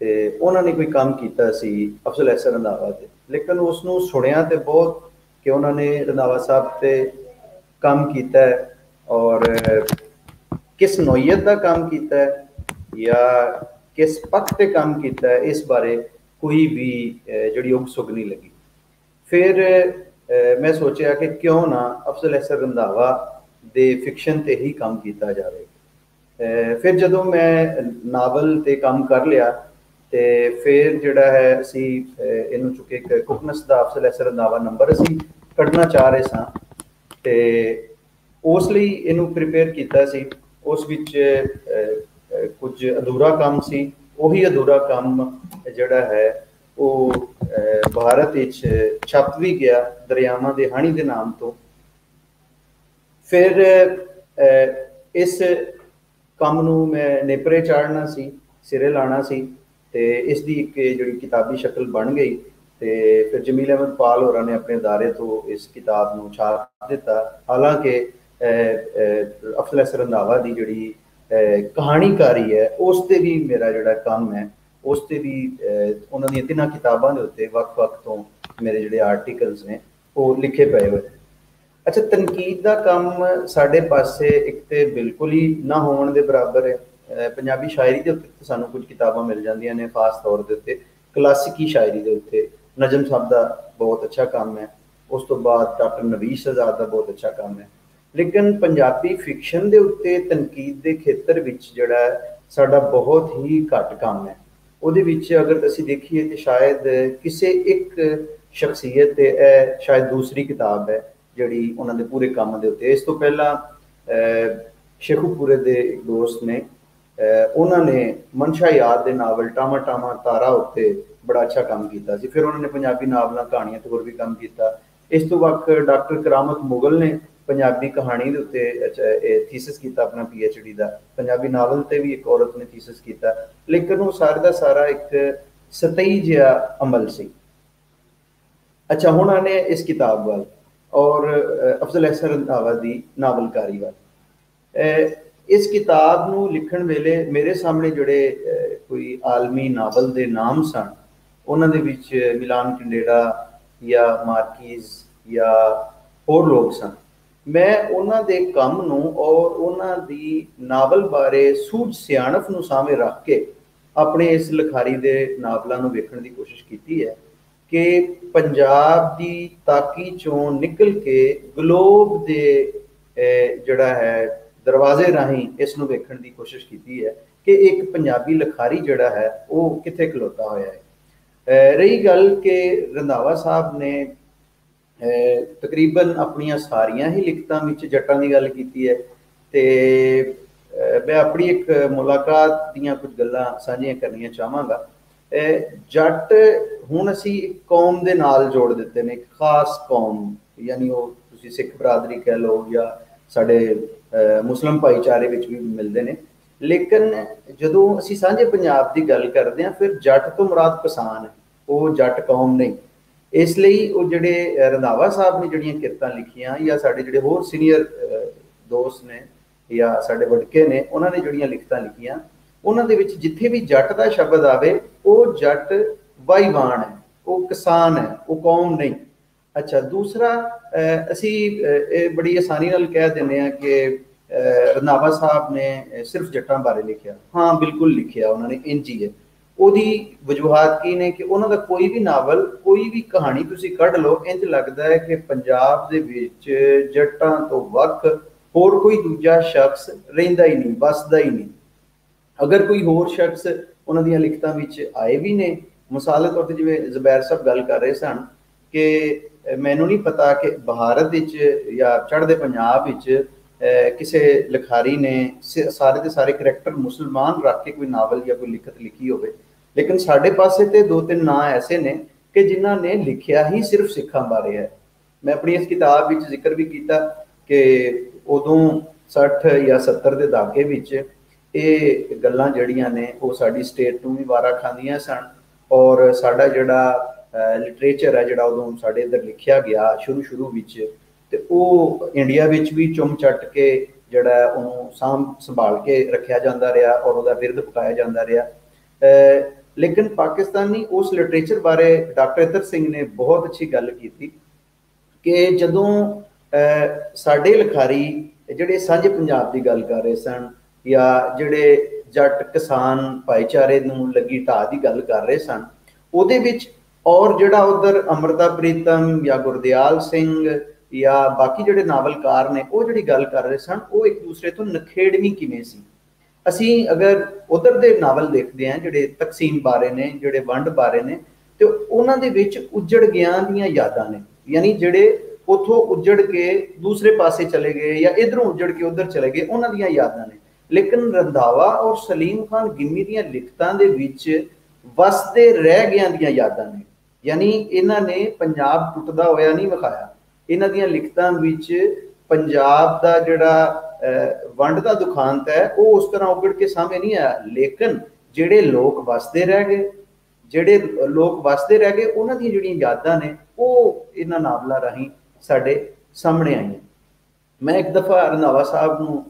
ਤੇ ਉਹਨਾਂ ਨੇ ਕੋਈ ਕੰਮ ਕੀਤਾ ਸੀ ਅਫਜ਼ਲ ਅਹਿਸਨ ਰੰਧਾਵਾ ਤੇ। ਲੇਕਿਨ ਉਸ ਨੂੰ ਸੁਣਿਆ ਤੇ ਬਹੁਤ ਕਿ ਉਹਨਾਂ ਨੇ ਰੰਧਾਵਾ ਸਾਹਿਬ ਤੇ ਕੰਮ ਕੀਤਾ ਔਰ ਕਿਸ ਨੋਇਤ ਦਾ ਕੰਮ ਕੀਤਾ ਹੈ ਜਾਂ ਕਿਸ ਪੱਖ ਤੇ ਕੰਮ ਕੀਤਾ ਹੈ, ਇਸ ਬਾਰੇ ਕੋਈ ਵੀ ਜਿਹੜੀ ਉਗ ਸੁਗ ਨਹੀਂ ਲੱਗੀ। ਫਿਰ ਮੈਂ ਸੋਚਿਆ ਕਿ ਕਿਉਂ ਨਾ ਅਫਜ਼ਲ ਅਸਰ ਰੰਧਾਵਾ ਦੇ ਫਿਕਸ਼ਨ ਤੇ ਹੀ ਕੰਮ ਕੀਤਾ ਜਾਵੇ। ਫਿਰ ਜਦੋਂ ਮੈਂ ਨਾਵਲ ਤੇ ਕੰਮ ਕਰ ਲਿਆ ਤੇ ਫਿਰ ਜਿਹੜਾ ਹੈ ਅਸੀਂ ਇਹਨੂੰ ਚੁੱਕੇ ਇੱਕ ਕੁਕਨਸ ਦਾ ਅਫਜ਼ਲ ਅਸਰ ਰੰਧਾਵਾ ਨੰਬਰ ਅਸੀਂ ਕੱਢਣਾ ਚਾਹ ਰਹੇ ਸਾਂ ਤੇ ਉਸ ਲਈ ਇਹਨੂੰ ਪ੍ਰਿਪੇਅਰ ਕੀਤਾ ਸੀ। ਉਸ ਵਿੱਚ ਕੁਝ ਅਧੂਰਾ ਕੰਮ ਸੀ। ਉਹੀ ਅਧੂਰਾ ਕੰਮ ਜਿਹੜਾ ਹੈ ਉਹ ਭਾਰਤ ਵਿੱਚ ਛਪ ਵੀ ਗਿਆ ਦਰਿਆਵਾਂ ਦੇ ਹਾਣੀ ਦੇ ਨਾਮ ਤੋਂ ਫਿਰ ਇਸ ਕੰਮ ਨੂੰ ਮੈਂ ਨੇਪਰੇ ਚਾੜਨਾ ਸੀ ਸਿਰੇ ਲਾਣਾ ਸੀ ਤੇ ਇਸ ਦੀ ਇੱਕ ਜਿਹੜੀ ਕਿਤਾਬੀ ਸ਼ਕਲ ਬਣ ਗਈ ਤੇ ਫਿਰ ਜਮੀਲ ਅਹਿਮਦ ਪਾਲ ਹੋਰਾਂ ਨੇ ਆਪਣੇ ادارے ਤੋਂ ਇਸ ਕਿਤਾਬ ਨੂੰ ਛਾਪ ਦਿੱਤਾ ਹਾਲਾਂਕਿ ਅਫਜ਼ਲ ਸਰੰਦਾਵਾ ਦੀ ਜਿਹੜੀ ਕਹਾਣੀਕਾਰੀ ਹੈ ਉਸ ਤੇ ਵੀ ਮੇਰਾ ਜਿਹੜਾ ਕੰਮ ਹੈ ਉਸ ਤੇ ਵੀ ਉਹਨਾਂ ਦੀਆਂ ਤਿੰਨਾਂ ਕਿਤਾਬਾਂ ਦੇ ਉੱਤੇ ਵੱਖ-ਵੱਖ ਤੋਂ ਮੇਰੇ ਜਿਹੜੇ ਆਰਟੀਕਲਸ ਨੇ, ਉਹ ਲਿਖੇ ਪਏ ਹੋਏ। ਅੱਛਾ, ਤਨਕੀਦ ਦਾ ਕੰਮ ਸਾਡੇ ਪਾਸੇ ਇੱਕ ਤੇ ਬਿਲਕੁਲ ਹੀ ਨਾ ਹੋਣ ਦੇ ਬਰਾਬਰ ਹੈ। ਪੰਜਾਬੀ ਸ਼ਾਇਰੀ ਦੇ ਉੱਤੇ ਸਾਨੂੰ ਕੁਝ ਕਿਤਾਬਾਂ ਮਿਲ ਜਾਂਦੀਆਂ ਨੇ ਖਾਸ ਤੌਰ ਦੇ ਉੱਤੇ। ਕਲਾਸਿਕੀ ਸ਼ਾਇਰੀ ਦੇ ਉੱਤੇ ਨਜਮ ਸਾਹਿਬ ਦਾ ਬਹੁਤ ਅੱਛਾ ਕੰਮ ਹੈ। ਉਸ ਤੋਂ ਬਾਅਦ ਡਾਕਟਰ ਨਵੀਸ਼ ਆਜ਼ਾਦ ਦਾ ਬਹੁਤ ਅੱਛਾ ਕੰਮ ਹੈ। ਲੇਕਿਨ ਪੰਜਾਬੀ ਫਿਕਸ਼ਨ ਦੇ ਉੱਤੇ ਤਨਕੀਦ ਦੇ ਖੇਤਰ ਵਿੱਚ ਜਿਹੜਾ ਸਾਡਾ ਬਹੁਤ ਹੀ ਘੱਟ ਕੰਮ ਹੈ। ਉਹਦੇ ਵਿੱਚ ਅਗਰ ਅਸੀਂ ਦੇਖੀਏ ਤੇ ਸ਼ਾਇਦ ਕਿਸੇ ਇੱਕ ਸ਼ਖਸੀਅਤ ਤੇ ਇਹ ਸ਼ਾਇਦ ਦੂਸਰੀ ਕਿਤਾਬ ਹੈ ਜਿਹੜੀ ਉਹਨਾਂ ਦੇ ਪੂਰੇ ਕੰਮ ਦੇ ਉੱਤੇ। ਇਸ ਤੋਂ ਪਹਿਲਾਂ ਸ਼ੇਖੂਪੁਰੇ ਦੇ ਇੱਕ ਦੋਸਤ ਨੇ ਉਹਨਾਂ ਨੇ ਮਨਸ਼ਾ ਯਾਦ ਦੇ ਨਾਵਲ ਟਾਮਾ ਟਾਮਾ ਤਾਰਾ ਉੱਤੇ ਬੜਾ ਅੱਛਾ ਕੰਮ ਕੀਤਾ ਸੀ। ਫਿਰ ਉਹਨਾਂ ਨੇ ਪੰਜਾਬੀ ਨਾਵਲਾਂ, ਕਹਾਣੀਆਂ ਤੇ ਹੋਰ ਵੀ ਕੰਮ ਕੀਤਾ। ਇਸ ਤੋਂ ਵੱਖ ਡਾਕਟਰ ਕਰਾਮਤ ਮੁਗਲ ਨੇ ਪੰਜਾਬੀ ਕਹਾਣੀ ਦੇ ਉੱਤੇ ਇਹ ਥੀਸਿਸ ਕੀਤਾ ਆਪਣਾ ਪੀ ਐੱਚ ਡੀ ਦਾ। ਪੰਜਾਬੀ ਨਾਵਲ ਤੇ ਵੀ ਇੱਕ ਔਰਤ ਨੇ ਥੀਸਿਸ ਕੀਤਾ। ਲੇਕਿਨ ਉਹ ਸਾਰਾ ਦਾ ਸਾਰਾ ਇੱਕ ਸਤਈ ਜਿਹਾ ਅਮਲ ਸੀ। ਅੱਛਾ, ਹੁਣ ਆਨੇ ਇਸ ਕਿਤਾਬ ਵੱਲ ਔਰ ਅਫਜ਼ਲ ਅਹਿਸਨ ਰੰਧਾਵਾ ਦੀ ਨਾਵਲਕਾਰੀ ਵੱਲ। ਇਸ ਕਿਤਾਬ ਨੂੰ ਲਿਖਣ ਵੇਲੇ ਮੇਰੇ ਸਾਹਮਣੇ ਜਿਹੜੇ ਕੋਈ ਆਲਮੀ ਨਾਵਲ ਦੇ ਨਾਮ ਸਨ, ਉਹਨਾਂ ਦੇ ਵਿੱਚ ਮਿਲਾਨ ਕੰਡੇੜਾ ਜਾਂ ਮਾਰਕੀਜ਼ ਜਾਂ ਹੋਰ ਲੋਕ ਸਨ। ਮੈਂ ਉਹਨਾਂ ਦੇ ਕੰਮ ਨੂੰ ਔਰ ਉਹਨਾਂ ਦੀ ਨਾਵਲ ਬਾਰੇ ਸੂਝ ਸਿਆਣਪ ਨੂੰ ਸਾਹਮਣੇ ਰੱਖ ਕੇ ਆਪਣੇ ਇਸ ਲਿਖਾਰੀ ਦੇ ਨਾਵਲਾਂ ਨੂੰ ਵੇਖਣ ਦੀ ਕੋਸ਼ਿਸ਼ ਕੀਤੀ ਹੈ ਕਿ ਪੰਜਾਬ ਦੀ ਤਾਕੀ ਚੋਂ ਨਿਕਲ ਕੇ ਗਲੋਬ ਦੇ ਜਿਹੜਾ ਹੈ, ਦਰਵਾਜ਼ੇ ਰਾਹੀਂ ਇਸ ਨੂੰ ਵੇਖਣ ਦੀ ਕੋਸ਼ਿਸ਼ ਕੀਤੀ ਹੈ ਕਿ ਇੱਕ ਪੰਜਾਬੀ ਲਿਖਾਰੀ ਜਿਹੜਾ ਹੈ, ਉਹ ਕਿੱਥੇ ਖਲੋਤਾ ਹੋਇਆ ਹੈ। ਰਹੀ ਗੱਲ ਕਿ ਰੰਧਾਵਾ ਸਾਹਿਬ ਨੇ ਤਕਰੀਬਨ ਆਪਣੀਆਂ ਸਾਰੀਆਂ ਹੀ ਲਿਖਤਾਂ ਵਿੱਚ ਜੱਟਾਂ ਦੀ ਗੱਲ ਕੀਤੀ ਹੈ ਤੇ ਮੈਂ ਆਪਣੀ ਇੱਕ ਮੁਲਾਕਾਤ ਦੀਆਂ ਕੁਝ ਗੱਲਾਂ ਸਾਂਝੀਆਂ ਕਰਨੀਆਂ ਚਾਹਾਂਗਾ। ਜੱਟ ਹੁਣ ਅਸੀਂ ਇੱਕ ਕੌਮ ਦੇ ਨਾਲ ਜੋੜ ਦਿੱਤੇ ਨੇ, ਇੱਕ ਖਾਸ ਕੌਮ, ਯਾਨੀ ਉਹ ਤੁਸੀਂ ਸਿੱਖ ਬਰਾਦਰੀ ਕਹਿ ਲਓ ਜਾਂ ਸਾਡੇ ਮੁਸਲਮ ਭਾਈਚਾਰੇ ਵਿੱਚ ਵੀ ਮਿਲਦੇ ਨੇ। ਲੇਕਿਨ ਜਦੋਂ ਅਸੀਂ ਸਾਂਝੇ ਪੰਜਾਬ ਦੀ ਗੱਲ ਕਰਦੇ ਹਾਂ, ਫਿਰ ਜੱਟ ਤੋਂ ਮੁਰਾਦ ਕਿਸਾਨ ਹੈ, ਉਹ ਜੱਟ ਕੌਮ ਨਹੀਂ। ਇਸ ਲਈ ਉਹ ਜਿਹੜੇ ਰੰਧਾਵਾ ਸਾਹਿਬ ਨੇ ਜਿਹੜੀਆਂ ਕਿਰਤਾਂ ਲਿਖੀਆਂ ਜਾਂ ਸਾਡੇ ਜਿਹੜੇ ਹੋਰ ਸੀਨੀਅਰ ਦੋਸਤ ਨੇ ਜਾਂ ਸਾਡੇ ਵਡਕੇ ਨੇ, ਉਹਨਾਂ ਨੇ ਜਿਹੜੀਆਂ ਲਿਖਤਾਂ ਲਿਖੀਆਂ, ਉਹਨਾਂ ਦੇ ਵਿੱਚ ਜਿੱਥੇ ਵੀ ਜੱਟ ਦਾ ਸ਼ਬਦ ਆਵੇ, ਉਹ ਜੱਟ ਵਾਈਵਾਨ ਹੈ, ਉਹ ਕਿਸਾਨ ਹੈ, ਉਹ ਕੌਮ ਨਹੀਂ। ਅੱਛਾ, ਦੂਸਰਾ ਅਸੀਂ ਇਹ ਬੜੀ ਆਸਾਨੀ ਨਾਲ ਕਹਿ ਦਿੰਦੇ ਆ ਕਿ ਰੰਧਾਵਾ ਸਾਹਿਬ ਨੇ ਸਿਰਫ ਜੱਟਾਂ ਬਾਰੇ ਲਿਖਿਆ। ਹਾਂ, ਬਿਲਕੁਲ ਲਿਖਿਆ, ਉਹਨਾਂ ਨੇ ਇੰਜ ਹੀ ਹੈ। ਉਹਦੀ ਵਜੂਹਾਤ ਕੀ ਨੇ ਕਿ ਉਹਨਾਂ ਦਾ ਕੋਈ ਵੀ ਨਾਵਲ, ਕੋਈ ਵੀ ਕਹਾਣੀ ਤੁਸੀਂ ਕੱਢ ਲਓ ਇੰਜ ਲੱਗਦਾ ਹੈ ਕਿ ਪੰਜਾਬ ਦੇ ਵਿੱਚ ਜੱਟਾਂ ਤੋਂ ਵੱਖ ਹੋਰ ਕੋਈ ਦੂਜਾ ਸ਼ਖਸ ਰਹਿੰਦਾ ਹੀ ਨਹੀਂ ਬਸਦਾ ਹੀ ਨਹੀਂ। ਅਗਰ ਕੋਈ ਹੋਰ ਸ਼ਖਸ ਉਹਨਾਂ ਦੀਆਂ ਲਿਖਤਾਂ ਵਿੱਚ ਆਏ ਵੀ ਨੇ, ਮਿਸਾਲ ਤੌਰ ਤੇ ਜਿਵੇਂ ਜ਼ਬੈਰ ਸਾਹਿਬ ਗੱਲ ਕਰ ਰਹੇ ਸਨ ਕਿ ਮੈਨੂੰ ਨਹੀਂ ਪਤਾ ਕਿ ਭਾਰਤ ਵਿੱਚ ਜਾਂ ਚੜ੍ਹਦੇ ਪੰਜਾਬ ਵਿੱਚ ਕਿਸੇ ਲਿਖਾਰੀ ਨੇ ਸਾਰੇ ਦੇ ਸਾਰੇ ਕੈਰੈਕਟਰ ਮੁਸਲਮਾਨ ਰੱਖ ਕੇ ਕੋਈ ਨਾਵਲ ਜਾਂ ਕੋਈ ਲਿਖਤ ਲਿਖੀ ਹੋਵੇ, ਲੇਕਿਨ ਸਾਡੇ ਪਾਸੇ ਤੇ ਦੋ ਤਿੰਨ ਨਾਂ ਐਸੇ ਨੇ ਕਿ ਜਿਨ੍ਹਾਂ ਨੇ ਲਿਖਿਆ ਹੀ ਸਿਰਫ ਸਿੱਖਾਂ ਬਾਰੇ ਹੈ। ਮੈਂ ਆਪਣੀ ਇਸ ਕਿਤਾਬ ਵਿੱਚ ਜ਼ਿਕਰ ਵੀ ਕੀਤਾ ਕਿ ਉਦੋਂ 60 ਜਾਂ 70 ਦੇ ਦਹਾਕੇ ਵਿੱਚ ਇਹ ਗੱਲਾਂ ਜਿਹੜੀਆਂ ਨੇ, ਉਹ ਸਾਡੀ ਸਟੇਟ ਨੂੰ ਵੀ ਵਾਰਾ ਖਾਂਦੀਆਂ ਸਨ ਔਰ ਸਾਡਾ ਜਿਹੜਾ ਲਿਟਰੇਚਰ ਹੈ ਜਿਹੜਾ ਉਦੋਂ ਸਾਡੇ ਇੱਧਰ ਲਿਖਿਆ ਗਿਆ ਸ਼ੁਰੂ ਸ਼ੁਰੂ ਵਿੱਚ ਤੇ ਉਹ ਇੰਡੀਆ ਵਿੱਚ ਵੀ ਚੁੰਮ ਚੱਟ ਕੇ ਜਿਹੜਾ ਉਹਨੂੰ ਸਾਂਭ ਸੰਭਾਲ ਕੇ ਰੱਖਿਆ ਜਾਂਦਾ ਰਿਹਾ ਔਰ ਉਹਦਾ ਵਿਰਦ ਪਕਾਇਆ ਜਾਂਦਾ ਰਿਹਾ। ਲੇਕਿਨ ਪਾਕਿਸਤਾਨੀ ਉਸ ਲਿਟਰੇਚਰ ਬਾਰੇ ਡਾਕਟਰ ਇਤਰ ਸਿੰਘ ਨੇ ਬਹੁਤ ਅੱਛੀ ਗੱਲ ਕੀਤੀ ਕਿ ਜਦੋਂ ਸਾਡੇ ਲਿਖਾਰੀ ਜਿਹੜੇ ਸਾਂਝੇ ਪੰਜਾਬ ਦੀ ਗੱਲ ਕਰ ਰਹੇ ਸਨ ਜਾਂ ਜਿਹੜੇ ਜੱਟ ਕਿਸਾਨ ਭਾਈਚਾਰੇ ਨੂੰ ਲੱਗੀ ਢਾਹ ਦੀ ਗੱਲ ਕਰ ਰਹੇ ਸਨ, ਉਹਦੇ ਵਿੱਚ ਔਰ ਜਿਹੜਾ ਉਧਰ ਅਮਰਤਾ ਪ੍ਰੀਤਮ ਜਾਂ ਗੁਰਦਿਆਲ ਸਿੰਘ ਜਾਂ ਬਾਕੀ ਜਿਹੜੇ ਨਾਵਲਕਾਰ ਨੇ, ਉਹ ਜਿਹੜੀ ਗੱਲ ਕਰ ਰਹੇ ਸਨ, ਉਹ ਇੱਕ ਦੂਸਰੇ ਤੋਂ ਨਖੇੜਵੀਂ ਕਿਵੇਂ ਸੀ? ਅਸੀਂ ਅਗਰ ਉਧਰ ਦੇ ਨਾਵਲ ਦੇਖਦੇ ਹਾਂ, ਜਿਹੜੇ ਤਕਸੀਮ ਬਾਰੇ ਨੇ, ਜਿਹੜੇ ਵੰਡ ਬਾਰੇ ਨੇ, ਤੇ ਉਹਨਾਂ ਦੇ ਵਿੱਚ ਉੱਜੜ ਗਿਆ ਦੀਆਂ ਯਾਦਾਂ ਨੇ। ਯਾਨੀ ਜਿਹੜੇ ਉਥੋਂ ਉੱਜੜ ਕੇ ਦੂਸਰੇ ਪਾਸੇ ਚਲੇ ਗਏ ਜਾਂ ਇਧਰੋਂ ਉੱਜੜ ਕੇ ਉਧਰ ਚਲੇ ਗਏ, ਉਹਨਾਂ ਦੀਆਂ ਯਾਦਾਂ ਨੇ। ਲੇਕਿਨ ਰੰਧਾਵਾ ਔਰ ਸਲੀਮ ਖਾਨ ਗਿੰਮੀ ਦੀਆਂ ਲਿਖਤਾਂ ਦੇ ਵਿੱਚ ਵਸਦੇ ਰਹਿ ਗਿਆਂ ਦੀਆਂ ਯਾਦਾਂ ਨੇ। ਯਾਨੀ ਇਹਨਾਂ ਨੇ ਪੰਜਾਬ ਟੁੱਟਦਾ ਹੋਇਆ ਨਹੀਂ ਵਿਖਾਇਆ। ਇਹਨਾਂ ਦੀਆਂ ਲਿਖਤਾਂ ਵਿੱਚ ਪੰਜਾਬ ਦਾ ਜਿਹੜਾ ਵੰਡ ਦਾ ਦੁਖਾਂਤ ਹੈ, ਉਹ ਉਸ ਤਰ੍ਹਾਂ ਉਗੜ ਕੇ ਸਾਹਮਣੇ ਨਹੀਂ ਆਇਆ। ਲੇਕਿਨ ਜਿਹੜੇ ਲੋਕ ਵਸਦੇ ਰਹਿ ਗਏ, ਜਿਹੜੇ ਲੋਕ ਵਸਦੇ ਰਹਿ ਗਏ, ਉਹਨਾਂ ਦੀਆਂ ਜਿਹੜੀਆਂ ਯਾਦਾਂ ਨੇ, ਉਹ ਇਹਨਾਂ ਨਾਵਲਾਂ ਰਾਹੀਂ ਸਾਡੇ ਸਾਹਮਣੇ ਆਈਆਂ। ਮੈਂ ਇੱਕ ਦਫਾ ਰਨਾਵਾ ਸਾਹਿਬ ਨੂੰ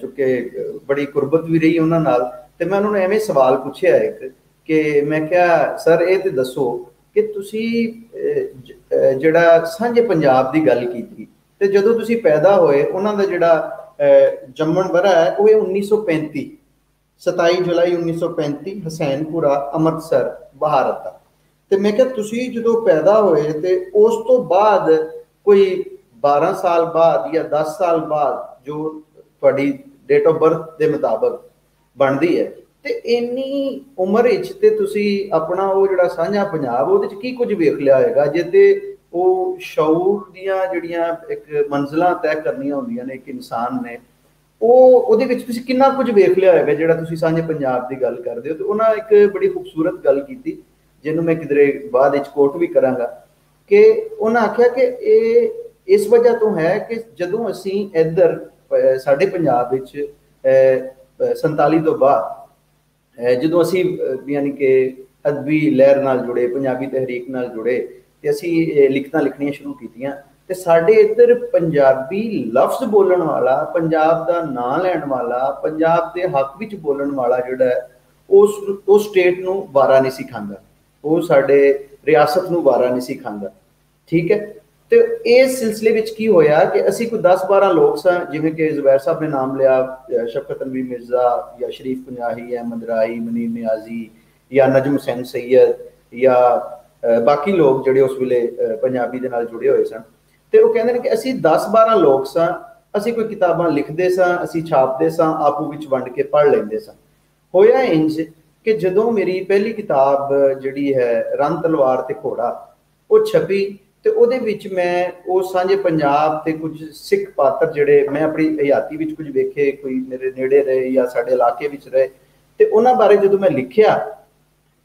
ਚੁੱਕੇ ਬੜੀ ਕੁਰਬਤ ਵੀ ਰਹੀ ਉਹਨਾਂ ਨਾਲ, ਤੇ ਮੈਂ ਉਹਨਾਂ ਨੂੰ ਐਵੇਂ ਸਵਾਲ ਪੁੱਛਿਆ ਇੱਕ, ਕਿ ਮੈਂ ਕਿਹਾ, ਸਰ, ਇਹ ਤੇ ਦੱਸੋ ਕਿ ਤੁਸੀਂ ਜਿਹੜਾ ਸਾਂਝੇ ਪੰਜਾਬ ਦੀ ਗੱਲ ਕੀਤੀ, ਤੇ ਜਦੋਂ ਤੁਸੀਂ ਪੈਦਾ ਹੋਏ, ਉਹਨਾਂ ਦਾ ਜਿਹੜਾ ਜੰਮਣ ਵਰਾ ਹੈ, ਉਹ 1935 27 ਜੁਲਾਈ 1935 ਹਸੈਨਪੁਰਾ, ਅੰਮ੍ਰਿਤਸਰ ਭਾਰਤ ਦਾ ਤੇ ਮੈਂ ਕਿਹਾ, ਤੁਸੀਂ ਜਦੋਂ ਪੈਦਾ ਹੋਏ, ਤੇ ਉਸ ਤੋਂ ਬਾਅਦ ਕੋਈ 12 ਸਾਲ ਬਾਅਦ ਜਾਂ 10 ਸਾਲ ਬਾਅਦ ਜੋ ਤੁਹਾਡੀ ਡੇਟ ਆਫ ਬਰਥ ਦੇ ਮੁਤਾਬਕ ਬਣਦੀ ਹੈ ਤੇ ਇੰਨੀ ਉਮਰ ਵਿੱਚ ਤੇ ਤੁਸੀਂ ਆਪਣਾ ਉਹ ਜਿਹੜਾ ਸਾਂਝਾ ਪੰਜਾਬ, ਉਹਦੇ ਚ ਕੀ ਕੁਝ ਵੇਖ ਲਿਆ ਹੋਏਗਾ? ਜੇ ਉਹ ਸ਼ੌਰ ਦੀਆਂ ਜਿਹੜੀਆਂ ਇੱਕ ਮੰਜ਼ਲਾਂ ਤੈਅ ਕਰਨੀਆਂ ਹੁੰਦੀਆਂ ਨੇ ਇੱਕ ਇਨਸਾਨ ਨੇ, ਉਹ ਉਹਦੇ ਵਿੱਚ ਤੁਸੀਂ ਕਿੰਨਾ ਕੁਝ ਵੇਖ ਲਿਆ ਹੋਵੇਗਾ ਜਿਹੜਾ ਤੁਸੀਂ ਸਾਂਝੇ ਪੰਜਾਬ ਦੀ ਗੱਲ ਕਰਦੇ ਹੋ? ਤੇ ਉਹਨਾਂ ਇੱਕ ਬੜੀ ਖੂਬਸੂਰਤ ਗੱਲ ਕੀਤੀ, ਜਿਹਨੂੰ ਮੈਂ ਕਿਧਰੇ ਬਾਅਦ ਵਿੱਚ ਕੋਟ ਵੀ ਕਰਾਂਗਾ, ਕਿ ਉਹਨਾਂ ਆਖਿਆ ਕਿ ਇਹ ਇਸ ਵਜ੍ਹਾ ਤੋਂ ਹੈ ਕਿ ਜਦੋਂ ਅਸੀਂ ਇੱਧਰ ਸਾਡੇ ਪੰਜਾਬ ਵਿੱਚ 47 ਤੋਂ ਬਾਅਦ ਜਦੋਂ ਅਸੀਂ ਯਾਨੀ ਕਿ ਅਦਬੀ ਲਹਿਰ ਨਾਲ ਜੁੜੇ, ਪੰਜਾਬੀ ਤਹਿਰੀਕ ਨਾਲ ਜੁੜੇ, ਤੇ ਅਸੀਂ ਲਿਖਤਾਂ ਲਿਖਣੀਆਂ ਸ਼ੁਰੂ ਕੀਤੀਆਂ, ਤੇ ਸਾਡੇ ਇੱਧਰ ਪੰਜਾਬੀ ਲਫ਼ਜ਼ ਬੋਲਣ ਵਾਲਾ, ਪੰਜਾਬ ਦਾ ਨਾਂ ਲੈਣ ਵਾਲਾ, ਪੰਜਾਬ ਦੇ ਹੱਕ ਵਿੱਚ ਬੋਲਣ ਵਾਲਾ ਜਿਹੜਾ ਉਸ ਉਹ ਸਟੇਟ ਨੂੰ ਵਾਰਾ ਨਹੀਂ ਸਿਖਾਉਂਦਾ ਉਹ ਸਾਡੇ ਰਿਆਸਤ ਨੂੰ ਵਾਰਾ ਨਹੀਂ ਸਿਖਾਉਂਦਾ ਠੀਕ ਹੈ? ਤੇ ਇਸ ਸਿਲਸਿਲੇ ਵਿੱਚ ਕੀ ਹੋਇਆ ਕਿ ਅਸੀਂ ਕੋਈ 10-12 ਲੋਕ ਸਾਂ, ਜਿਵੇਂ ਕਿ ਜ਼ੁਬੈਰ ਸਾਹਿਬ ਨੇ ਨਾਮ ਲਿਆ ਸ਼ਫਕਤ ਅਨਵੀ ਮਿਰਜ਼ਾ ਜਾਂ ਸ਼ਰੀਫ ਪੰਜਾਹੀ ਅਹਿਮਦ ਰਾਈ ਮਨੀਰ ਨਿਆਜ਼ੀ ਜਾਂ ਨਜਮ ਹੁਸੈਨ ਸੈਯਦ ਜਾਂ ਬਾਕੀ ਲੋਕ ਜਿਹੜੇ ਉਸ ਵੇਲੇ ਪੰਜਾਬੀ ਦੇ ਨਾਲ ਜੁੜੇ ਹੋਏ ਸਨ। ਤੇ ਉਹ ਕਹਿੰਦੇ ਨੇ ਕਿ ਅਸੀਂ 10-12 ਲੋਕ ਸਾਂ, ਅਸੀਂ ਕੋਈ ਕਿਤਾਬਾਂ ਲਿਖਦੇ ਸਾਂ, ਅਸੀਂ ਛਾਪਦੇ ਸਾਂ, ਆਪੂ ਵਿੱਚ ਵੰਡ ਕੇ ਪੜ੍ਹ ਲੈਂਦੇ ਸਾਂ। ਹੋਇਆ ਇੰਜ ਕਿ ਜਦੋਂ ਮੇਰੀ ਪਹਿਲੀ ਕਿਤਾਬ ਜਿਹੜੀ ਹੈ ਰਨ ਤਲਵਾਰ ਤੇ ਘੋੜਾ, ਉਹ ਛਪੀ ਤੇ ਉਹਦੇ ਵਿੱਚ ਮੈਂ ਉਹ ਸਾਂਝੇ ਪੰਜਾਬ ਤੇ ਕੁਝ ਸਿੱਖ ਪਾਤਰ ਜਿਹੜੇ ਮੈਂ ਆਪਣੀ ਹਯਾਤੀ ਵਿੱਚ ਕੁਝ ਵੇਖੇ, ਕੋਈ ਮੇਰੇ ਨੇੜੇ ਰਹੇ ਜਾਂ ਸਾਡੇ ਇਲਾਕੇ ਵਿੱਚ ਰਹੇ, ਤੇ ਉਹਨਾਂ ਬਾਰੇ ਜਦੋਂ ਮੈਂ ਲਿਖਿਆ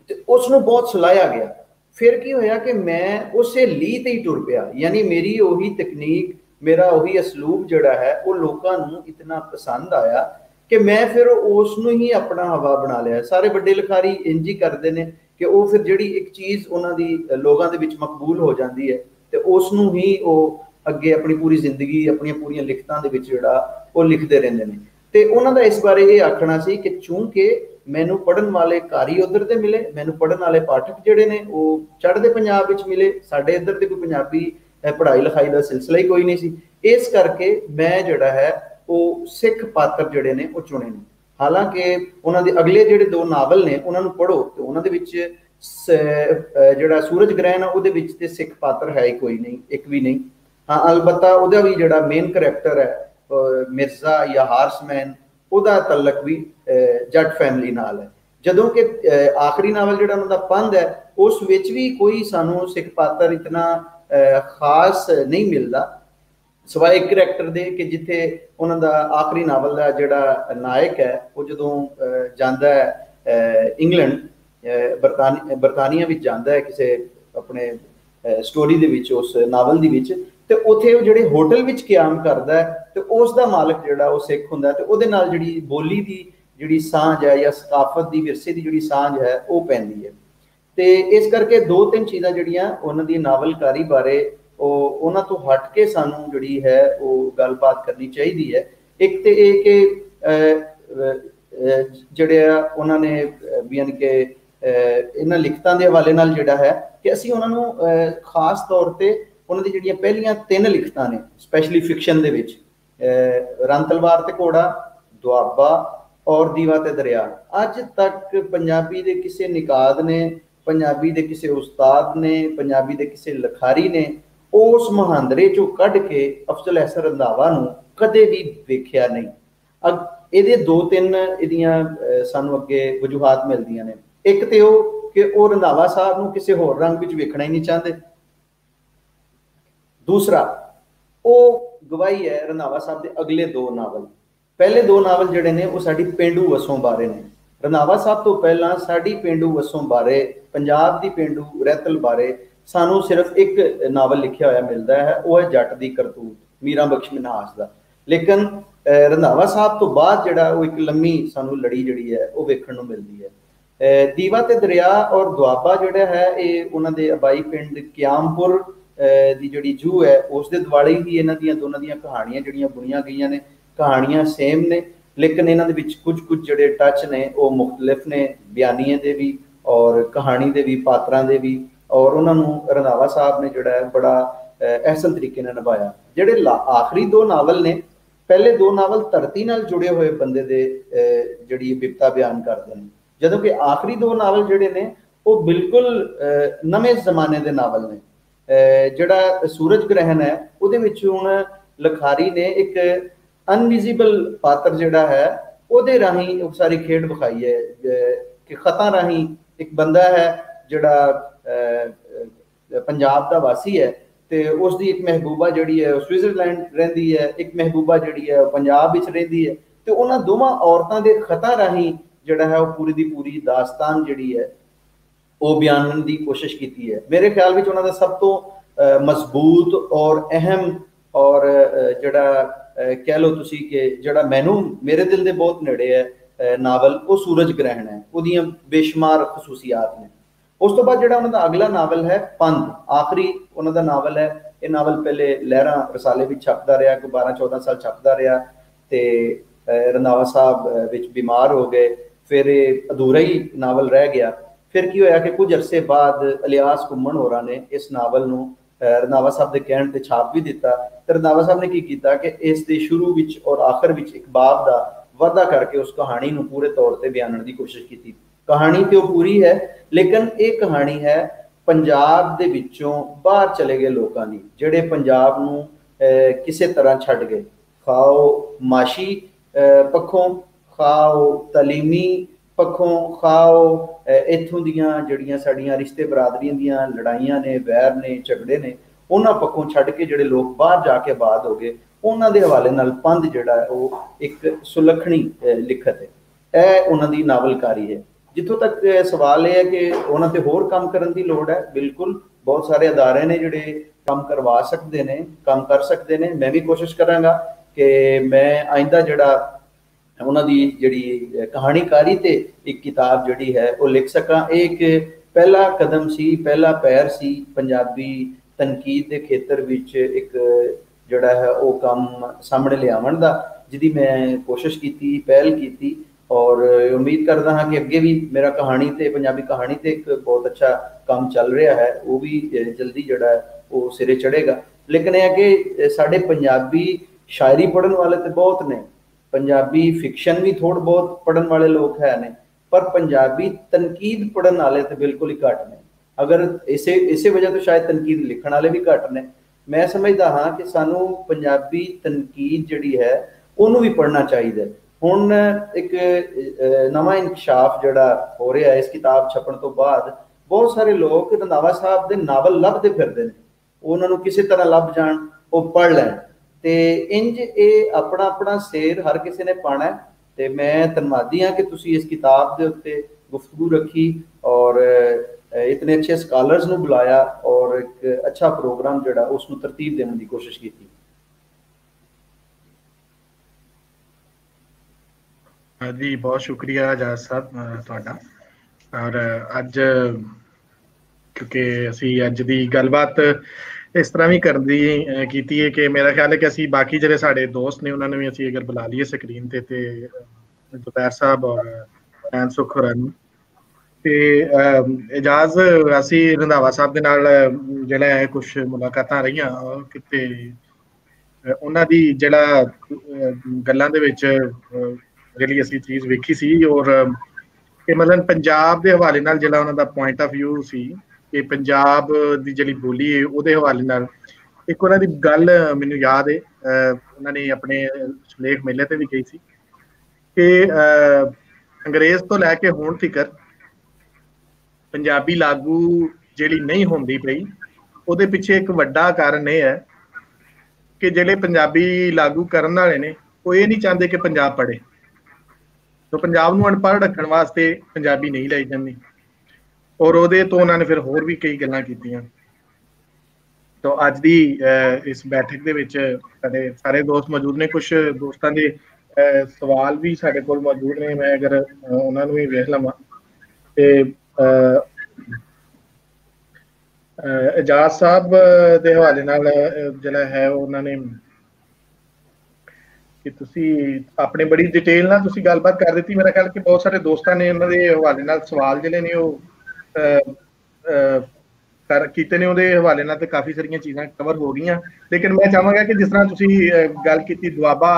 ਤੇ ਉਸ ਨੂੰ ਬਹੁਤ ਸਲਾਹਿਆ ਗਿਆ। ਫਿਰ ਕੀ ਹੋਇਆ ਕਿ ਮੈਂ ਉਸੇ ਲੀ ਤੇ ਹੀ ਟੁਰ ਪਿਆ। ਯਾਨੀ ਮੇਰੀ ਉਹੀ ਤਕਨੀਕ, ਮੇਰਾ ਉਹੀ ਅਸਲੂਬ ਜਿਹੜਾ ਹੈ, ਉਹ ਲੋਕਾਂ ਨੂੰ ਇਤਨਾ ਪਸੰਦ ਆਇਆ ਕਿ ਮੈਂ ਫਿਰ ਉਸ ਨੂੰ ਹੀ ਆਪਣਾ ਹਵਾ ਬਣਾ ਲਿਆ। ਸਾਰੇ ਵੱਡੇ ਲਿਖਾਰੀ ਇੰਜ ਹੀ ਕਰਦੇ ਨੇ। ਕਿ ਉਹ ਫਿਰ ਜਿਹੜੀ ਇੱਕ ਚੀਜ਼ ਉਹਨਾਂ ਦੀ ਲੋਕਾਂ ਦੇ ਵਿੱਚ ਮਕਬੂਲ ਹੋ ਜਾਂਦੀ ਹੈ ਤੇ ਉਸ ਨੂੰ ਹੀ ਉਹ ਅੱਗੇ ਆਪਣੀ ਪੂਰੀ ਜ਼ਿੰਦਗੀ, ਆਪਣੀਆਂ ਪੂਰੀਆਂ ਲਿਖਤਾਂ ਦੇ ਵਿੱਚ ਜਿਹੜਾ ਉਹ ਲਿਖਦੇ ਰਹਿੰਦੇ ਨੇ। ਤੇ ਉਹਨਾਂ ਦਾ ਇਸ ਬਾਰੇ ਇਹ ਆਖਣਾ ਸੀ ਕਿ ਚੂੰਕਿ ਮੈਨੂੰ ਪੜਨ ਵਾਲੇ ਕਾਰੀ ਉਧਰ ਦੇ ਮਿਲੇ, ਮੈਨੂੰ ਪੜਨ ਵਾਲੇ ਪਾਠਕ ਜਿਹੜੇ ਨੇ ਉਹ ਚੜ੍ਹਦੇ ਪੰਜਾਬ ਵਿੱਚ ਮਿਲੇ, ਸਾਡੇ ਇੱਧਰ ਦੇ ਕੋਈ ਪੰਜਾਬੀ ਪੜ੍ਹਾਈ ਲਿਖਾਈ ਦਾ ਸਿਲਸਿਲਾ ਹੀ ਕੋਈ ਨਹੀਂ ਸੀ। ਇਸ ਕਰਕੇ ਮੈਂ ਜਿਹੜਾ ਹੈ, ਉਹ ਸਿੱਖ ਪਾਤਰ ਜਿਹੜੇ ਨੇ ਉਹ ਚੁਣੇ ਨੇ। ਹਾਲਾਂਕਿ ਉਹਨਾਂ ਦੇ ਅਗਲੇ ਜਿਹੜੇ ਦੋ ਨਾਵਲ ਨੇ, ਉਹਨਾਂ ਨੂੰ ਪੜ੍ਹੋ ਤੇ ਉਹਨਾਂ ਦੇ ਵਿੱਚ ਜਿਹੜਾ ਸੂਰਜ ਗ੍ਰਹਿਣ ਆ, ਉਹਦੇ ਵਿੱਚ ਤੇ ਸਿੱਖ ਪਾਤਰ ਹੈ ਹੀ ਕੋਈ ਨਹੀਂ, ਇੱਕ ਵੀ ਨਹੀਂ। ਹਾਂ, ਅਲਬੱਤਾ ਉਹਦਾ ਵੀ ਜਿਹੜਾ ਮੇਨ ਕੈਰੈਕਟਰ ਹੈ ਮਿਰਜ਼ਾ ਜਾਂ ਹਾਰਸਮੈਨ ਉਹਦਾ ਤਲਕ ਵੀ ਜੱਟ ਫੈਮਿਲੀ ਨਾਲ ਹੈ। ਜਦੋਂ ਕਿ ਆਖਰੀ ਨਾਵਲ ਜਿਹੜਾ ਉਹਨਾਂ ਦਾ ਪੰਧ ਹੈ, ਉਸ ਵਿੱਚ ਵੀ ਕੋਈ ਸਾਨੂੰ ਸਿੱਖ ਪਾਤਰ ਇਤਨਾ ਖਾਸ ਨਹੀਂ ਮਿਲਦਾ। ਸਵਾਏ ਇੱਕ ਕਰੈਕਟਰ ਦੇ ਕਿ ਜਿੱਥੇ ਉਹਨਾਂ ਦਾ ਆਖਰੀ ਨਾਵਲ ਦਾ ਜਿਹੜਾ ਨਾਇਕ ਹੈ, ਉਹ ਜਦੋਂ ਜਾਂਦਾ ਹੈ ਇੰਗਲੈਂਡ ਬਰਤਾਨੀ, ਬਰਤਾਨੀਆ ਵਿੱਚ ਜਾਂਦਾ ਹੈ ਕਿਸੇ ਆਪਣੇ ਸਟੋਰੀ ਦੇ ਵਿੱਚ, ਉਸ ਨਾਵਲ ਦੇ ਵਿੱਚ, ਤੇ ਉੱਥੇ ਉਹ ਜਿਹੜੇ ਹੋਟਲ ਵਿੱਚ ਕਿਆਮ ਕਰਦਾ ਹੈ, ਤੇ ਉਸ ਦਾ ਮਾਲਕ ਜਿਹੜਾ ਉਹ ਸਿੱਖ ਹੁੰਦਾ ਤੇ ਉਹਦੇ ਨਾਲ ਜਿਹੜੀ ਬੋਲੀ ਦੀ ਜਿਹੜੀ ਸਾਂਝ ਹੈ ਜਾਂ ਸਕਾਫਤ ਦੀ ਵਿਰਸੇ ਦੀ ਜਿਹੜੀ ਸਾਂਝ ਹੈ, ਉਹ ਪੈਂਦੀ ਹੈ। ਤੇ ਇਸ ਕਰਕੇ ਦੋ ਤਿੰਨ ਚੀਜ਼ਾਂ ਜਿਹੜੀਆਂ ਉਹਨਾਂ ਦੀ ਨਾਵਲਕਾਰੀ ਬਾਰੇ ਉਹ ਉਹਨਾਂ ਤੋਂ ਹਟ ਕੇ ਸਾਨੂੰ ਜਿਹੜੀ ਹੈ ਉਹ ਗੱਲਬਾਤ ਕਰਨੀ ਚਾਹੀਦੀ ਹੈ। ਇੱਕ ਤੇ ਇਹ ਕਿ ਜਿਹੜੇ ਆ ਉਹਨਾਂ ਨੇ ਬਿਆਨ ਕੇ ਇਹਨਾਂ ਲਿਖਤਾਂ ਦੇ ਹਵਾਲੇ ਨਾਲ ਜਿਹੜਾ ਹੈ ਕਿ ਅਸੀਂ ਉਹਨਾਂ ਨੂੰ ਖਾਸ ਤੌਰ ਤੇ ਉਹਨਾਂ ਦੀ ਜਿਹੜੀਆਂ ਪਹਿਲੀਆਂ ਤਿੰਨ ਲਿਖਤਾਂ ਨੇ ਸਪੈਸ਼ਲੀ ਫਿਕਸ਼ਨ ਦੇ ਵਿੱਚ ਰਨ ਤਲਵਾਰ ਤੇ ਘੋੜਾ, ਦੁਆਬਾ ਔਰ ਦੀਵਾ ਤੇ ਦਰਿਆ। ਅੱਜ ਤੱਕ ਪੰਜਾਬੀ ਦੇ ਕਿਸੇ ਨਿਕਾਦ ਨੇ, ਪੰਜਾਬੀ ਦੇ ਕਿਸੇ ਉਸਤਾਦ ਨੇ, ਪੰਜਾਬੀ ਦੇ ਕਿਸੇ ਲਖਾਰੀ ਨੇ ਉਸ ਮਹਾਂਦਰੇ ਚੋਂ ਕੱਢ ਕੇ ਅਫਜ਼ਲ ਅਹਿਸਨ ਰੰਧਾਵਾ ਨੂੰ ਕਦੇ ਵੀ ਵੇਖਿਆ ਨਹੀਂ। ਇਹਦੇ ਦੋ ਤਿੰਨ ਇਹਦੀਆਂ ਸਾਨੂੰ ਅੱਗੇ ਵਜੂਹਾਤ ਮਿਲਦੀਆਂ ਨੇ। ਇੱਕ ਤੇ ਉਹ ਕਿ ਉਹ ਰੰਧਾਵਾ ਸਾਹਿਬ ਨੂੰ ਕਿਸੇ ਹੋਰ ਰੰਗ ਵਿੱਚ ਵੇਖਣਾ ਹੀ ਨਹੀਂ ਚਾਹੁੰਦੇ। ਦੂਸਰਾ, ਉਹ ਗਵਾਹੀ ਹੈ ਰੰਧਾਵਾ ਸਾਹਿਬ ਦੇ ਅਗਲੇ ਦੋ ਨਾਵਲ। ਪਹਿਲੇ ਦੋ ਨਾਵਲ ਜਿਹੜੇ ਨੇ ਉਹ ਸਾਡੀ ਪਿੰਡੂ ਵਸੋਂ ਬਾਰੇ ਨੇ। ਰੰਧਾਵਾ ਸਾਹਿਬ ਤੋਂ ਪਹਿਲਾਂ ਸਾਡੀ ਪਿੰਡੂ ਵਸੋਂ ਬਾਰੇ, ਪੰਜਾਬ ਦੀ ਪਿੰਡੂ ਰਹਿਤਲ ਬਾਰੇ ਸਾਨੂੰ ਸਿਰਫ ਇੱਕ ਨਾਵਲ ਲਿਖਿਆ ਹੋਇਆ ਮਿਲਦਾ ਹੈ, ਉਹ ਹੈ ਜੱਟ ਦੀ ਕਰਤੂਤ, ਮੀਰਾ ਬਖਸ਼ ਮਨਹਾਸ ਦਾ। ਲੇਕਿਨ ਰੰਧਾਵਾ ਸਾਹਿਬ ਤੋਂ ਬਾਅਦ ਜਿਹੜਾ ਉਹ ਇੱਕ ਲੰਮੀ ਸਾਨੂੰ ਲੜੀ ਜਿਹੜੀ ਹੈ, ਉਹ ਵੇਖਣ ਨੂੰ ਮਿਲਦੀ ਹੈ। ਦੀਵਾ ਤੇ ਦਰਿਆ ਔਰ ਦੁਆਬਾ ਜਿਹੜਾ ਹੈ, ਇਹ ਉਹਨਾਂ ਦੇ ਅਬਾਈ ਪਿੰਡ ਕਿਆਮਪੁਰ ਦੀ ਜਿਹੜੀ ਜੂ ਹੈ, ਉਸ ਦੇ ਦਿਵਾਲੇ ਹੀ ਇਹਨਾਂ ਦੀਆਂ ਦੋਨਾਂ ਦੀਆਂ ਕਹਾਣੀਆਂ ਜਿਹੜੀਆਂ ਬੁਣੀਆਂ ਗਈਆਂ ਨੇ, ਕਹਾਣੀਆਂ ਸੇਮ ਨੇ, ਲੇਕਿਨ ਇਹਨਾਂ ਦੇ ਵਿੱਚ ਕੁਝ ਕੁਝ ਜਿਹੜੇ ਟੱਚ ਨੇ, ਉਹ ਮੁxtਲਫ ਨੇ, ਬਿਆਨੀਆਂ ਦੇ ਵੀ ਔਰ ਕਹਾਣੀ ਦੇ ਵੀ, ਪਾਤਰਾਂ ਦੇ ਵੀ। ਔਰ ਉਹਨਾਂ ਨੂੰ ਰੰਧਾਵਾ ਸਾਹਿਬ ਨੇ ਜਿਹੜਾ ਬੜਾ ਅਹਿਸਨ ਤਰੀਕੇ ਨਾਲ ਨਿਭਾਇਆ। ਜਿਹੜੇ ਆਖਰੀ ਦੋ ਨਾਵਲ ਨੇ, ਪਹਿਲੇ ਦੋ ਨਾਵਲ ਧਰਤੀ ਨਾਲ ਜੁੜੇ ਹੋਏ ਬੰਦੇ ਦੇ ਜਿਹੜੀ ਵਿਪਤਾ ਬਿਆਨ ਕਰਦੇ ਨੇ। ਜਦੋਂ ਕਿ ਆਖਰੀ ਦੋ ਨਾਵਲ ਜਿਹੜੇ ਨੇ, ਉਹ ਬਿਲਕੁਲ ਨਵੇਂ ਜ਼ਮਾਨੇ ਦੇ ਨਾਵਲ ਨੇ। ਜਿਹੜਾ ਸੂਰਜ ਗ੍ਰਹਿਣ ਹੈ, ਉਹਦੇ ਵਿੱਚ ਹੁਣ ਲਖਾਰੀ ਨੇ ਇੱਕ ਅਨਵਿਜ਼ੀਬਲ ਪਾਤਰ ਜਿਹੜਾ ਹੈ, ਉਹਦੇ ਰਾਹੀਂ ਉਹ ਸਾਰੀ ਖੇਡ ਵਿਖਾਈ ਹੈ। ਕਿ ਖਤਾਂ ਰਾਹੀਂ ਇੱਕ ਬੰਦਾ ਹੈ, ਜਿਹੜਾ ਪੰਜਾਬ ਦਾ ਵਾਸੀ ਹੈ ਤੇ ਉਸ ਦੀ ਇੱਕ ਮਹਿਬੂਬਾ ਜਿਹੜੀ ਹੈ ਸਵਿਟਜ਼ਰਲੈਂਡ ਰਹਿੰਦੀ ਹੈ, ਇੱਕ ਮਹਿਬੂਬਾ ਜਿਹੜੀ ਹੈ ਪੰਜਾਬ ਵਿੱਚ ਰਹਿੰਦੀ ਹੈ ਤੇ ਉਹਨਾਂ ਦੋਵਾਂ ਔਰਤਾਂ ਦੇ ਖਤਾਂ ਰਾਹੀਂ ਜਿਹੜਾ ਹੈ, ਉਹ ਪੂਰੀ ਦੀ ਪੂਰੀ ਦਾਸਤਾਨ ਜਿਹੜੀ ਹੈ, ਉਹ ਬਿਆਨਣ ਦੀ ਕੋਸ਼ਿਸ਼ ਕੀਤੀ ਹੈ। ਮੇਰੇ ਖਿਆਲ ਵਿੱਚ ਉਹਨਾਂ ਦਾ ਸਭ ਤੋਂ ਮਜ਼ਬੂਤ ਔਰ ਅਹਿਮ ਔਰ ਜਿਹੜਾ ਕਹਿ ਲਓ ਤੁਸੀਂ ਕਿ ਜਿਹੜਾ ਮੈਨੂੰ ਮੇਰੇ ਦਿਲ ਦੇ ਬਹੁਤ ਨੇੜੇ ਹੈ ਨਾਵਲ, ਉਹ ਸੂਰਜ ਗ੍ਰਹਿਣ ਹੈ। ਉਹਦੀਆਂ ਬੇਸ਼ੁਮਾਰ ਖਸੂਸੀਅਤ ਨੇ। ਉਸ ਤੋਂ ਬਾਅਦ ਜਿਹੜਾ ਉਹਨਾਂ ਦਾ ਅਗਲਾ ਨਾਵਲ ਹੈ ਪੰਧ, ਆਖਰੀ ਉਹਨਾਂ ਦਾ ਨਾਵਲ ਹੈ, ਇਹ ਨਾਵਲ ਪਹਿਲੇ ਲਹਿਰਾਂ ਰਸਾਲੇ ਵਿੱਚ ਛਪਦਾ ਰਿਹਾ ਕੋ 12 14 ਸਾਲ ਛਪਦਾ ਰਿਹਾ ਤੇ ਰੰਦਾਵਾ ਸਾਹਿਬ ਵਿੱਚ ਬਿਮਾਰ ਹੋ ਗਏ, ਫਿਰ ਇਹ ਅਧੂਰਾ ਹੀ ਨਾਵਲ ਰਹਿ ਗਿਆ। ਫਿਰ ਕੀ ਹੋਇਆ ਕਿ ਕੁਝ ਅਰਸੇ ਬਾਅਦ ਅਲਿਆਸ ਕੁੰਮਣ ਹੋਰਾਂ ਨੇ ਇਸ ਨਾਵਲ ਨੂੰ ਰੰਦਾਵਾ ਸਾਹਿਬ ਦੇ ਕਹਿਣ ਤੇ ਛਾਪ ਵੀ ਦਿੱਤਾ। ਤੇ ਰੰਦਾਵਾ ਸਾਹਿਬ ਨੇ ਕੀ ਕੀਤਾ ਕਿ ਇਸ ਦੇ ਸ਼ੁਰੂ ਵਿੱਚ ਔਰ ਆਖਰ ਵਿੱਚ ਇੱਕ ਬਾਬ ਦਾ ਵਾਅਦਾ ਕਰਕੇ ਉਸ ਕਹਾਣੀ ਨੂੰ ਪੂਰੇ ਤੌਰ ਤੇ ਬਿਆਨਣ ਦੀ ਕੋਸ਼ਿਸ਼ ਕੀਤੀ। ਕਹਾਣੀ ਤੇ ਉਹ ਪੂਰੀ ਹੈ, ਲੇਕਿਨ ਇਹ ਕਹਾਣੀ ਹੈ ਪੰਜਾਬ ਦੇ ਵਿੱਚੋਂ ਬਾਹਰ ਚਲੇ ਗਏ ਲੋਕਾਂ ਦੀ, ਜਿਹੜੇ ਪੰਜਾਬ ਨੂੰ ਕਿਸੇ ਤਰ੍ਹਾਂ ਛੱਡ ਗਏ। ਖਾਓ ਮਾਸ਼ੀ ਪੱਖੋਂ ਖਾਓ ਤਲੀਮੀ, ਪੱਖੋਂ ਖਾਓ ਇਥੋਂ ਦੀਆਂ ਜਿਹੜੀਆਂ ਸਾਡੀਆਂ ਰਿਸ਼ਤੇ ਬਰਾਦਰੀਆਂ ਦੀਆਂ ਲੜਾਈਆਂ ਨੇ, ਵੈਰ ਨੇ, ਝਗੜੇ ਨੇ, ਉਹਨਾਂ ਪੱਖੋਂ ਛੱਡ ਕੇ ਜਿਹੜੇ ਲੋਕ ਬਾਹਰ ਜਾ ਕੇ ਆਬਾਦ ਹੋ ਗਏ, ਉਹਨਾਂ ਦੇ ਹਵਾਲੇ ਨਾਲ ਪੰਧ ਜਿਹੜਾ ਹੈ, ਉਹ ਇੱਕ ਸੁਲੱਖਣੀ ਲਿਖਤ ਹੈ। ਇਹ ਉਹਨਾਂ ਦੀ ਨਾਵਲਕਾਰੀ ਹੈ। ਜਿੱਥੋਂ ਤੱਕ ਸਵਾਲ ਇਹ ਹੈ ਕਿ ਉਹਨਾਂ ਤੇ ਹੋਰ ਕੰਮ ਕਰਨ ਦੀ ਲੋੜ ਹੈ। ਬਿਲਕੁਲ, ਬਹੁਤ ਸਾਰੇ ਅਦਾਰੇ ਨੇ ਜਿਹੜੇ ਕੰਮ ਕਰਵਾ ਸਕਦੇ ਨੇ, ਕੰਮ ਕਰ ਸਕਦੇ ਨੇ। ਮੈਂ ਵੀ ਕੋਸ਼ਿਸ਼ ਕਰਾਂਗਾ ਕਿ ਮੈਂ ਆਇੰਦਾ ਜਿਹੜਾ ਉਹਨਾਂ ਦੀ ਜਿਹੜੀ ਕਹਾਣੀਕਾਰੀ ਤੇ ਇੱਕ ਕਿਤਾਬ ਜਿਹੜੀ ਹੈ ਉਹ ਲਿਖ ਸਕਾਂ। ਇਹ ਇੱਕ ਪਹਿਲਾ ਕਦਮ ਸੀ, ਪਹਿਲਾ ਪੈਰ ਸੀ ਪੰਜਾਬੀ ਤਨਕੀਦ ਦੇ ਖੇਤਰ ਵਿੱਚ ਇੱਕ ਜਿਹੜਾ ਹੈ ਉਹ ਕੰਮ ਸਾਹਮਣੇ ਲਿਆਉਣ ਦਾ, ਜਿਹਦੀ ਮੈਂ ਕੋਸ਼ਿਸ਼ ਕੀਤੀ, ਪਹਿਲ ਕੀਤੀ। ਔਰ ਉਮੀਦ ਕਰਦਾ ਹਾਂ ਕਿ ਅੱਗੇ ਵੀ ਮੇਰਾ ਕਹਾਣੀ ਤੇ, ਪੰਜਾਬੀ ਕਹਾਣੀ ਤੇ ਇੱਕ ਬਹੁਤ ਅੱਛਾ ਕੰਮ ਚੱਲ ਰਿਹਾ ਹੈ, ਉਹ ਵੀ ਜਲਦੀ ਜਿਹੜਾ ਉਹ ਸਿਰੇ ਚੜੇਗਾ ਲੇਕਿਨ ਇਹ ਹੈ ਕਿ ਸਾਡੇ ਪੰਜਾਬੀ ਸ਼ਾਇਰੀ ਪੜਨ ਵਾਲੇ ਤੇ ਬਹੁਤ ਨੇ। ਪੰਜਾਬੀ ਫਿਕਸ਼ਨ ਵੀ ਥੋੜ ਬਹੁਤ ਪੜਨ ਵਾਲੇ ਲੋਕ ਹੈ ਨੇ, ਪਰ ਪੰਜਾਬੀ ਤਨਕੀਦ ਪੜਨ ਵਾਲੇ ਤੇ ਬਿਲਕੁਲ ਹੀ ਘੱਟ ਨੇ। ਅਗਰ ਇਸੇ ਇਸੇ ਵਜ੍ਹਾ ਤੋਂ ਸ਼ਾਇਦ ਤਨਕੀਦ ਲਿਖਣ ਵਾਲੇ ਵੀ ਘੱਟ ਨੇ। ਮੈਂ ਸਮਝਦਾ ਹਾਂ ਕਿ ਸਾਨੂੰ ਪੰਜਾਬੀ ਤਨਕੀਦ ਜਿਹੜੀ ਹੈ, ਉਹਨੂੰ ਵੀ ਪੜਨਾ ਚਾਹੀਦਾ ਹੁਣ ਇੱਕ ਨਵਾਂ ਇਨਕਸ਼ਾਫ ਜਿਹੜਾ ਹੋ ਰਿਹਾ ਇਸ ਕਿਤਾਬ ਛਪਣ ਤੋਂ ਬਾਅਦ, ਬਹੁਤ ਸਾਰੇ ਲੋਕ ਰੰਧਾਵਾ ਸਾਹਿਬ ਦੇ ਨਾਵਲ ਲੱਭਦੇ ਫਿਰਦੇ ਨੇ। ਉਹਨਾਂ ਨੂੰ ਕਿਸੇ ਤਰ੍ਹਾਂ ਲੱਭ ਜਾਣ, ਉਹ ਪੜ ਲੈਣ। ਤੇ ਇੰਜ ਇਹ ਆਪਣਾ ਆਪਣਾ ਸੇਰ ਹਰ ਕਿਸੇ ਨੇ ਪਾਣਾ ਤੇ ਮੈਂ ਧੰਨਵਾਦੀ ਹਾਂ ਕਿ ਤੁਸੀਂ ਇਸ ਕਿਤਾਬ ਦੇ ਉੱਤੇ ਗੁਫ਼ਤਗੂ ਰੱਖੀ ਔਰ ਇਤਨੇ ਅੱਛੇ ਸਕਾਲਰਸ ਨੂੰ ਬੁਲਾਇਆ ਔਰ ਇੱਕ ਅੱਛਾ ਪ੍ਰੋਗਰਾਮ ਜਿਹੜਾ ਉਸ ਨੂੰ ਤਰਤੀਬ ਦੇਣ ਦੀ ਕੋਸ਼ਿਸ਼ ਕੀਤੀ। ਜੀ ਬਹੁਤ ਸ਼ੁਕਰੀਆ ਜਾਜ ਸਾਹਿਬ ਤੁਹਾਡਾ। ਔਰ ਅੱਜ, ਕਿਉਂਕਿ ਅਸੀਂ ਅੱਜ ਦੀ ਗੱਲਬਾਤ ਇਸ ਤਰ੍ਹਾਂ ਵੀ ਕਰਦੀ ਕੀਤੀ ਹੈ ਕਿ ਮੇਰਾ ਖਿਆਲ ਹੈ ਕਿ ਅਸੀਂ ਬਾਕੀ ਜਿਹੜੇ ਸਾਡੇ ਦੋਸਤ ਨੇ, ਉਹਨਾਂ ਨੂੰ ਵੀ ਅਸੀਂ ਅਗਰ ਬੁਲਾ ਲਈਏ ਸਕਰੀਨ ਤੇ ਤੇ ਦੁਪਹਿਰ ਸਾਹਿਬ ਔਰ ਐਨ ਸੁਖਰਨ ਤੇ ਇਜਾਜ਼, ਅਸੀਂ ਰੰਧਾਵਾ ਸਾਹਿਬ ਦੇ ਨਾਲ ਜਿਹੜਾ ਹੈ ਕੁਝ ਮੁਲਾਕਾਤਾਂ ਰਹੀਆਂ ਕਿਤੇ ਉਹਨਾਂ ਦੀ ਜਿਹੜਾ ਗੱਲਾਂ ਦੇ ਵਿੱਚ ਜਿਹੜੀ ਅਸੀਂ ਚੀਜ਼ ਵੇਖੀ ਸੀ ਔਰ ਕਿ ਮਤਲਬ ਪੰਜਾਬ ਦੇ ਹਵਾਲੇ ਨਾਲ ਜਿਹੜਾ ਉਹਨਾਂ ਦਾ ਪੁਆਇੰਟ ਆਫ View ਸੀ ਕਿ ਪੰਜਾਬ ਦੀ ਜਿਹੜੀ ਬੋਲੀ ਹੈ ਉਹਦੇ ਹਵਾਲੇ ਨਾਲ। ਇੱਕ ਉਹਨਾਂ ਦੀ ਗੱਲ ਮੈਨੂੰ ਯਾਦ ਹੈ ਉਹਨਾਂ ਨੇ ਆਪਣੇ ਸੁਲੇਖ ਮੇਲੇ ਤੇ ਵੀ ਕਹੀ ਸੀ ਕਿ ਅੰਗਰੇਜ਼ ਤੋਂ ਲੈ ਕੇ ਹੁਣ ਤੱਕ ਪੰਜਾਬੀ ਲਾਗੂ ਜਿਹੜੀ ਨਹੀਂ ਹੁੰਦੀ ਪਈ, ਉਹਦੇ ਪਿੱਛੇ ਇੱਕ ਵੱਡਾ ਕਾਰਨ ਇਹ ਹੈ ਕਿ ਜਿਹੜੇ ਪੰਜਾਬੀ ਲਾਗੂ ਕਰਨ ਵਾਲੇ ਨੇ, ਉਹ ਇਹ ਨਹੀਂ ਚਾਹੁੰਦੇ ਕਿ ਪੰਜਾਬ ਪੜੇ ਤੋਂ ਪੰਜਾਬ ਨੂੰ ਅਨਪੜ੍ਹ ਰੱਖਣ ਵਾਸਤੇ ਪੰਜਾਬੀ ਨਹੀਂ ਲਈ ਜਾਂਦੀ। ਔਰ ਉਹਦੇ ਤੋਂ ਉਹਨਾਂ ਨੇ ਫਿਰ ਹੋਰ ਵੀ ਕਈ ਗੱਲਾਂ ਕੀਤੀਆਂ। ਤੋਂ ਅੱਜ ਦੀ ਇਸ ਬੈਠਕ ਦੇ ਵਿੱਚ ਸਾਡੇ ਸਾਰੇ ਦੋਸਤ ਮੌਜੂਦ ਨੇ। ਕੁਝ ਦੋਸਤਾਂ ਦੇ ਸਵਾਲ ਵੀ ਸਾਡੇ ਕੋਲ ਮੌਜੂਦ ਨੇ। ਮੈਂ ਅਗਰ ਉਹਨਾਂ ਨੂੰ ਵੀ ਵੇਖ ਲਵਾਂ। ਤੇ ਇਜਾਜ਼ ਸਾਹਿਬ ਦੇ ਹਵਾਲੇ ਨਾਲ ਜਿਹੜਾ ਹੈ, ਉਹਨਾਂ ਨੇ ਕਿ ਤੁਸੀਂ ਆਪਣੇ ਬੜੀ ਡਿਟੇਲ ਨਾਲ ਤੁਸੀਂ ਗੱਲਬਾਤ ਕਰ ਦਿੱਤੀ। ਮੇਰਾ ਖਿਆਲ ਕਿ ਬਹੁਤ ਸਾਰੇ ਦੋਸਤਾਂ ਨੇ ਉਹਨਾਂ ਦੇ ਹਵਾਲੇ ਨਾਲ ਸਵਾਲ ਜਿਹੜੇ ਨੇ ਉਹ ਕਰ ਕੀਤੇ ਨੇ। ਉਹਦੇ ਹਵਾਲੇ ਨਾਲ ਤੇ ਕਾਫੀ ਸਾਰੀਆਂ ਚੀਜ਼ਾਂ ਕਵਰ ਹੋ ਗਈਆਂ। ਲੇਕਿਨ ਮੈਂ ਚਾਹਾਂਗਾ ਕਿ ਜਿਸ ਤਰ੍ਹਾਂ ਤੁਸੀਂ ਗੱਲ ਕੀਤੀ ਦੁਆਬਾ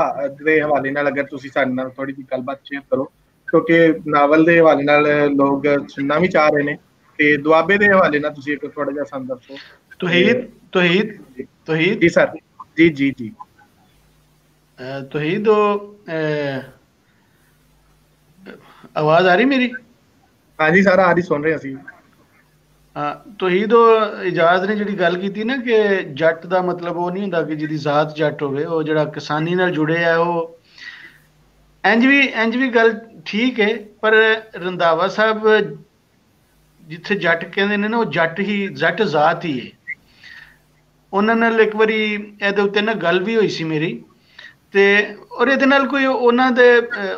ਦੇ ਹਵਾਲੇ ਨਾਲ ਅਗਰ ਤੁਸੀਂ ਸਾਡੇ ਨਾਲ ਥੋੜੀ ਜਿਹੀ ਗੱਲਬਾਤ ਸ਼ੇਅਰ ਕਰੋ। ਕਿਉਂਕਿ ਨਾਵਲ ਦੇ ਹਵਾਲੇ ਨਾਲ ਲੋਕ ਸੁਣਨਾ ਵੀ ਚਾਹ ਰਹੇ ਨੇ। ਤੇ ਦੁਆਬੇ ਦੇ ਹਵਾਲੇ ਨਾਲ ਤੁਸੀਂ ਇੱਕ ਥੋੜਾ ਜਿਹਾ ਸਾਨੂੰ ਦੱਸੋ। ਤੋਹੀਦ ਤੋਹੀਦ ਤੋਹੀਦ ਜੀ ਸਰ। ਜੀ ਜੀ ਜੀ। ਤੋਹੀਦ ਆਵਾਜ਼ ਆ ਰਹੀ ਮੇਰੀ? ਹਾਂਜੀ ਸਾਰਾ ਆ ਰਹੀ ਸੁਣ ਰਹੇ ਅਸੀਂ। ਹਾਂ ਤੋਹੀਦ ਇਜਾਜ਼ ਨੇ ਜਿਹੜੀ ਗੱਲ ਕੀਤੀ ਨਾ ਕਿ ਜੱਟ ਦਾ ਮਤਲਬ ਉਹ ਨਹੀਂ ਹੁੰਦਾ ਕਿ ਜਿਹਦੀ ਜ਼ਾਤ ਜੱਟ ਹੋਵੇ ਉਹ ਜਿਹੜਾ ਕਿਸਾਨੀ ਨਾਲ ਜੁੜੇ ਆ ਉਹ ਇੰਜ ਵੀ ਇੰਜ ਵੀ ਗੱਲ ਠੀਕ ਹੈ ਪਰ ਰੰਦਾਵਾ ਸਾਹਿਬ ਜਿੱਥੇ ਜੱਟ ਕਹਿੰਦੇ ਨੇ ਨਾ ਉਹ ਜੱਟ ਹੀ ਜੱਟ ਜ਼ਾਤ ਹੀ ਹੈ। ਉਹਨਾਂ ਨਾਲ ਇੱਕ ਵਾਰੀ ਇਹਦੇ ਉੱਤੇ ਨਾ ਗੱਲ ਵੀ ਹੋਈ ਸੀ ਮੇਰੀ। ਤੇ ਔਰ ਇਹਦੇ ਨਾਲ ਕੋਈ ਉਹਨਾਂ ਦੇ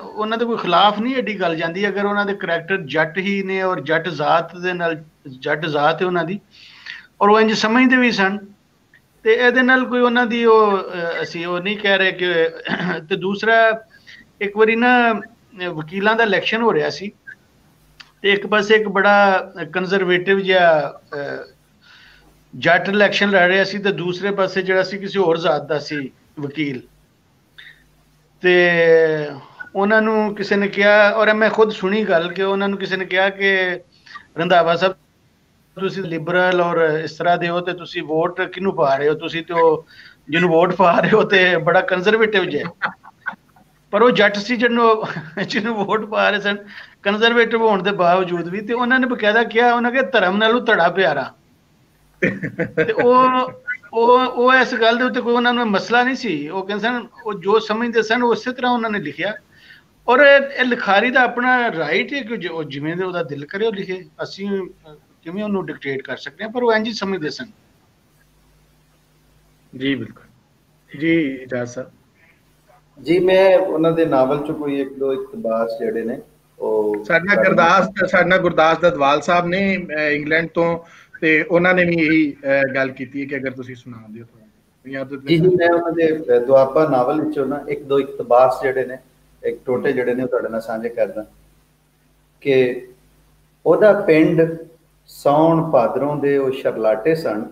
ਉਹਨਾਂ ਦੇ ਕੋਈ ਖਿਲਾਫ ਨਹੀਂ ਐਡੀ ਗੱਲ ਜਾਂਦੀ, ਅਗਰ ਉਹਨਾਂ ਦੇ ਕੈਰੈਕਟਰ ਜੱਟ ਹੀ ਨੇ ਔਰ ਜੱਟ ਜ਼ਾਤ ਦੇ ਨਾਲ, ਜੱਟ ਜ਼ਾਤ ਹੈ ਉਹਨਾਂ ਦੀ, ਔਰ ਉਹ ਇੰਜ ਸਮਝਦੇ ਵੀ ਸਨ। ਤੇ ਇਹਦੇ ਨਾਲ ਕੋਈ ਉਹਨਾਂ ਦੀ ਉਹ ਅਸੀਂ ਉਹ ਨਹੀਂ ਕਹਿ ਰਹੇ ਕਿ ਤੇ ਦੂਸਰਾ, ਇੱਕ ਵਾਰੀ ਨਾ ਵਕੀਲਾਂ ਦਾ ਇਲੈਕਸ਼ਨ ਹੋ ਰਿਹਾ ਸੀ, ਤੇ ਇੱਕ ਪਾਸੇ ਇੱਕ ਬੜਾ ਕੰਜ਼ਰਵੇਟਿਵ ਜਿਹਾ ਜੱਟ ਇਲੈਕਸ਼ਨ ਲੜ ਰਿਹਾ ਸੀ, ਤੇ ਦੂਸਰੇ ਪਾਸੇ ਜਿਹੜਾ ਸੀ ਕਿਸੇ ਹੋਰ ਜ਼ਾਤ ਦਾ ਸੀ ਵਕੀਲ। ਤੇ ਉਹਨਾਂ ਨੂੰ ਕਿਸੇ ਨੇ ਕਿਹਾ, ਔਰ ਮੈਂ ਖੁਦ ਸੁਣੀ ਗੱਲ ਕਿ ਉਹਨਾਂ ਨੂੰ ਕਿਸੇ ਨੇ ਕਿਹਾ ਕਿ ਰੰਧਾਵਾ ਸਾਹਿਬ, ਤੁਸੀਂ ਲਿਬਰਲ ਔਰ ਇਸ ਤਰ੍ਹਾਂ ਦੇ ਹੋ ਤੇ ਤੁਸੀਂ ਵੋਟ ਕਿਹਨੂੰ ਪਾ ਰਹੇ ਹੋ? ਤੁਸੀਂ ਤੇ ਉਹ ਜਿਹਨੂੰ ਵੋਟ ਪਾ ਰਹੇ ਹੋ ਤੇ ਬੜਾ ਕੰਜ਼ਰਵੇਟਿਵ ਜੇ। ਪਰ ਉਹ ਜੱਟ ਸੀ ਜਿਹਨੂੰ ਜਿਹਨੂੰ ਵੋਟ ਪਾ ਰਹੇ ਸਨ ਕੰਜ਼ਰਵੇਟਿਵ ਹੋਣ ਦੇ ਬਾਵਜੂਦ ਵੀ ਤੇ ਉਹਨਾਂ ਨੇ ਬਕਾਇਦਾ ਕਿਹਾ, ਉਹਨਾਂ ਕੇ ਧਰਮ ਨਾਲੋਂ ਧੜਾ ਪਿਆਰਾ। ਤੇ ਉਹ ਉਹ ਉਹ ਇਸ ਗੱਲ ਦੇ ਉੱਤੇ ਕੋਈ ਉਹਨਾਂ ਨੂੰ ਮਸਲਾ ਨਹੀਂ ਸੀ। ਉਹ ਕਹਿੰਦੇ ਸਨ ਉਹ ਜੋ ਸਮਝਦੇ ਸਨ ਉਸੇ ਤਰ੍ਹਾਂ ਉਹਨਾਂ ਨੇ ਲਿਖਿਆ। ਔਰ ਇਹ ਲਿਖਾਰੀ ਦਾ ਆਪਣਾ ਰਾਈਟ ਹੈ ਕਿ ਜੋ ਜਿਵੇਂ ਦੇ ਉਹਦਾ ਦਿਲ ਕਰੇ ਉਹ ਲਿਖੇ। ਅਸੀਂ ਕਿਵੇਂ ਉਹਨੂੰ ਡਿਕਟੇਟ ਕਰ ਸਕਦੇ ਹਾਂ ਪਰ ਉਹ ਇੰਜ ਹੀ ਸਮਝਦੇ ਸਨ। ਜੀ ਬਿਲਕੁਲ। ਜੀ ਇਜਾਜ਼ ਸਰ ਜੀ ਮੈਂ ਉਹਨਾਂ ਦੇ ਨਾਵਲ ਚ ਕੋਈ ਇੱਕ ਦੋ ਇਕਤਬਾਸ ਜਿਹੜੇ ਨੇ ਉਹ ਸਾਡਾ ਗੁਰਦਾਸ ਸਾਡਾ ਗੁਰਦਾਸ ਦਦਵਾਲ ਸਾਹਿਬ ਨੇ ਇੰਗਲੈਂਡ ਤੋਂ ਤੇ ਉਹਨਾਂ ਨੇ ਵੀ ਇਹੀ ਗੱਲ ਕੀਤੀ ਹੈ ਕਿ ਅਗਰ ਤੁਸੀਂ ਸੁਣਾ ਦਿਓ ਜੀ ਜੀ, ਮੈਂ ਉਹਨਾਂ ਦੇ ਦੁਆਬਾ ਨਾਵਲ ਵਿੱਚੋਂ ਨਾ ਇੱਕ ਦੋ ਇਕਤਬਾਸ ਜਿਹੜੇ ਨੇ, ਇੱਕ ਟੋਟੇ ਜਿਹੜੇ ਨੇ ਉਹ ਤੁਹਾਡੇ ਨਾਲ ਸਾਂਝੇ ਕਰਦਾ। ਕਿ ਉਹਦਾ ਪਿੰਡ ਸੌਣ ਭਾਦਰੋਂ ਦੇ ਉਹ ਸ਼ਰਲਾਟੇ ਸਨ,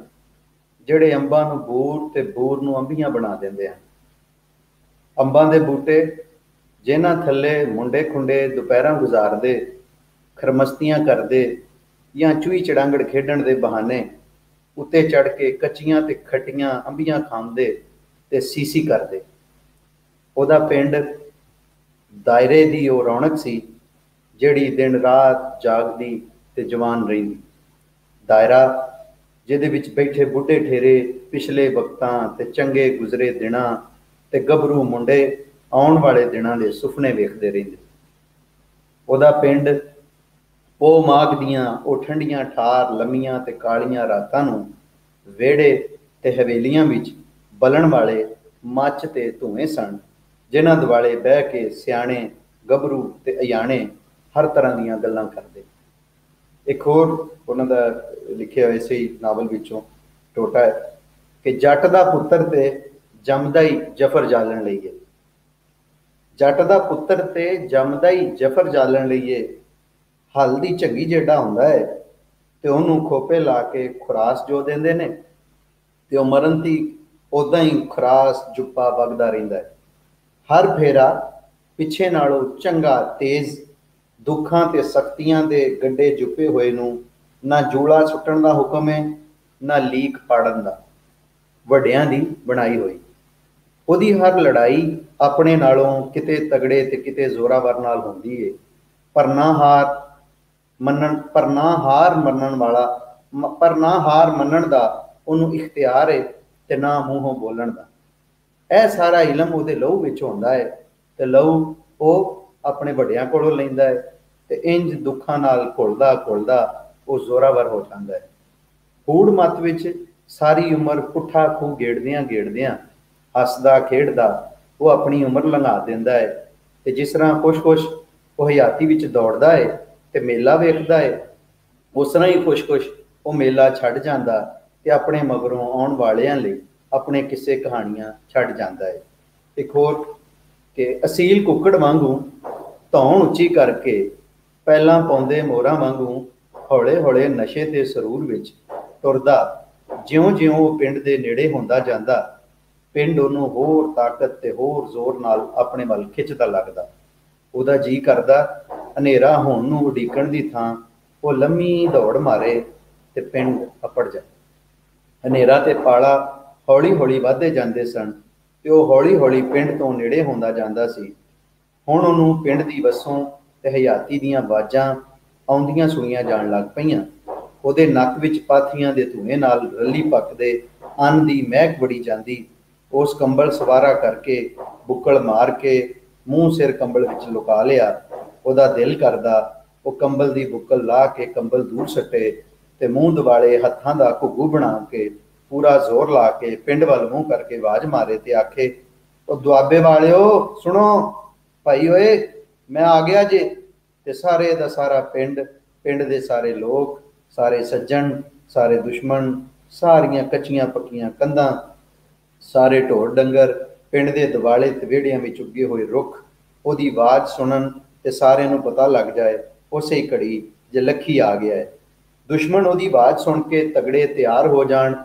ਜਿਹੜੇ ਅੰਬਾਂ ਨੂੰ ਬੂਰ ਤੇ ਬੂਰ ਨੂੰ ਅੰਬੀਆਂ ਬਣਾ ਦਿੰਦੇ ਹਨ। ਅੰਬਾਂ ਦੇ ਬੂਟੇ, ਜਿਨ੍ਹਾਂ ਥੱਲੇ ਮੁੰਡੇ ਖੁੰਡੇ ਦੁਪਹਿਰਾਂ ਗੁਜ਼ਾਰਦੇ, ਖਰਮਸਤੀਆਂ ਕਰਦੇ ਜਾਂ ਚੂਈ ਚੜਾਂਗੜ ਖੇਡਣ ਦੇ ਬਹਾਨੇ ਉੱਤੇ ਚੜ ਕੇ ਕੱਚੀਆਂ ਤੇ ਖਟੀਆਂ ਅੰਬੀਆਂ ਖਾਂਦੇ ਤੇ ਸੀਸੀ ਕਰਦੇ। ਉਹਦਾ ਪਿੰਡ ਦਾਇਰੇ ਦੀ ਉਹ ਰੌਣਕ ਸੀ, ਜਿਹੜੀ ਦਿਨ ਰਾਤ ਜਾਗਦੀ ਤੇ ਜਵਾਨ ਰਹਿੰਦੀ। ਦਾਇਰਾ, ਜਿਹਦੇ ਵਿੱਚ ਬੈਠੇ ਬੁੱਢੇ ਠੇਰੇ, ਪਿਛਲੇ ਵਕਤਾਂ ਤੇ ਚੰਗੇ ਗੁਜ਼ਰੇ ਦਿਨਾਂ ਤੇ ਗੱਭਰੂ ਮੁੰਡੇ ਆਉਣ ਵਾਲੇ ਦਿਨਾਂ ਦੇ ਸੁਪਨੇ ਵੇਖਦੇ ਰਹਿੰਦੇ। ਉਹਦਾ ਪਿੰਡ ਉਹ ਮਾਗ ਦੀਆਂ ਉਹ ਠੰਡੀਆਂ ਠਾਰ ਲੰਮੀਆਂ ਤੇ ਕਾਲੀਆਂ ਰਾਤਾਂ ਨੂੰ ਵਿਹੜੇ ਤੇ ਹਵੇਲੀਆਂ ਵਿੱਚ ਬਲਣ ਵਾਲੇ ਮੱਚ ਤੇ ਧੂਏ ਸਨ, ਜਿਨ੍ਹਾਂ ਦਿਵਾਲੇ ਬਹਿ ਕੇ ਸਿਆਣੇ, ਗੱਭਰੂ ਤੇ ਅਯਾਣੇ ਹਰ ਤਰ੍ਹਾਂ ਦੀਆਂ ਗੱਲਾਂ ਕਰਦੇ। ਇੱਕ ਹੋਰ ਉਹਨਾਂ ਦਾ ਲਿਖਿਆ ਹੋਇਆ ਸੀ ਨਾਵਲ ਵਿੱਚੋਂ ਟੋਟਾ ਹੈ ਕਿ ਜੱਟ ਦਾ ਪੁੱਤਰ ਤੇ ਜੰਮਦਾ ਹੀ ਜਫਰ ਜਾਲਣ ਲਈਏ। ਜੱਟ ਦਾ ਪੁੱਤਰ ਤੇ ਜੰਮਦਾ ਹੀ ਜਫਰ ਜਾਲਣ ਲਈਏ ਹਲ ਦੀ ਝੱਗੀ ਜਿਹੜਾ ਹੁੰਦਾ ਹੈ ਤੇ ਉਹਨੂੰ ਖੋਪੇ ਲਾ ਕੇ ਖੁਰਾਸ ਜੋ ਦਿੰਦੇ ਨੇ, ਤੇ ਉਹ ਮਰਨ ਦੀ ਉਦਾਂ ਹੀ ਖੁਰਾਸ ਜੁੱਪਾ ਵਗਦਾ ਰਹਿੰਦਾ ਹੈ ਹਰ ਫੇਰਾ ਪਿੱਛੇ ਨਾਲੋਂ ਚੰਗਾ, ਤੇਜ਼, ਦੁੱਖਾਂ ਤੇ ਸਖਤੀਆਂ ਦੇ ਗੱਡੇ ਜੁੱਪੇ ਹੋਏ ਨੂੰ ਨਾ ਜੂਲਾ ਸੁੱਟਣ ਦਾ ਹੁਕਮ ਹੈ ਨਾ ਲੀਕ ਪਾੜਨ ਦਾ। ਵੱਡਿਆਂ ਦੀ ਬਣਾਈ ਹੋਈ। ਉਹਦੀ ਹਰ ਲੜਾਈ ਆਪਣੇ ਨਾਲੋਂ ਕਿਤੇ ਤਗੜੇ ਤੇ ਕਿਤੇ ਜ਼ੋਰਾਵਰ ਨਾਲ ਹੁੰਦੀ ਏ, ਪਰ ਨਾ ਹਾਰ ਮੰਨਣ, ਪਰ ਨਾ ਹਾਰ ਮੰਨਣ ਵਾਲਾ ਪਰ ਨਾ ਹਾਰ ਮੰਨਣ ਦਾ ਉਹਨੂੰ ਇਖਤਿਆਰ ਹੈ ਤੇ ਨਾ ਮੂੰਹੋਂ ਬੋਲਣ ਦਾ। ਇਹ ਸਾਰਾ ਇਲਮ ਉਹਦੇ ਲਹੂ ਵਿੱਚ ਹੁੰਦਾ ਹੈ ਤੇ ਲਹੂ ਉਹ ਆਪਣੇ ਵੱਡਿਆਂ ਕੋਲੋਂ ਲੈਂਦਾ ਹੈ ਤੇ ਇੰਜ ਦੁੱਖਾਂ ਨਾਲ ਘੁਲਦਾ ਘੁਲਦਾ ਉਹ ਜ਼ੋਰਾਵਰ ਹੋ ਜਾਂਦਾ ਹੈ ਹੂੜ ਮਤ ਵਿੱਚ ਸਾਰੀ ਉਮਰ ਪੁੱਠਾ ਖੂ ਗੇੜਦਿਆਂ ਗੇੜਦਿਆਂ ਹੱਸਦਾ ਖੇਡਦਾ ਉਹ ਆਪਣੀ ਉਮਰ ਲੰਘਾ ਦਿੰਦਾ ਹੈ ਤੇ ਜਿਸ ਤਰ੍ਹਾਂ ਖੁਸ਼-ਖੁਸ਼ ਉਹ ਹਯਾਤੀ ਵਿੱਚ ਦੌੜਦਾ ਹੈ ਤੇ ਮੇਲਾ ਵੇਖਦਾ ਹੈ ਉਸ ਤਰ੍ਹਾਂ ਹੀ ਖੁਸ਼-ਖੁਸ਼ ਉਹ ਮੇਲਾ ਛੱਡ ਜਾਂਦਾ ਤੇ ਆਪਣੇ ਮਗਰੋਂ ਆਉਣ ਵਾਲਿਆਂ ਲਈ ਆਪਣੇ ਕਿਸੇ ਕਹਾਣੀਆਂ ਛੱਡ ਜਾਂਦਾ ਹੈ ਇੱਕ ਹੋਰ ਕਿ ਅਸੀਲ ਕੁੱਕੜ ਵਾਂਗੂ ਧੌਣ ਉੱਚੀ ਕਰਕੇ ਪਹਿਲਾਂ ਪਾਉਂਦੇ ਮੋਰਾ ਵਾਂਗੂ ਹੌਲੇ-ਹੌਲੇ ਨਸ਼ੇ ਤੇ ਸਰੂਰ ਵਿੱਚ ਤੁਰਦਾ। ਜਿਉਂ-ਜਿਉਂ ਉਹ ਪਿੰਡ ਦੇ ਨੇੜੇ ਹੁੰਦਾ ਜਾਂਦਾ, ਪਿੰਡ ਉਹਨੂੰ ਹੋਰ ਤਾਕਤ ਤੇ ਹੋਰ ਜ਼ੋਰ ਨਾਲ ਆਪਣੇ ਵੱਲ ਖਿੱਚਦਾ ਲੱਗਦਾ। ਉਹਦਾ ਜੀ ਕਰਦਾ। ਹਨੇਰਾ ਹੋਣ ਨੂੰ ਉਡੀਕਣ ਦੀ ਥਾਂ, ਉਹ ਲੰਮੀ ਦੌੜ ਮਾਰੇ ਤੇ ਪਿੰਡ ਅਪੜ ਜਾ ਹਨੇਰਾ ਤੇ ਪਾਲਾ ਹੌਲੀ-ਹੌਲੀ ਵਧਦੇ ਜਾਂਦੇ ਸਨ ਤੇ ਉਹ ਹੌਲੀ-ਹੌਲੀ ਪਿੰਡ ਤੋਂ ਨੇੜੇ ਹੁੰਦਾ ਜਾਂਦਾ ਸੀ। ਹੁਣ ਉਹਨੂੰ ਪਿੰਡ ਦੀ ਵਸੋਂ ਤੇ ਹਯਾਤੀ ਦੀਆਂ ਬਾਜ਼ਾਂ ਆਉਂਦੀਆਂ ਸੁਣੀਆਂ ਜਾਣ ਲੱਗ ਪਈਆਂ। ਉਹਦੇ ਨੱਕ ਵਿੱਚ ਪਾਥੀਆਂ ਦੇ ਧੂਏ ਨਾਲ ਰੱਲੀ ਪੱਕਦੇ ਅੰਨ ਦੀ ਮਹਿਕ ਬੜੀ ਜਾਂਦੀ। ਉਸ ਕੰਬਲ ਸਵਾਰਾ ਕਰਕੇ ਬੁੱਕਲ ਮਾਰ ਕੇ ਮੂੰਹ ਸਿਰ ਕੰਬਲ ਵਿੱਚ ਲੁਕਾ ਲਿਆ, ਉਹਦਾ ਦਿਲ ਕਰਦਾ, ਉਹ ਕੰਬਲ ਦੀ ਬੁੱਕਲ ਲਾ ਕੇ ਕੰਬਲ ਦੂਰ ਸੱਟੇ ਤੇ ਮੂੰਹ ਦਿਵਾਲੇ ਹੱਥਾਂ ਦਾ ਘੁੱਗੂ ਬਣਾ ਕੇ ਪੂਰਾ ਜ਼ੋਰ ਲਾ ਕੇ ਪਿੰਡ ਵੱਲ ਮੂੰਹ ਕਰਕੇ ਆਵਾਜ਼ ਮਾਰੇ ਤੇ ਆਖੇ, ਉਹ ਦੁਆਬੇ ਵਾਲਿਓ, ਸੁਣੋ, ਭਾਈ ਓਏ, ਮੈਂ ਆ ਗਿਆ ਜੇ। ਤੇ ਸਾਰੇ ਦਾ ਸਾਰਾ ਪਿੰਡ ਪਿੰਡ ਦੇ ਸਾਰੇ ਲੋਕ, ਸਾਰੇ ਸੱਜਣ, ਸਾਰੇ ਦੁਸ਼ਮਣ, ਸਾਰੀਆਂ ਕੱਚੀਆਂ ਪੱਕੀਆਂ ਕੰਧਾਂ, ਸਾਰੇ ਢੋਰ ਡੰਗਰ ਪਿੰਡ ਦੇ ਦਿਵਾਲੇ ਤੇ ਵਿਹੜਿਆਂ ਵਿੱਚ ਉੱਗੇ ਹੋਏ ਰੁੱਖ, ਉਹਦੀ ਆਵਾਜ਼ ਸੁਣਨ ਤੇ ਸਾਰਿਆਂ ਨੂੰ ਪਤਾ ਲੱਗ ਜਾਏ, ਉਸੇ ਘੜੀ ਜੇ ਲੱਖੀ ਆ ਗਿਆ ਹੈ। ਦੁਸ਼ਮਣ ਉਹਦੀ ਆਵਾਜ਼ ਸੁਣ ਕੇ ਤਗੜੇ ਤਿਆਰ ਹੋ ਜਾਣ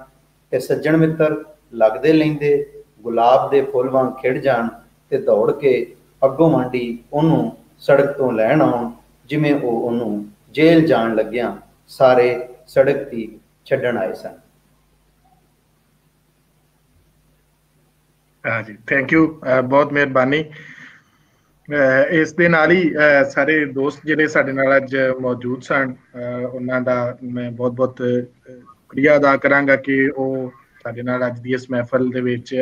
ਤੇ ਸੱਜਣ ਮਿੱਤਰ ਲੱਗਦੇ ਲੈਂਦੇ, ਗੁਲਾਬ ਦੇ ਫੁੱਲ ਵਾਂਗ ਖਿੜ ਜਾਣ ਤੇ ਦੌੜ ਕੇ ਅੱਗੋਂ ਮੰਡੀ ਉਹਨੂੰ ਸੜਕ ਤੋਂ ਲੈਣ ਆਉਣ, ਜਿਵੇਂ ਉਹ ਉਹਨੂੰ ਜੇਲ੍ਹ ਜਾਣ ਲੱਗਿਆਂ ਸਾਰੇ ਸੜਕ ਦੀ ਛੱਡਣ ਆਏ ਸਨ। ਹਾਂਜੀ ਥੈਂਕ ਯੂ ਬਹੁਤ ਮਿਹਰਬਾਨੀ। ਇਸ ਦੇ ਨਾਲ ਹੀ ਸਾਰੇ ਦੋਸਤ ਜਿਹੜੇ ਸਾਡੇ ਨਾਲ ਅੱਜ ਮੌਜੂਦ ਸਨ ਉਹਨਾਂ ਦਾ ਮੈਂ ਬਹੁਤ ਬਹੁਤ ਸ਼ੁਕਰੀਆ ਅਦਾ ਕਰਾਂਗਾ ਕਿ ਉਹ ਸਾਡੇ ਨਾਲ ਅੱਜ ਦੀ ਇਸ ਮਹਿਫਲ ਦੇ ਵਿੱਚ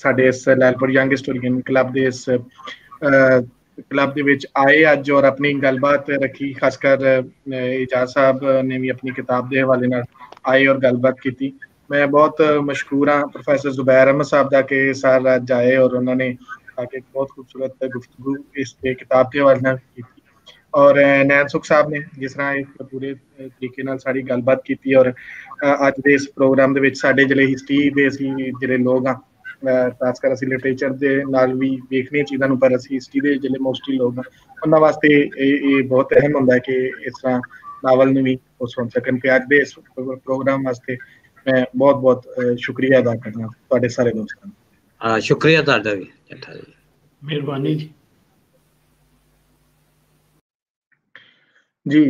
ਸਾਡੇ ਇਸ ਲੈਲਪੁਰ ਯੰਗ ਹਿਸਟੋਰੀਅਨ ਕਲੱਬ ਦੇ ਇਸ ਕਲੱਬ ਦੇ ਵਿੱਚ ਆਏ ਅੱਜ ਔਰ ਆਪਣੀ ਗੱਲਬਾਤ ਰੱਖੀ ਖਾਸ ਕਰ ਇਜਾਜ਼ ਸਾਹਿਬ ਨੇ ਵੀ ਆਪਣੀ ਕਿਤਾਬ ਦੇ ਹਵਾਲੇ ਨਾਲ ਆਏ ਔਰ ਗੱਲਬਾਤ ਕੀਤੀ। ਮੈਂ ਬਹੁਤ ਮਸ਼ਕੂਰ ਹਾਂ ਪ੍ਰੋਫੈਸਰ ਜ਼ੁਬੈਰ ਅਹਿਮਦ ਸਾਹਿਬ ਦਾ ਕਿ ਸਰ ਅੱਜ ਆਏ ਔਰ ਉਹਨਾਂ ਨੇ ਆਕੇ ਬਹੁਤ ਖੂਬਸੂਰਤ ਗੁਫ਼ਤਗੂ ਇਸ ਤੇ ਕਿਤਾਬ ਦੇ ਹਵਾਲੇ ਨਾਲ ਕੀਤੀ ਔਰ ਨੈਨ ਸੁਖ ਸਾਹਿਬ ਨੇ ਜਿਸ ਤਰ੍ਹਾਂ ਇਸ ਪੂਰੇ ਤਰੀਕੇ ਨਾਲ ਸਾਡੀ ਗੱਲਬਾਤ ਕੀਤੀ ਔਰ ਅੱਜ ਦੇ ਇਸ ਪ੍ਰੋਗਰਾਮ ਦੇ ਵਿੱਚ ਸਾਡੇ ਜਿਹੜੇ ਹਿਸਟਰੀ ਦੇ ਅਸੀਂ ਜਿਹੜੇ ਲੋਕ ਆ ਖਾਸ ਕਰ ਅਸੀਂ ਲਿਟਰੇਚਰ ਦੇ ਨਾਲ ਵੀ ਵੇਖਣੀਆਂ ਚੀਜ਼ਾਂ ਨੂੰ ਪਰ ਅਸੀਂ ਹਿਸਟਰੀ ਦੇ ਜਿਹੜੇ ਮੋਸਟਲੀ ਲੋਕ ਆ ਉਹਨਾਂ ਵਾਸਤੇ ਇਹ ਇਹ ਬਹੁਤ ਅਹਿਮ ਹੁੰਦਾ ਹੈ ਕਿ ਇਸ ਤਰ੍ਹਾਂ ਨਾਵਲ ਨੂੰ ਵੀ ਉਹ ਸੁਣ ਸਕਣ ਕਿ ਅੱਜ ਦੇ ਇਸ ਪ੍ਰੋਗਰਾਮ ਵਾਸਤੇ ਮੈਂ ਬਹੁਤ ਬਹੁਤ ਸ਼ੁਕਰੀਆ ਅਦਾ ਕਰਨਾ ਤੁਹਾਡੇ ਸਾਰੇ ਦੋਸਤਾਂ ਦਾ। ਆ ਸ਼ੁਕਰੀਆ ਤੁਹਾਡਾ ਵੀ ਜੱਟਾ ਜੀ। ਮਿਹਰਬਾਨੀ ਜੀ। ਜੀ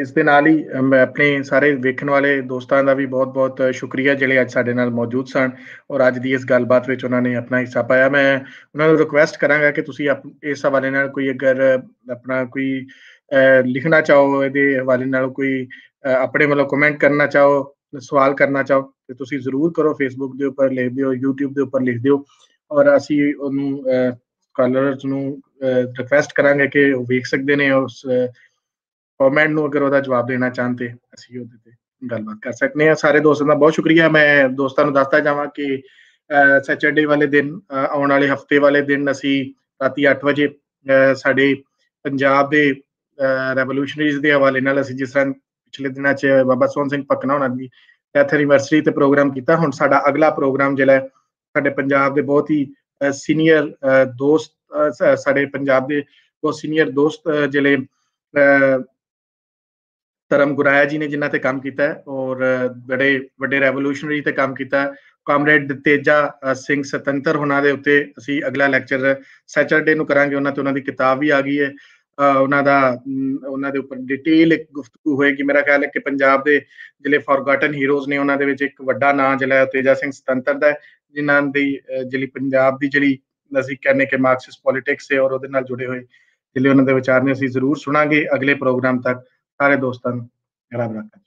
ਇਸ ਦੇ ਨਾਲ ਹੀ ਮੈਂ ਆਪਣੇ ਸਾਰੇ ਵੇਖਣ ਵਾਲੇ ਦੋਸਤਾਂ ਦਾ ਵੀ ਬਹੁਤ-ਬਹੁਤ ਸ਼ੁਕਰੀਆ ਜਿਹੜੇ ਅੱਜ ਸਾਡੇ ਨਾਲ ਮੌਜੂਦ ਸਨ ਔਰ ਅੱਜ ਦੀ ਇਸ ਗੱਲਬਾਤ ਵਿੱਚ ਉਹਨਾਂ ਨੇ ਆਪਣਾ ਹਿੱਸਾ ਪਾਇਆ। ਮੈਂ ਉਹਨਾਂ ਨੂੰ ਰਿਕੁਐਸਟ ਕਰਾਂਗਾ ਕਿ ਤੁਸੀਂ ਇਸ ਹਵਾਲੇ ਨਾਲ ਕੋਈ ਅਗਰ ਆਪਣਾ ਕੋਈ ਲਿਖਣਾ ਚਾਹੋ ਇਹਦੇ ਹਵਾਲੇ ਨਾਲ ਕੋਈ ਆਪਣੇ ਵੱਲੋਂ ਕਮੈਂਟ ਕਰਨਾ ਚਾਹੋ ਸਵਾਲ ਕਰਨਾ ਚਾਹੋ, ਤੇ ਤੁਸੀਂ ਜ਼ਰੂਰ ਕਰੋ ਫੇਸਬੁੱਕ ਦੇ ਉੱਪਰ ਲਿਖ ਦਿਓ, YouTube ਦੇ ਉੱਪਰ ਲਿਖ ਦਿਓ, ਔਰ ਅਸੀਂ ਉਹਨੂੰ ਸਕਾਲਰਸ ਨੂੰ ਰਿਕੁਐਸਟ ਕਰਾਂਗੇ ਕਿ ਉਹ ਵੇਖ ਸਕਦੇ ਨੇ, ਉਸ ਕਮੈਂਟ ਨੂੰ ਅਗਰ ਉਹਦਾ ਜਵਾਬ ਦੇਣਾ ਚਾਹੁੰਦੇ ਅਸੀਂ ਉਹਦੇ ਤੇ ਗੱਲਬਾਤ ਕਰ ਸਕਦੇ ਹਾਂ। ਸਾਰੇ ਦੋਸਤਾਂ ਦਾ ਬਹੁਤ ਸ਼ੁਕਰੀਆ। ਮੈਂ ਦੋਸਤਾਂ ਨੂੰ ਦੱਸਦਾ ਜਾਵਾਂ ਕਿ ਸੈਚਰਡੇ ਵਾਲੇ ਦਿਨ ਆਉਣ ਵਾਲੇ ਹਫ਼ਤੇ ਵਾਲੇ ਦਿਨ ਅਸੀਂ ਰਾਤੀ 8 ਵਜੇ ਸਾਡੇ ਪੰਜਾਬ ਦੇ ਰੈਵੋਲੂਸ਼ਨਰੀਜ਼ ਦੇ ਹਵਾਲੇ ਨਾਲ ਅਸੀਂ ਜਿਸ ਤਰ੍ਹਾਂ ਪਿਛਲੇ ਦਿਨਾਂ 'ਚ ਬਾਬਾ ਸੋਹਣ ਸਿੰਘ ਪਕਨਾ ਉਹਨਾਂ ਦੀ ਡੈਥ ਐਨੀਵਰਸਰੀ ਤੇ ਪ੍ਰੋਗਰਾਮ ਕੀਤਾ। ਹੁਣ ਸਾਡਾ ਅਗਲਾ ਪ੍ਰੋਗਰਾਮ ਜਿਹੜਾ ਸਾਡੇ ਪੰਜਾਬ ਦੇ ਬਹੁਤ ਹੀ ਸੀਨੀਅਰ ਦੋਸਤ ਸਾਡੇ ਪੰਜਾਬ ਦੇ ਬਹੁਤ ਸੀਨੀਅਰ ਦੋਸਤ ਜਿਹੜੇ ਧਰਮ ਗੁਰਾਇਆ ਜੀ ਨੇ ਜਿਨ੍ਹਾਂ ਤੇ ਕੰਮ ਕੀਤਾ ਹੈ ਔਰ ਬੜੇ ਵੱਡੇ ਰੈਵੋਲੂਸ਼ਨਰੀ ਤੇ ਕੰਮ ਕੀਤਾ ਕਾਮਰੇਡ ਤੇਜਾ ਸਿੰਘ ਸਤੰਤਰ ਹੁਣਾਂ ਦੇ ਉੱਤੇ ਅਸੀਂ ਅਗਲਾ ਲੈਕਚਰ ਸੈਚਰਡੇ ਨੂੰ ਕਰਾਂਗੇ। ਉਹਨਾਂ ਤੇ ਉਹਨਾਂ ਦੀ ਕਿਤਾਬ ਵੀ ਆ ਗਈ ਹੈ। ਉਹਨਾਂ ਦਾ ਉਹਨਾਂ ਦੇ ਉੱਪਰ ਡਿਟੇਲ ਇੱਕ ਗੁਫ਼ਤਗੂ ਹੋਏਗੀ ਮੇਰਾ ਖਿਆਲ ਹੈ ਕਿ ਪੰਜਾਬ ਦੇ ਜਿਹੜੇ ਫੋਰਗਾਟਨ ਹੀਰੋਜ਼ ਨੇ ਉਹਨਾਂ ਦੇ ਵਿੱਚ ਇੱਕ ਵੱਡਾ ਨਾਂ ਜਿਹੜਾ ਤੇਜਾ ਸਿੰਘ ਸਤੰਤਰ ਦਾ ਜਿਨ੍ਹਾਂ ਦੀ ਜਿਹੜੀ ਪੰਜਾਬ ਦੀ ਜਿਹੜੀ ਅਸੀਂ ਕਹਿੰਨੇ ਕਿ ਮਾਰਕਸਿਸਟ ਪੋਲਿਟਿਕਸ ਹੈ ਔਰ ਉਹਦੇ ਨਾਲ ਜੁੜੇ ਹੋਏ ਜਿਹੜੇ ਉਹਨਾਂ ਦੇ ਵਿਚਾਰ ਨੇ, ਅਸੀਂ ਜ਼ਰੂਰ ਸੁਣਾਂਗੇ ਅਗਲੇ ਪ੍ਰੋਗਰਾਮ ਤੱਕ। ਸਾਰੇ ਦੋਸਤਾਂ ਨੂੰ ਰੱਬ ਰੱਖਾ